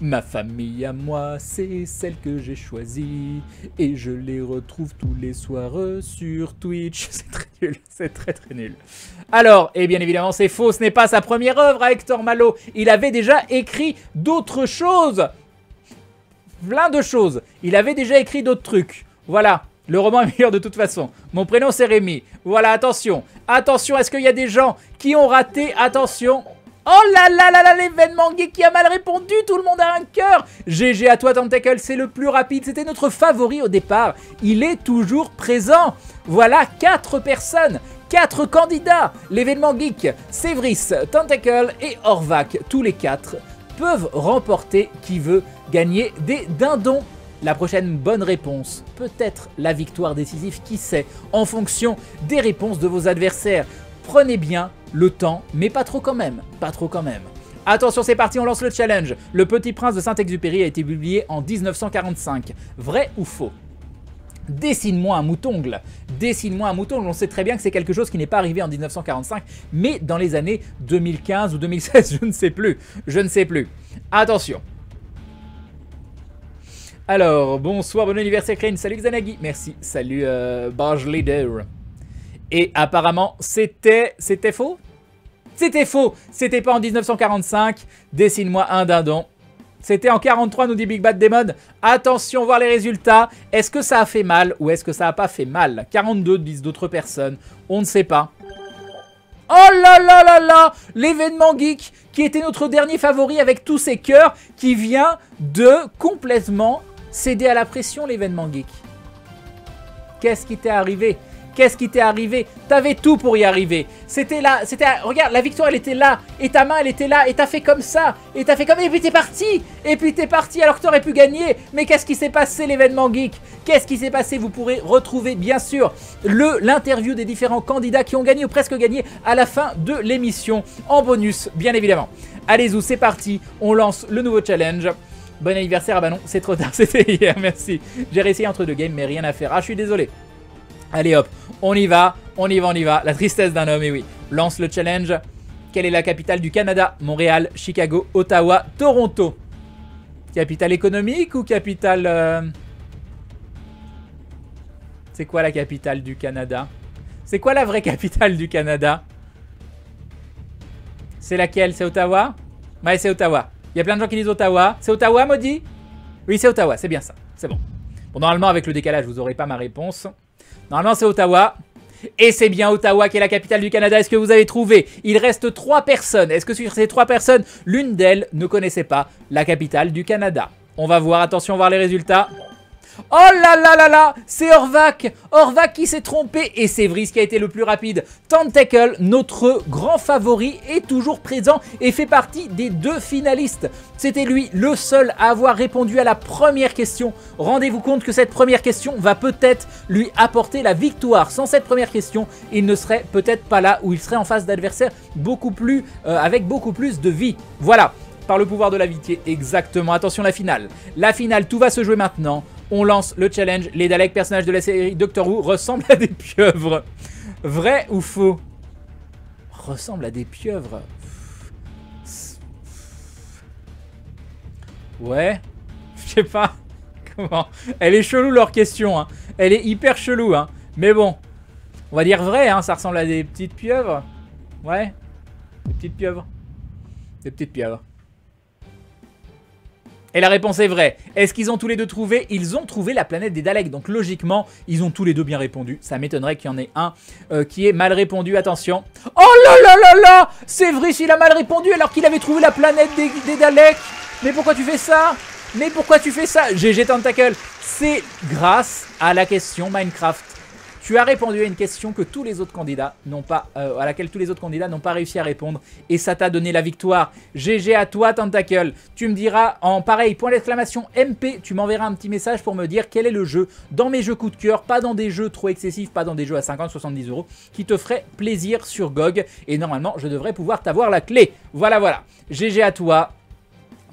Ma famille à moi, c'est celle que j'ai choisie. Et je les retrouve tous les soirs sur Twitch. C'est très nul, c'est très très nul. Alors, et bien évidemment, c'est faux, ce n'est pas sa première œuvre à Hector Malo. Il avait déjà écrit d'autres choses plein de choses. Il avait déjà écrit d'autres trucs. Voilà. Le roman est meilleur de toute façon. Mon prénom c'est Rémi. Voilà, attention. Attention, est-ce qu'il y a des gens qui ont raté? Attention. Oh là là là là, l'événement geek qui a mal répondu, tout le monde a un cœur GG à toi Tentacle, c'est le plus rapide, c'était notre favori au départ. Il est toujours présent. Voilà, 4 personnes, 4 candidats. L'événement geek, Sévris, Tentacle et Orvac, tous les 4 peuvent remporter qui veut gagner des dindons. La prochaine bonne réponse, peut-être la victoire décisive, qui sait, en fonction des réponses de vos adversaires. Prenez bien le temps, mais pas trop quand même, pas trop quand même. Attention, c'est parti, on lance le challenge. Le Petit Prince de Saint-Exupéry a été publié en 1945. Vrai ou faux? Dessine-moi un moutongle. Dessine-moi un moutongle. On sait très bien que c'est quelque chose qui n'est pas arrivé en 1945, mais dans les années 2015 ou 2016, je ne sais plus. Je ne sais plus. Attention. Alors, bonsoir, bon anniversaire Crane, salut Xanagi, merci, salut euh, Leader. Et apparemment, c'était... C'était faux? C'était faux C'était pas en 1945, dessine-moi un dindon. C'était en 43, nous dit Big Bad Demon. Attention, voir les résultats. Est-ce que ça a fait mal ou est-ce que ça a pas fait mal? 42 disent d'autres personnes. On ne sait pas. Oh là là là là L'événement geek qui était notre dernier favori avec tous ses cœurs qui vient de complètement céder à la pression l'événement geek. Qu'est-ce qui t'est arrivé? Qu'est-ce qui t'est arrivé? T'avais tout pour y arriver. C'était là, c'était... Regarde, la victoire, elle était là. Et ta main, elle était là. Et t'as fait comme ça. Et t'as fait comme... Et puis t'es parti Et puis t'es parti alors que t'aurais pu gagner. Mais qu'est-ce qui s'est passé, l'événement geek? Qu'est-ce qui s'est passé? Vous pourrez retrouver, bien sûr, l'interview des différents candidats qui ont gagné ou presque gagné à la fin de l'émission. En bonus, bien évidemment. Allez-y, c'est parti. On lance le nouveau challenge. Bon anniversaire, ah bah non, c'est trop tard, c'était hier, merci. J'ai réessayé entre deux games, mais rien à faire. Ah, je suis désolé. Allez hop, on y va, on y va, on y va. La tristesse d'un homme, et oui. Lance le challenge. Quelle est la capitale du Canada? Montréal, Chicago, Ottawa, Toronto. Capitale économique ou capitale... Euh, c'est quoi la capitale du Canada? C'est quoi la vraie capitale du Canada? C'est laquelle? C'est Ottawa? Ouais, c'est Ottawa. Il y a plein de gens qui disent Ottawa. C'est Ottawa, maudit? Oui, c'est Ottawa, c'est bien ça. C'est bon. Bon, normalement, avec le décalage, vous n'aurez pas ma réponse. Normalement, c'est Ottawa. Et c'est bien Ottawa qui est la capitale du Canada. Est-ce que vous avez trouvé? Il reste trois personnes. Est-ce que sur ces trois personnes, l'une d'elles ne connaissait pas la capitale du Canada? On va voir. Attention, voir les résultats. Oh là là là là C'est Orvac Orvac qui s'est trompé et c'est Vris qui a été le plus rapide. Tentacle, notre grand favori, est toujours présent et fait partie des deux finalistes. C'était lui le seul à avoir répondu à la première question. Rendez-vous compte que cette première question va peut-être lui apporter la victoire. Sans cette première question, il ne serait peut-être pas là où il serait en face d'adversaires beaucoup plus, euh, avec beaucoup plus de vie. Voilà par le pouvoir de la vitié, exactement. Attention la finale. La finale, tout va se jouer maintenant on lance le challenge. Les Daleks, personnages de la série Doctor Who, ressemblent à des pieuvres. Vrai ou faux? Ressemblent à des pieuvres. Ouais. Je sais pas. Comment Elle est chelou leur question. Hein. Elle est hyper chelou. Hein. Mais bon. On va dire vrai. Hein. Ça ressemble à des petites pieuvres. Ouais. Des petites pieuvres. Des petites pieuvres. Et la réponse est vraie. Est-ce qu'ils ont tous les deux trouvé? Ils ont trouvé la planète des Daleks. Donc logiquement, ils ont tous les deux bien répondu. Ça m'étonnerait qu'il y en ait un euh, qui ait mal répondu. Attention. Oh là là là là C'est vrai s'il a mal répondu alors qu'il avait trouvé la planète des, des Daleks. Mais pourquoi tu fais ça? Mais pourquoi tu fais ça? GG Tentacle. C'est grâce à la question Minecraft. Tu as répondu à une question que tous les autres candidats n'ont pas, euh, à laquelle tous les autres candidats n'ont pas réussi à répondre, et ça t'a donné la victoire. GG à toi, Tentacle. Tu me diras en pareil, point d'exclamation MP, tu m'enverras un petit message pour me dire quel est le jeu dans mes jeux coup de cœur, pas dans des jeux trop excessifs, pas dans des jeux à 50-70 euros, qui te ferait plaisir sur GOG. Et normalement, je devrais pouvoir t'avoir la clé. Voilà, voilà. GG à toi.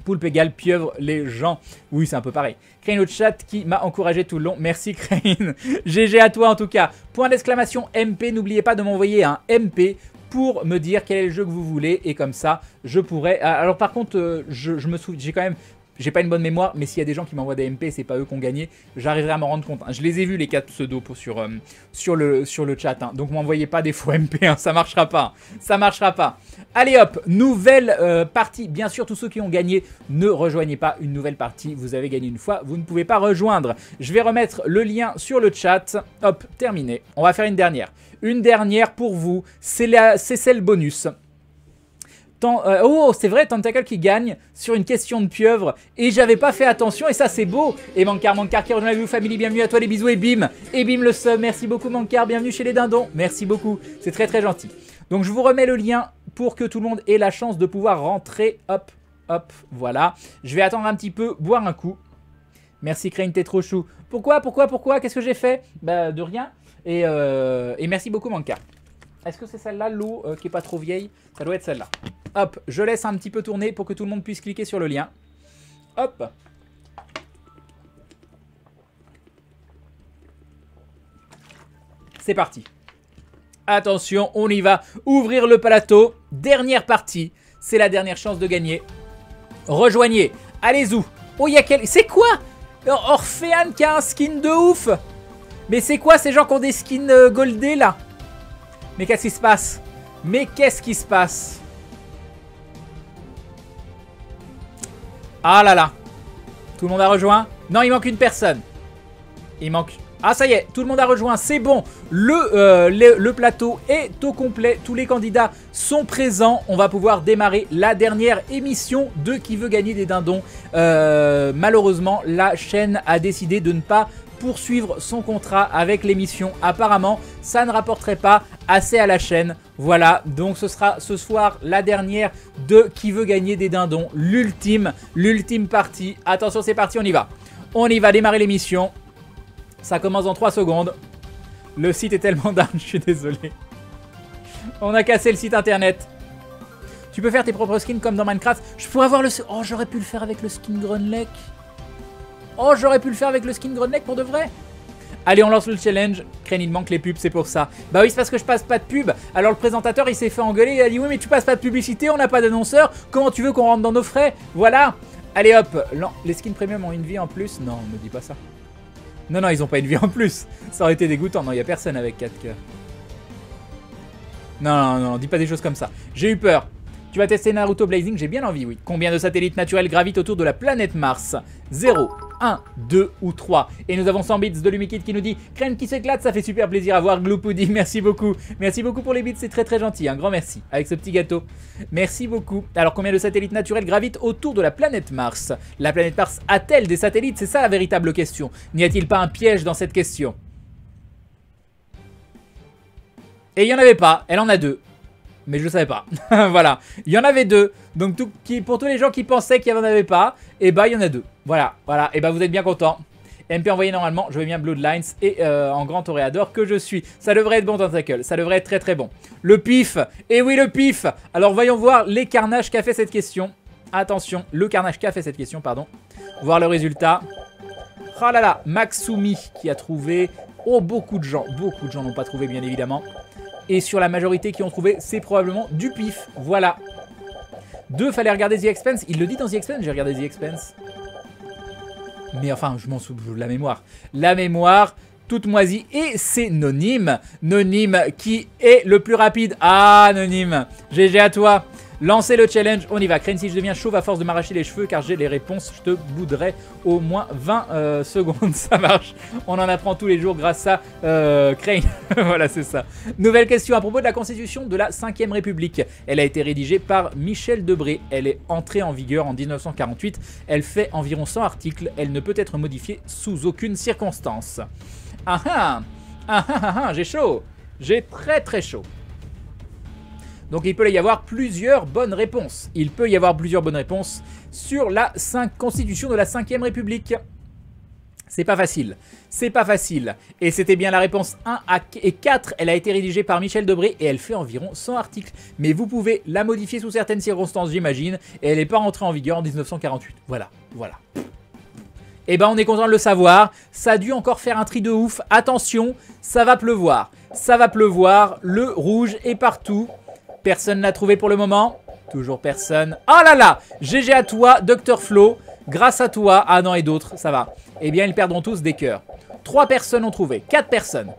Poulpe égale pieuvre les gens. Oui, c'est un peu pareil. Crane au chat qui m'a encouragé tout le long. Merci Crane. GG à toi en tout cas. Point d'exclamation MP. N'oubliez pas de m'envoyer un MP pour me dire quel est le jeu que vous voulez et comme ça je pourrais alors par contre euh, je, je me souviens j'ai quand même j'ai pas une bonne mémoire, mais s'il y a des gens qui m'envoient des MP, c'est pas eux qui ont gagné, j'arriverai à m'en rendre compte. Hein. Je les ai vus les quatre pseudos sur, euh, sur, le, sur le chat, hein. donc m'envoyez pas des faux MP, hein. ça marchera pas. Ça marchera pas. Allez hop, nouvelle euh, partie. Bien sûr, tous ceux qui ont gagné, ne rejoignez pas une nouvelle partie. Vous avez gagné une fois, vous ne pouvez pas rejoindre. Je vais remettre le lien sur le chat. Hop, terminé. On va faire une dernière. Une dernière pour vous, c'est celle bonus. Euh, oh, c'est vrai, Tentacle qui gagne sur une question de pieuvre. Et j'avais pas fait attention, et ça c'est beau. Et Mankar, Mankar qui rejoint la famille, bienvenue à toi, les bisous, et bim. Et bim le sub, merci beaucoup Mankar, bienvenue chez les dindons. Merci beaucoup, c'est très très gentil. Donc je vous remets le lien pour que tout le monde ait la chance de pouvoir rentrer. Hop, hop, voilà. Je vais attendre un petit peu, boire un coup. Merci Crane, t'es trop chou. Pourquoi, pourquoi, pourquoi Qu'est-ce que j'ai fait? Bah de rien. Et, euh, merci beaucoup Mankar. Est-ce que c'est celle-là, l'eau euh, qui est pas trop vieille? Ça doit être celle-là. Hop, je laisse un petit peu tourner pour que tout le monde puisse cliquer sur le lien. Hop. C'est parti. Attention, on y va. Ouvrir le plateau. Dernière partie. C'est la dernière chance de gagner. Rejoignez. Allez-y. Oh, il y a quel... C'est quoi? Orphéane qui a un skin de ouf Mais c'est quoi ces gens qui ont des skins euh, goldés là? Mais qu'est-ce qui se passe? Mais qu'est-ce qui se passe? Ah là là. Tout le monde a rejoint? Non, il manque une personne. Il manque... Ah ça y est, tout le monde a rejoint, c'est bon. Le, euh, le plateau est au complet, tous les candidats sont présents. On va pouvoir démarrer la dernière émission de Qui veut gagner des dindons. Euh, malheureusement, la chaîne a décidé de ne pas poursuivre son contrat avec l'émission. Apparemment, ça ne rapporterait pas assez à la chaîne. Voilà, donc ce sera ce soir la dernière de Qui veut gagner des dindons, l'ultime, l'ultime partie. Attention, c'est parti, on y va. On y va démarrer l'émission. Ça commence en 3 secondes. Le site est tellement down, je suis désolé. On a cassé le site internet. Tu peux faire tes propres skins comme dans Minecraft. Je pourrais avoir le... Oh, j'aurais pu le faire avec le skin Grunlek. Oh, j'aurais pu le faire avec le skin Grunlek pour de vrai. Allez, on lance le challenge. Crane, il manque les pubs, c'est pour ça. Bah oui, c'est parce que je passe pas de pub. Alors le présentateur, il s'est fait engueuler. Il a dit, oui, mais tu passes pas de publicité, on n'a pas d'annonceur. Comment tu veux qu'on rentre dans nos frais? Voilà. Allez, hop. Les skins premium ont une vie en plus Non, me dis pas ça. Non, non, ils ont pas une vie en plus. Ça aurait été dégoûtant. Non, il a personne avec 4 cœurs. Non, non, non, dis pas des choses comme ça. J'ai eu peur. Tu vas tester Naruto Blazing J'ai bien envie, oui. Combien de satellites naturels gravitent autour de la planète Mars? 0, 1, 2 ou 3 Et nous avons 100 bits de Lumikid qui nous dit Crème qui s'éclate, ça fait super plaisir à voir. Gloopoudi, merci beaucoup. Merci beaucoup pour les bits, c'est très très gentil. Un grand merci avec ce petit gâteau. Merci beaucoup. Alors, combien de satellites naturels gravitent autour de la planète Mars? La planète Mars a-t-elle des satellites? C'est ça la véritable question. N'y a-t-il pas un piège dans cette question? Et il n'y en avait pas, elle en a deux mais je ne savais pas. voilà, il y en avait deux. Donc pour tous les gens qui pensaient qu'il n'y en avait pas, et eh bah ben, il y en a deux. Voilà, voilà, et bah vous êtes bien contents. MP envoyé normalement, je vais bien Bloodlines et euh, en grand toréador que je suis. Ça devrait être bon Tentacle, ça devrait être très très bon. Le pif, et oui le pif Alors voyons voir les carnages qu'a fait cette question. Attention, le carnage qu'a fait cette question, pardon. Voir le résultat. Oh là là, Maxumi qui a trouvé... Oh, beaucoup de gens, beaucoup de gens n'ont pas trouvé bien évidemment. Et sur la majorité qui ont trouvé, c'est probablement du pif. Voilà. Deux, fallait regarder The Expense. Il le dit dans The Expense, j'ai regardé The Expense. Mais enfin, je m'en souviens, la mémoire. La mémoire, toute moisie. Et c'est Nonime. Nonime qui est le plus rapide. Ah, Nonime. GG à toi. Lancez le challenge, on y va. Crane, si je deviens chauve à force de m'arracher les cheveux car j'ai les réponses, je te bouderai au moins 20 euh, secondes. Ça marche. On en apprend tous les jours grâce à euh, Crane. voilà, c'est ça. Nouvelle question à propos de la constitution de la 5ème République. Elle a été rédigée par Michel Debré. Elle est entrée en vigueur en 1948. Elle fait environ 100 articles. Elle ne peut être modifiée sous aucune circonstance. Ah ah Ah ah ah, ah j'ai chaud J'ai très très chaud. Donc il peut y avoir plusieurs bonnes réponses. Il peut y avoir plusieurs bonnes réponses sur la 5 constitution de la 5ème République. C'est pas facile. C'est pas facile. Et c'était bien la réponse 1 et 4. Elle a été rédigée par Michel Debré et elle fait environ 100 articles. Mais vous pouvez la modifier sous certaines circonstances, j'imagine. Et elle n'est pas rentrée en vigueur en 1948. Voilà, voilà. Eh ben on est content de le savoir. Ça a dû encore faire un tri de ouf. Attention, ça va pleuvoir. Ça va pleuvoir. Le rouge est partout. Personne n'a trouvé pour le moment. Toujours personne. Oh là là GG à toi, Dr Flo. Grâce à toi. Ah non, et d'autres, ça va. Eh bien, ils perdront tous des cœurs. Trois personnes ont trouvé. Quatre personnes.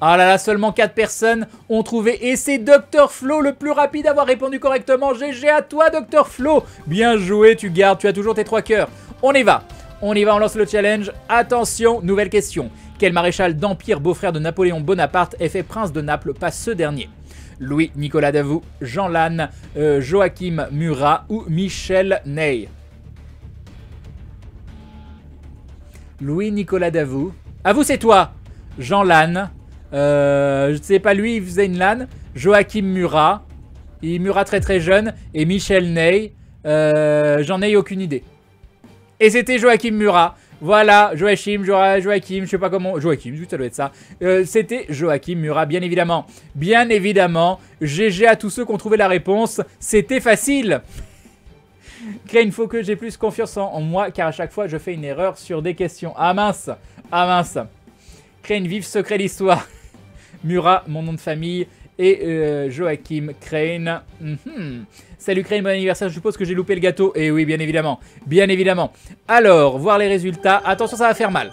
Ah oh là là, seulement 4 personnes ont trouvé. Et c'est Dr Flo le plus rapide à avoir répondu correctement. GG à toi, Dr Flo. Bien joué, tu gardes, tu as toujours tes trois cœurs. On y va. On y va, on lance le challenge. Attention, nouvelle question. Quel maréchal d'Empire, beau-frère de Napoléon Bonaparte, est fait prince de Naples Pas ce dernier Louis Nicolas Davout, Jean Lannes, euh, Joachim Murat ou Michel Ney Louis Nicolas Davout. À vous, c'est toi Jean Lannes. Je ne sais pas lui, il faisait une LAN. Joachim Murat. Il Murat très très jeune. Et Michel Ney. Euh, J'en ai aucune idée. Et c'était Joachim Murat. Voilà, Joachim, Joachim, je sais pas comment. Joachim, ça doit être ça. Euh, c'était Joachim Murat, bien évidemment. Bien évidemment. GG à tous ceux qui ont trouvé la réponse. C'était facile. Crane, faut que j'ai plus confiance en, moi, car à chaque fois je fais une erreur sur des questions. Ah mince Ah mince Crane, vive secret l'histoire. Murat, mon nom de famille. Et euh, Joachim Crane. Mhm. Salut Crane, bon anniversaire, je suppose que j'ai loupé le gâteau. Et eh oui, bien évidemment, bien évidemment. Alors, voir les résultats. Attention, ça va faire mal.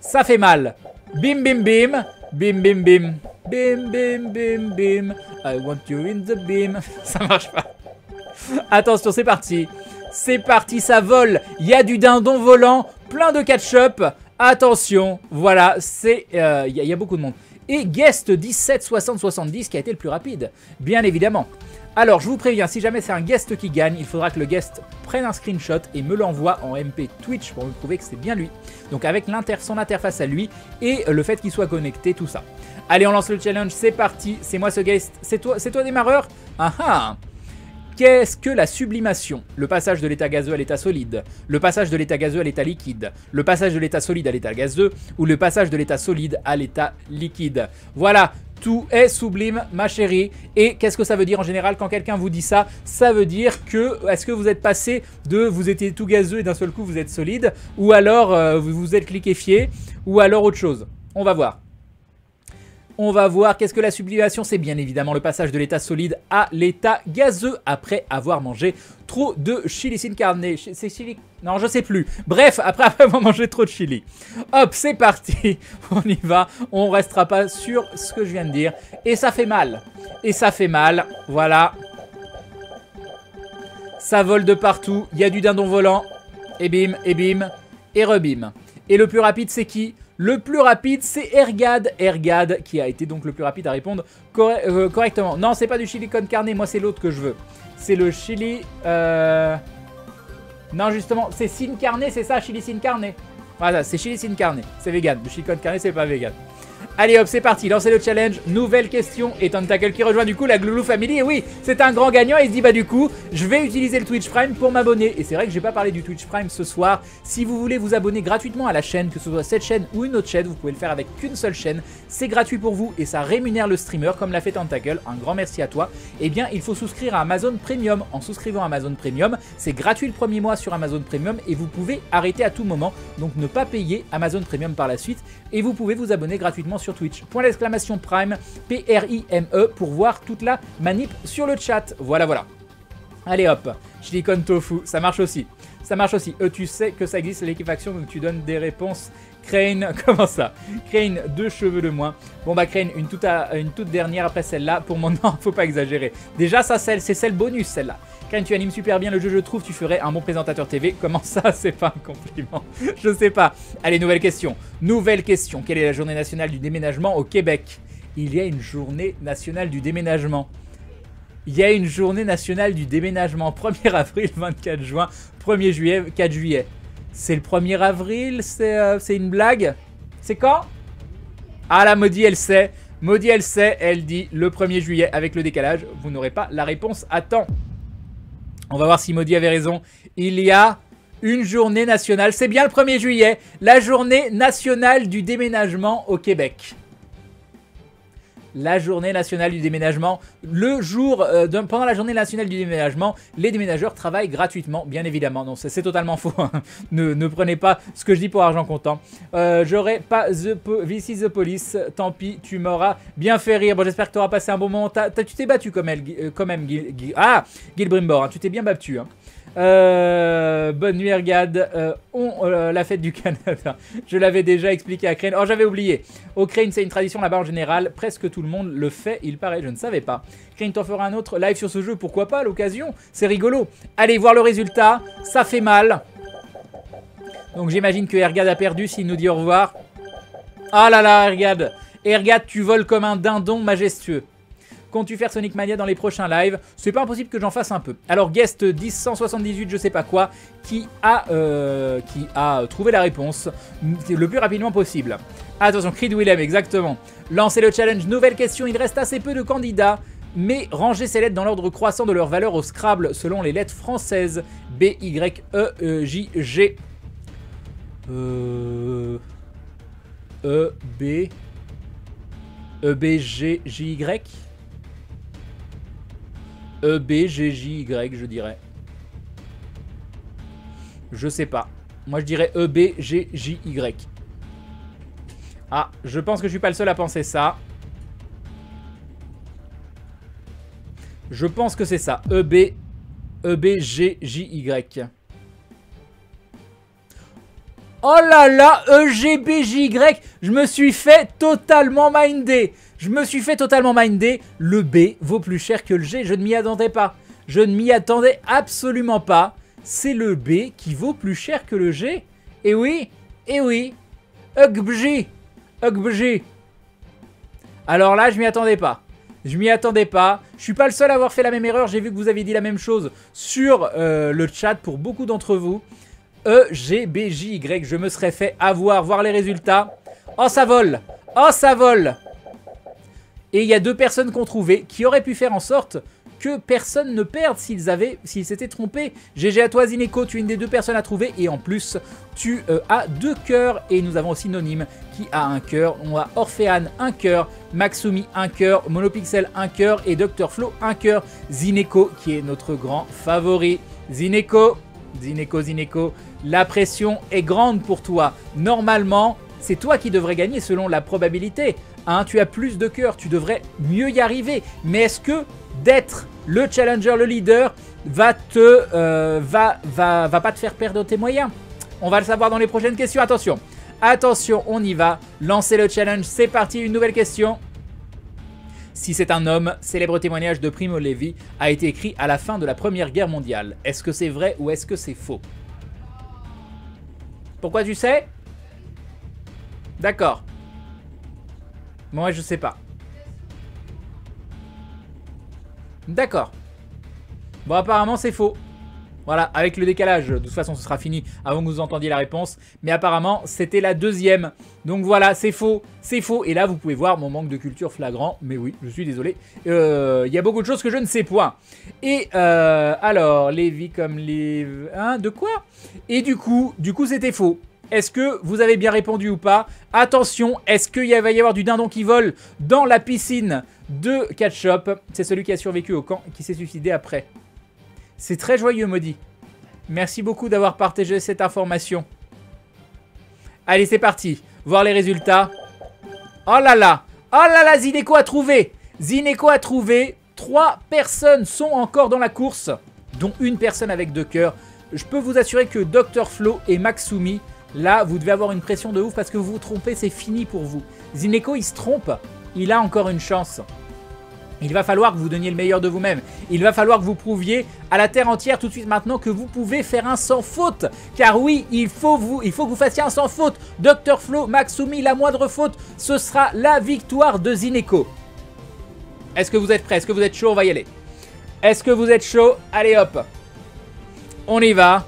Ça fait mal. Bim, bim, bim. Bim, bim, bim. Bim, bim, bim, bim. I want you in the beam. Ça marche pas. Attention, c'est parti. C'est parti, ça vole. Il y a du dindon volant, plein de ketchup. Attention, voilà, c'est euh, il y, a beaucoup de monde. Et Guest 17 60 70 qui a été le plus rapide, bien évidemment. Alors, je vous préviens, si jamais c'est un guest qui gagne, il faudra que le guest prenne un screenshot et me l'envoie en MP Twitch pour me prouver que c'est bien lui. Donc avec son interface à lui et le fait qu'il soit connecté, tout ça. Allez, on lance le challenge, c'est parti. C'est moi ce guest. C'est toi, c'est toi démarreur Ah ah Qu'est-ce que la sublimation? Le passage de l'état gazeux à l'état solide, le passage de l'état gazeux à l'état liquide, le passage de l'état solide à l'état gazeux ou le passage de l'état solide à l'état liquide. Voilà, tout est sublime, ma chérie. Et qu'est-ce que ça veut dire en général quand quelqu'un vous dit ça? Ça veut dire que, est-ce que vous êtes passé de vous étiez tout gazeux et d'un seul coup vous êtes solide Ou alors euh, vous vous êtes liquéfié Ou alors autre chose? On va voir. On va voir qu'est-ce que la sublimation, c'est bien évidemment le passage de l'état solide à l'état gazeux après avoir mangé trop de chili sin carne. C'est chili Non, je sais plus. Bref, après avoir mangé trop de chili. Hop, c'est parti. On y va. On restera pas sur ce que je viens de dire. Et ça fait mal. Et ça fait mal. Voilà. Ça vole de partout. Il y a du dindon volant. Et bim, et bim, et rebim. Et le plus rapide, c'est qui? Le plus rapide, c'est Ergad. Ergad, qui a été donc le plus rapide à répondre euh, correctement. Non, c'est pas du chili con carne, moi c'est l'autre que je veux. C'est le chili... Euh... Non, justement, c'est sin carne, c'est ça, chili sin carne? Voilà, c'est chili sin carne, c'est vegan. Le chili con carne, c'est pas vegan. Allez hop, c'est parti, lancez le challenge. Nouvelle question. Et Tentacle qui rejoint du coup la Gloulou Family. Et oui, c'est un grand gagnant. Il se dit bah du coup, je vais utiliser le Twitch Prime pour m'abonner. Et c'est vrai que j'ai pas parlé du Twitch Prime ce soir. Si vous voulez vous abonner gratuitement à la chaîne, que ce soit cette chaîne ou une autre chaîne, vous pouvez le faire avec qu'une seule chaîne. C'est gratuit pour vous et ça rémunère le streamer comme l'a fait Tentacle. Un grand merci à toi. Eh bien, il faut souscrire à Amazon Premium. En souscrivant à Amazon Premium, c'est gratuit le premier mois sur Amazon Premium et vous pouvez arrêter à tout moment. Donc ne pas payer Amazon Premium par la suite. Et vous pouvez vous abonner gratuitement sur Twitch. Point d'exclamation Prime, P-R-I-M-E, pour voir toute la manip sur le chat. Voilà, voilà. Allez hop, Chilicon Tofu, ça marche aussi. Ça marche aussi. Euh, tu sais que ça existe l'équifaction, donc tu donnes des réponses. Crane, comment ça? Crane, deux cheveux de moins. Bon bah Crane, une toute, une toute dernière après celle-là. Pour mon nom, faut pas exagérer. Déjà, ça c'est celle bonus, celle-là. Crane, tu animes super bien le jeu, je trouve. Tu ferais un bon présentateur TV. Comment ça, c'est pas un compliment Je sais pas. Allez, nouvelle question. Nouvelle question. Quelle est la journée nationale du déménagement au Québec? Il y a une journée nationale du déménagement. Il y a une journée nationale du déménagement. 1er avril, 24 juin, 1er juillet, 4 juillet. C'est le 1er avril euh, C'est une blague? C'est quand? Ah, la maudit, elle sait. Maudit, elle sait. Elle dit le 1er juillet avec le décalage. Vous n'aurez pas la réponse à temps. On va voir si Maudit avait raison. Il y a une journée nationale. C'est bien le 1er juillet. La journée nationale du déménagement au Québec la journée nationale du déménagement. Le jour, euh, pendant la journée nationale du déménagement, les déménageurs travaillent gratuitement, bien évidemment. Non, c'est totalement faux. Hein. ne, prenez pas ce que je dis pour argent comptant. Euh, J'aurais pas the, This is the police. Tant pis, tu m'auras bien fait rire. Bon, j'espère que tu auras passé un bon moment. tu t'es battu comme elle, euh, quand même, Ah, Gil Brimbor, hein. tu t'es bien battu. Hein. Euh, bonne nuit, Ergad. Euh, on, euh, la fête du Canada. Je l'avais déjà expliqué à Crane. Oh, j'avais oublié. Au Crane, c'est une tradition là-bas en général. Presque tout le monde le fait, il paraît. Je ne savais pas. Crane t'en fera un autre live sur ce jeu. Pourquoi pas l'occasion? C'est rigolo. Allez voir le résultat. Ça fait mal. Donc j'imagine que Ergad a perdu s'il nous dit au revoir. Ah là là, Ergad. Ergad, tu voles comme un dindon majestueux. Comptes-tu faire Sonic Mania dans les prochains lives? C'est pas impossible que j'en fasse un peu. Alors, guest 1078, je sais pas quoi, qui a, euh, qui a trouvé la réponse le plus rapidement possible. Attention, Creed Willem, exactement. Lancez le challenge, nouvelle question, il reste assez peu de candidats. Mais rangez ces lettres dans l'ordre croissant de leur valeur au Scrabble selon les lettres françaises. B, Y, E, e J, G. Euh... E, B. E, B, G, J, Y? E, B, G, J, Y, je dirais. Je sais pas. Moi, je dirais E, B, G, J, Y. Ah, je pense que je suis pas le seul à penser ça. Je pense que c'est ça. E, B, E. Oh là là, E, G, B, J, Y. Je me suis fait totalement minder. Je me suis fait totalement minder. Le B vaut plus cher que le G. Je ne m'y attendais pas. Je ne m'y attendais absolument pas. c'est le B qui vaut plus cher que le G. Et oui, et oui, Ugbg, Ugbg. Alors là, je m'y attendais pas. Je m'y attendais pas. Je suis pas le seul à avoir fait la même erreur. J'ai vu que vous avez dit la même chose sur euh, le chat pour beaucoup d'entre vous. E, G, B, J, Y. Je me serais fait avoir, voir les résultats. Oh, ça vole Oh, ça vole Et il y a deux personnes qu'on trouvait qui auraient pu faire en sorte que personne ne perde s'ils avaient, s'ils s'étaient trompés. GG à toi Zineko, tu es une des deux personnes à trouver et en plus tu euh, as deux cœurs et nous avons aussi Nonyme qui a un cœur. On a Orphéane un cœur, Maxumi un cœur, Monopixel un cœur et Dr Flo un cœur. Zineko qui est notre grand favori. Zineko, Zineko, Zineko, la pression est grande pour toi. Normalement, c'est toi qui devrais gagner selon la probabilité. Hein, tu as plus de cœur, tu devrais mieux y arriver. Mais est-ce que d'être le challenger, le leader, va te euh, va, pas te faire perdre tes moyens? On va le savoir dans les prochaines questions. Attention, attention, on y va. Lancez le challenge, c'est parti, une nouvelle question. Si c'est un homme, célèbre témoignage de Primo Levi a été écrit à la fin de la Première Guerre mondiale. Est-ce que c'est vrai ou est-ce que c'est faux? Pourquoi tu sais? D'accord. Moi, je sais pas. D'accord. Bon, apparemment, c'est faux. Voilà, avec le décalage, de toute façon, ce sera fini avant que vous entendiez la réponse. Mais apparemment, c'était la deuxième. Donc voilà, c'est faux, c'est faux. Et là, vous pouvez voir mon manque de culture flagrant. Mais oui, je suis désolé. Euh, il y a beaucoup de choses que je ne sais point. Et euh, alors, Lévi comme les... Hein, de quoi? Et du coup, du coup, c'était faux. Est-ce que vous avez bien répondu ou pas? Attention, est-ce qu'il va y avoir du dindon qui vole dans la piscine de Catshop C'est celui qui a survécu au camp et qui s'est suicidé après. C'est très joyeux, Maudit. Merci beaucoup d'avoir partagé cette information. Allez, c'est parti. Voir les résultats. Oh là là Oh là là, Zineko a trouvé Zineko a trouvé. Trois personnes sont encore dans la course, dont une personne avec deux cœurs. Je peux vous assurer que Dr Flo et Maxumi Là, vous devez avoir une pression de ouf parce que vous vous trompez, c'est fini pour vous. Zineko, il se trompe. Il a encore une chance. Il va falloir que vous donniez le meilleur de vous-même. Il va falloir que vous prouviez à la terre entière tout de suite maintenant que vous pouvez faire un sans faute. Car oui, il faut, vous, il faut que vous fassiez un sans faute. Dr Flo, Maxumi, la moindre faute, ce sera la victoire de Zineko. Est-ce que vous êtes prêts? Est-ce que vous êtes chaud? On va y aller. Est-ce que vous êtes chaud? Allez hop. On y va.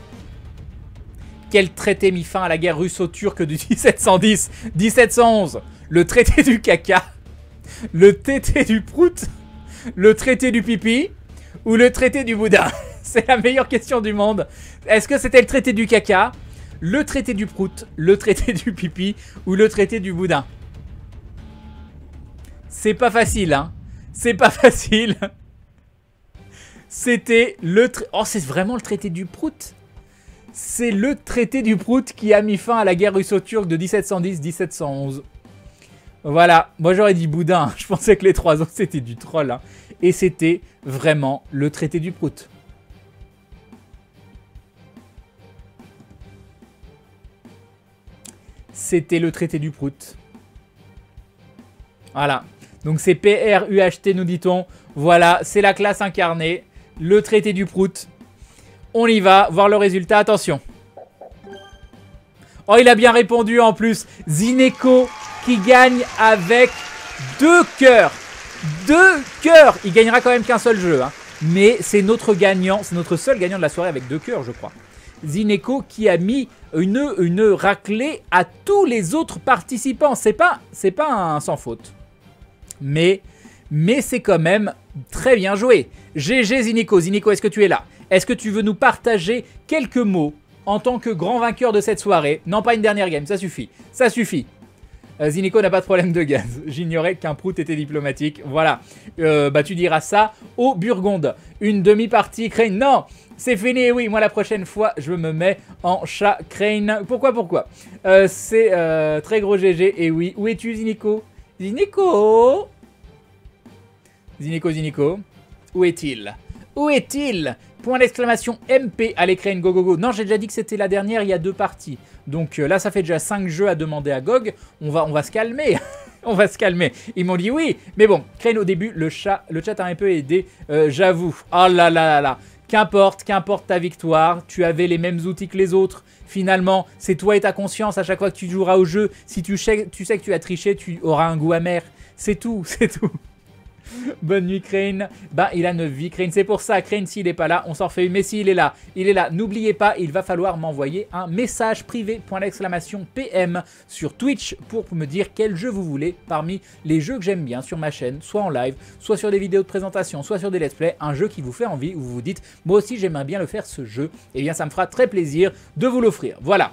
Quel traité mit fin à la guerre russo-turque du 1710-1711 Le traité du caca Le traité du prout Le traité du pipi Ou le traité du boudin C'est la meilleure question du monde. Est-ce que c'était le traité du caca Le traité du prout Le traité du pipi Ou le traité du boudin C'est pas facile, hein C'est pas facile C'était le... Oh, c'est vraiment le traité du prout c'est le traité du Prout qui a mis fin à la guerre russo-turque de 1710-1711. Voilà, moi j'aurais dit boudin, je pensais que les trois autres c'était du troll. Hein. Et c'était vraiment le traité du Prout. C'était le traité du Prout. Voilà. Donc c'est P-R-U-H-T nous dit-on. Voilà, c'est la classe incarnée. Le traité du Prout. On y va, voir le résultat, attention. Oh, il a bien répondu en plus. Zineko qui gagne avec deux cœurs. Deux cœurs Il gagnera quand même qu'un seul jeu. Hein. Mais c'est notre gagnant, c'est notre seul gagnant de la soirée avec deux cœurs, je crois. Zineko qui a mis une, une raclée à tous les autres participants. C'est pas, pas un sans faute. Mais, mais c'est quand même très bien joué. GG Zineko. Zineko, est-ce que tu es là? Est-ce que tu veux nous partager quelques mots en tant que grand vainqueur de cette soirée? Non, pas une dernière game, ça suffit. Ça suffit. Euh, Zineko n'a pas de problème de gaz. J'ignorais qu'un prout était diplomatique. Voilà. Euh, bah, tu diras ça au Burgonde. Une demi-partie Crane. Non c'est fini, oui, moi la prochaine fois, je me mets en chat Crane. Pourquoi, pourquoi? Euh, C'est très gros GG, et oui. Où es-tu, Zineko Zineko Zineko, Zineko Où est-il? Où est-il? Point d'exclamation MP, allez créer une go go. Non, j'ai déjà dit que c'était la dernière, il y a deux parties. Donc euh, là, ça fait déjà 5 jeux à demander à GOG. On va, on va se calmer. on va se calmer. Ils m'ont dit oui. Mais bon, Crane au début, le chat, le chat a un peu aidé, euh, j'avoue. Oh là là là là. Qu'importe, qu'importe ta victoire, tu avais les mêmes outils que les autres. Finalement, c'est toi et ta conscience à chaque fois que tu joueras au jeu. Si tu sais, tu sais que tu as triché, tu auras un goût amer. C'est tout, c'est tout. Bonne nuit Crane. Bah il a 9 vies Crane, c'est pour ça Crane s'il n'est pas là, on s'en refait une. Mais s'il est là, il est là. N'oubliez pas, il va falloir m'envoyer un message privé point PM sur Twitch pour me dire quel jeu vous voulez parmi les jeux que j'aime bien sur ma chaîne, soit en live, soit sur des vidéos de présentation, soit sur des let's play, un jeu qui vous fait envie où vous vous dites moi aussi j'aimerais bien le faire ce jeu. Et eh bien ça me fera très plaisir de vous l'offrir. Voilà.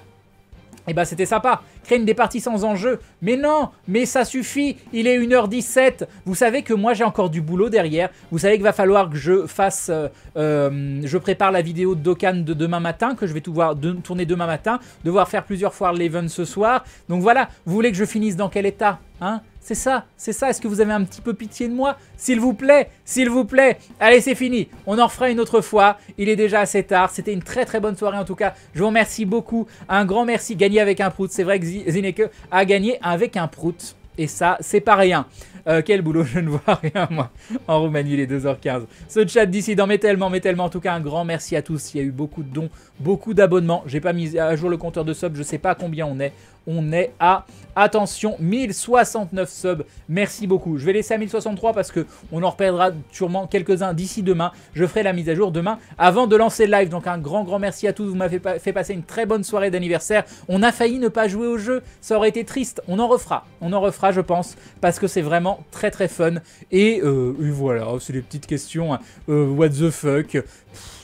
Et eh bah ben, c'était sympa. Crane des parties sans enjeu. Mais non, mais ça suffit. Il est 1h17. Vous savez que moi j'ai encore du boulot derrière. Vous savez qu'il va falloir que je fasse... Euh, euh, je prépare la vidéo de Dokkan de demain matin, que je vais tout voir, tourner demain matin. Devoir faire plusieurs fois l'event ce soir. Donc voilà, vous voulez que je finisse dans quel état Hein? C'est ça, c'est ça. Est-ce que vous avez un petit peu pitié de moi S'il vous plaît, s'il vous plaît. Allez, c'est fini. On en refera une autre fois. Il est déjà assez tard. C'était une très très bonne soirée en tout cas. Je vous remercie beaucoup. Un grand merci. Gagné avec un prout. C'est vrai que Zineke a gagné avec un prout. Et ça, c'est pas rien. Euh, quel boulot, je ne vois rien moi. En Roumanie, les 2h15. Ce chat d'ici dans mais tellement, mais tellement. En tout cas, un grand merci à tous. Il y a eu beaucoup de dons, beaucoup d'abonnements. J'ai pas mis à jour le compteur de subs. Je sais pas combien on est on est à, attention, 1069 subs. Merci beaucoup. Je vais laisser à 1063 parce que on en reperdra sûrement quelques-uns d'ici demain. Je ferai la mise à jour demain avant de lancer le live. Donc un grand, grand merci à tous. Vous m'avez fait passer une très bonne soirée d'anniversaire. On a failli ne pas jouer au jeu. Ça aurait été triste. On en refera. On en refera, je pense, parce que c'est vraiment très, très fun. Et, euh, voilà, c'est des petites questions. Hein. Euh, what the fuck?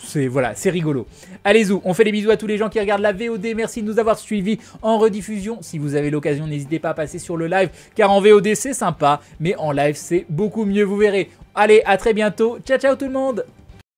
C'est voilà, c'est rigolo. Allez y on fait des bisous à tous les gens qui regardent la VOD. Merci de nous avoir suivis en rediffusion. Si vous avez l'occasion, n'hésitez pas à passer sur le live, car en VOD c'est sympa, mais en live c'est beaucoup mieux, vous verrez. Allez, à très bientôt. Ciao ciao tout le monde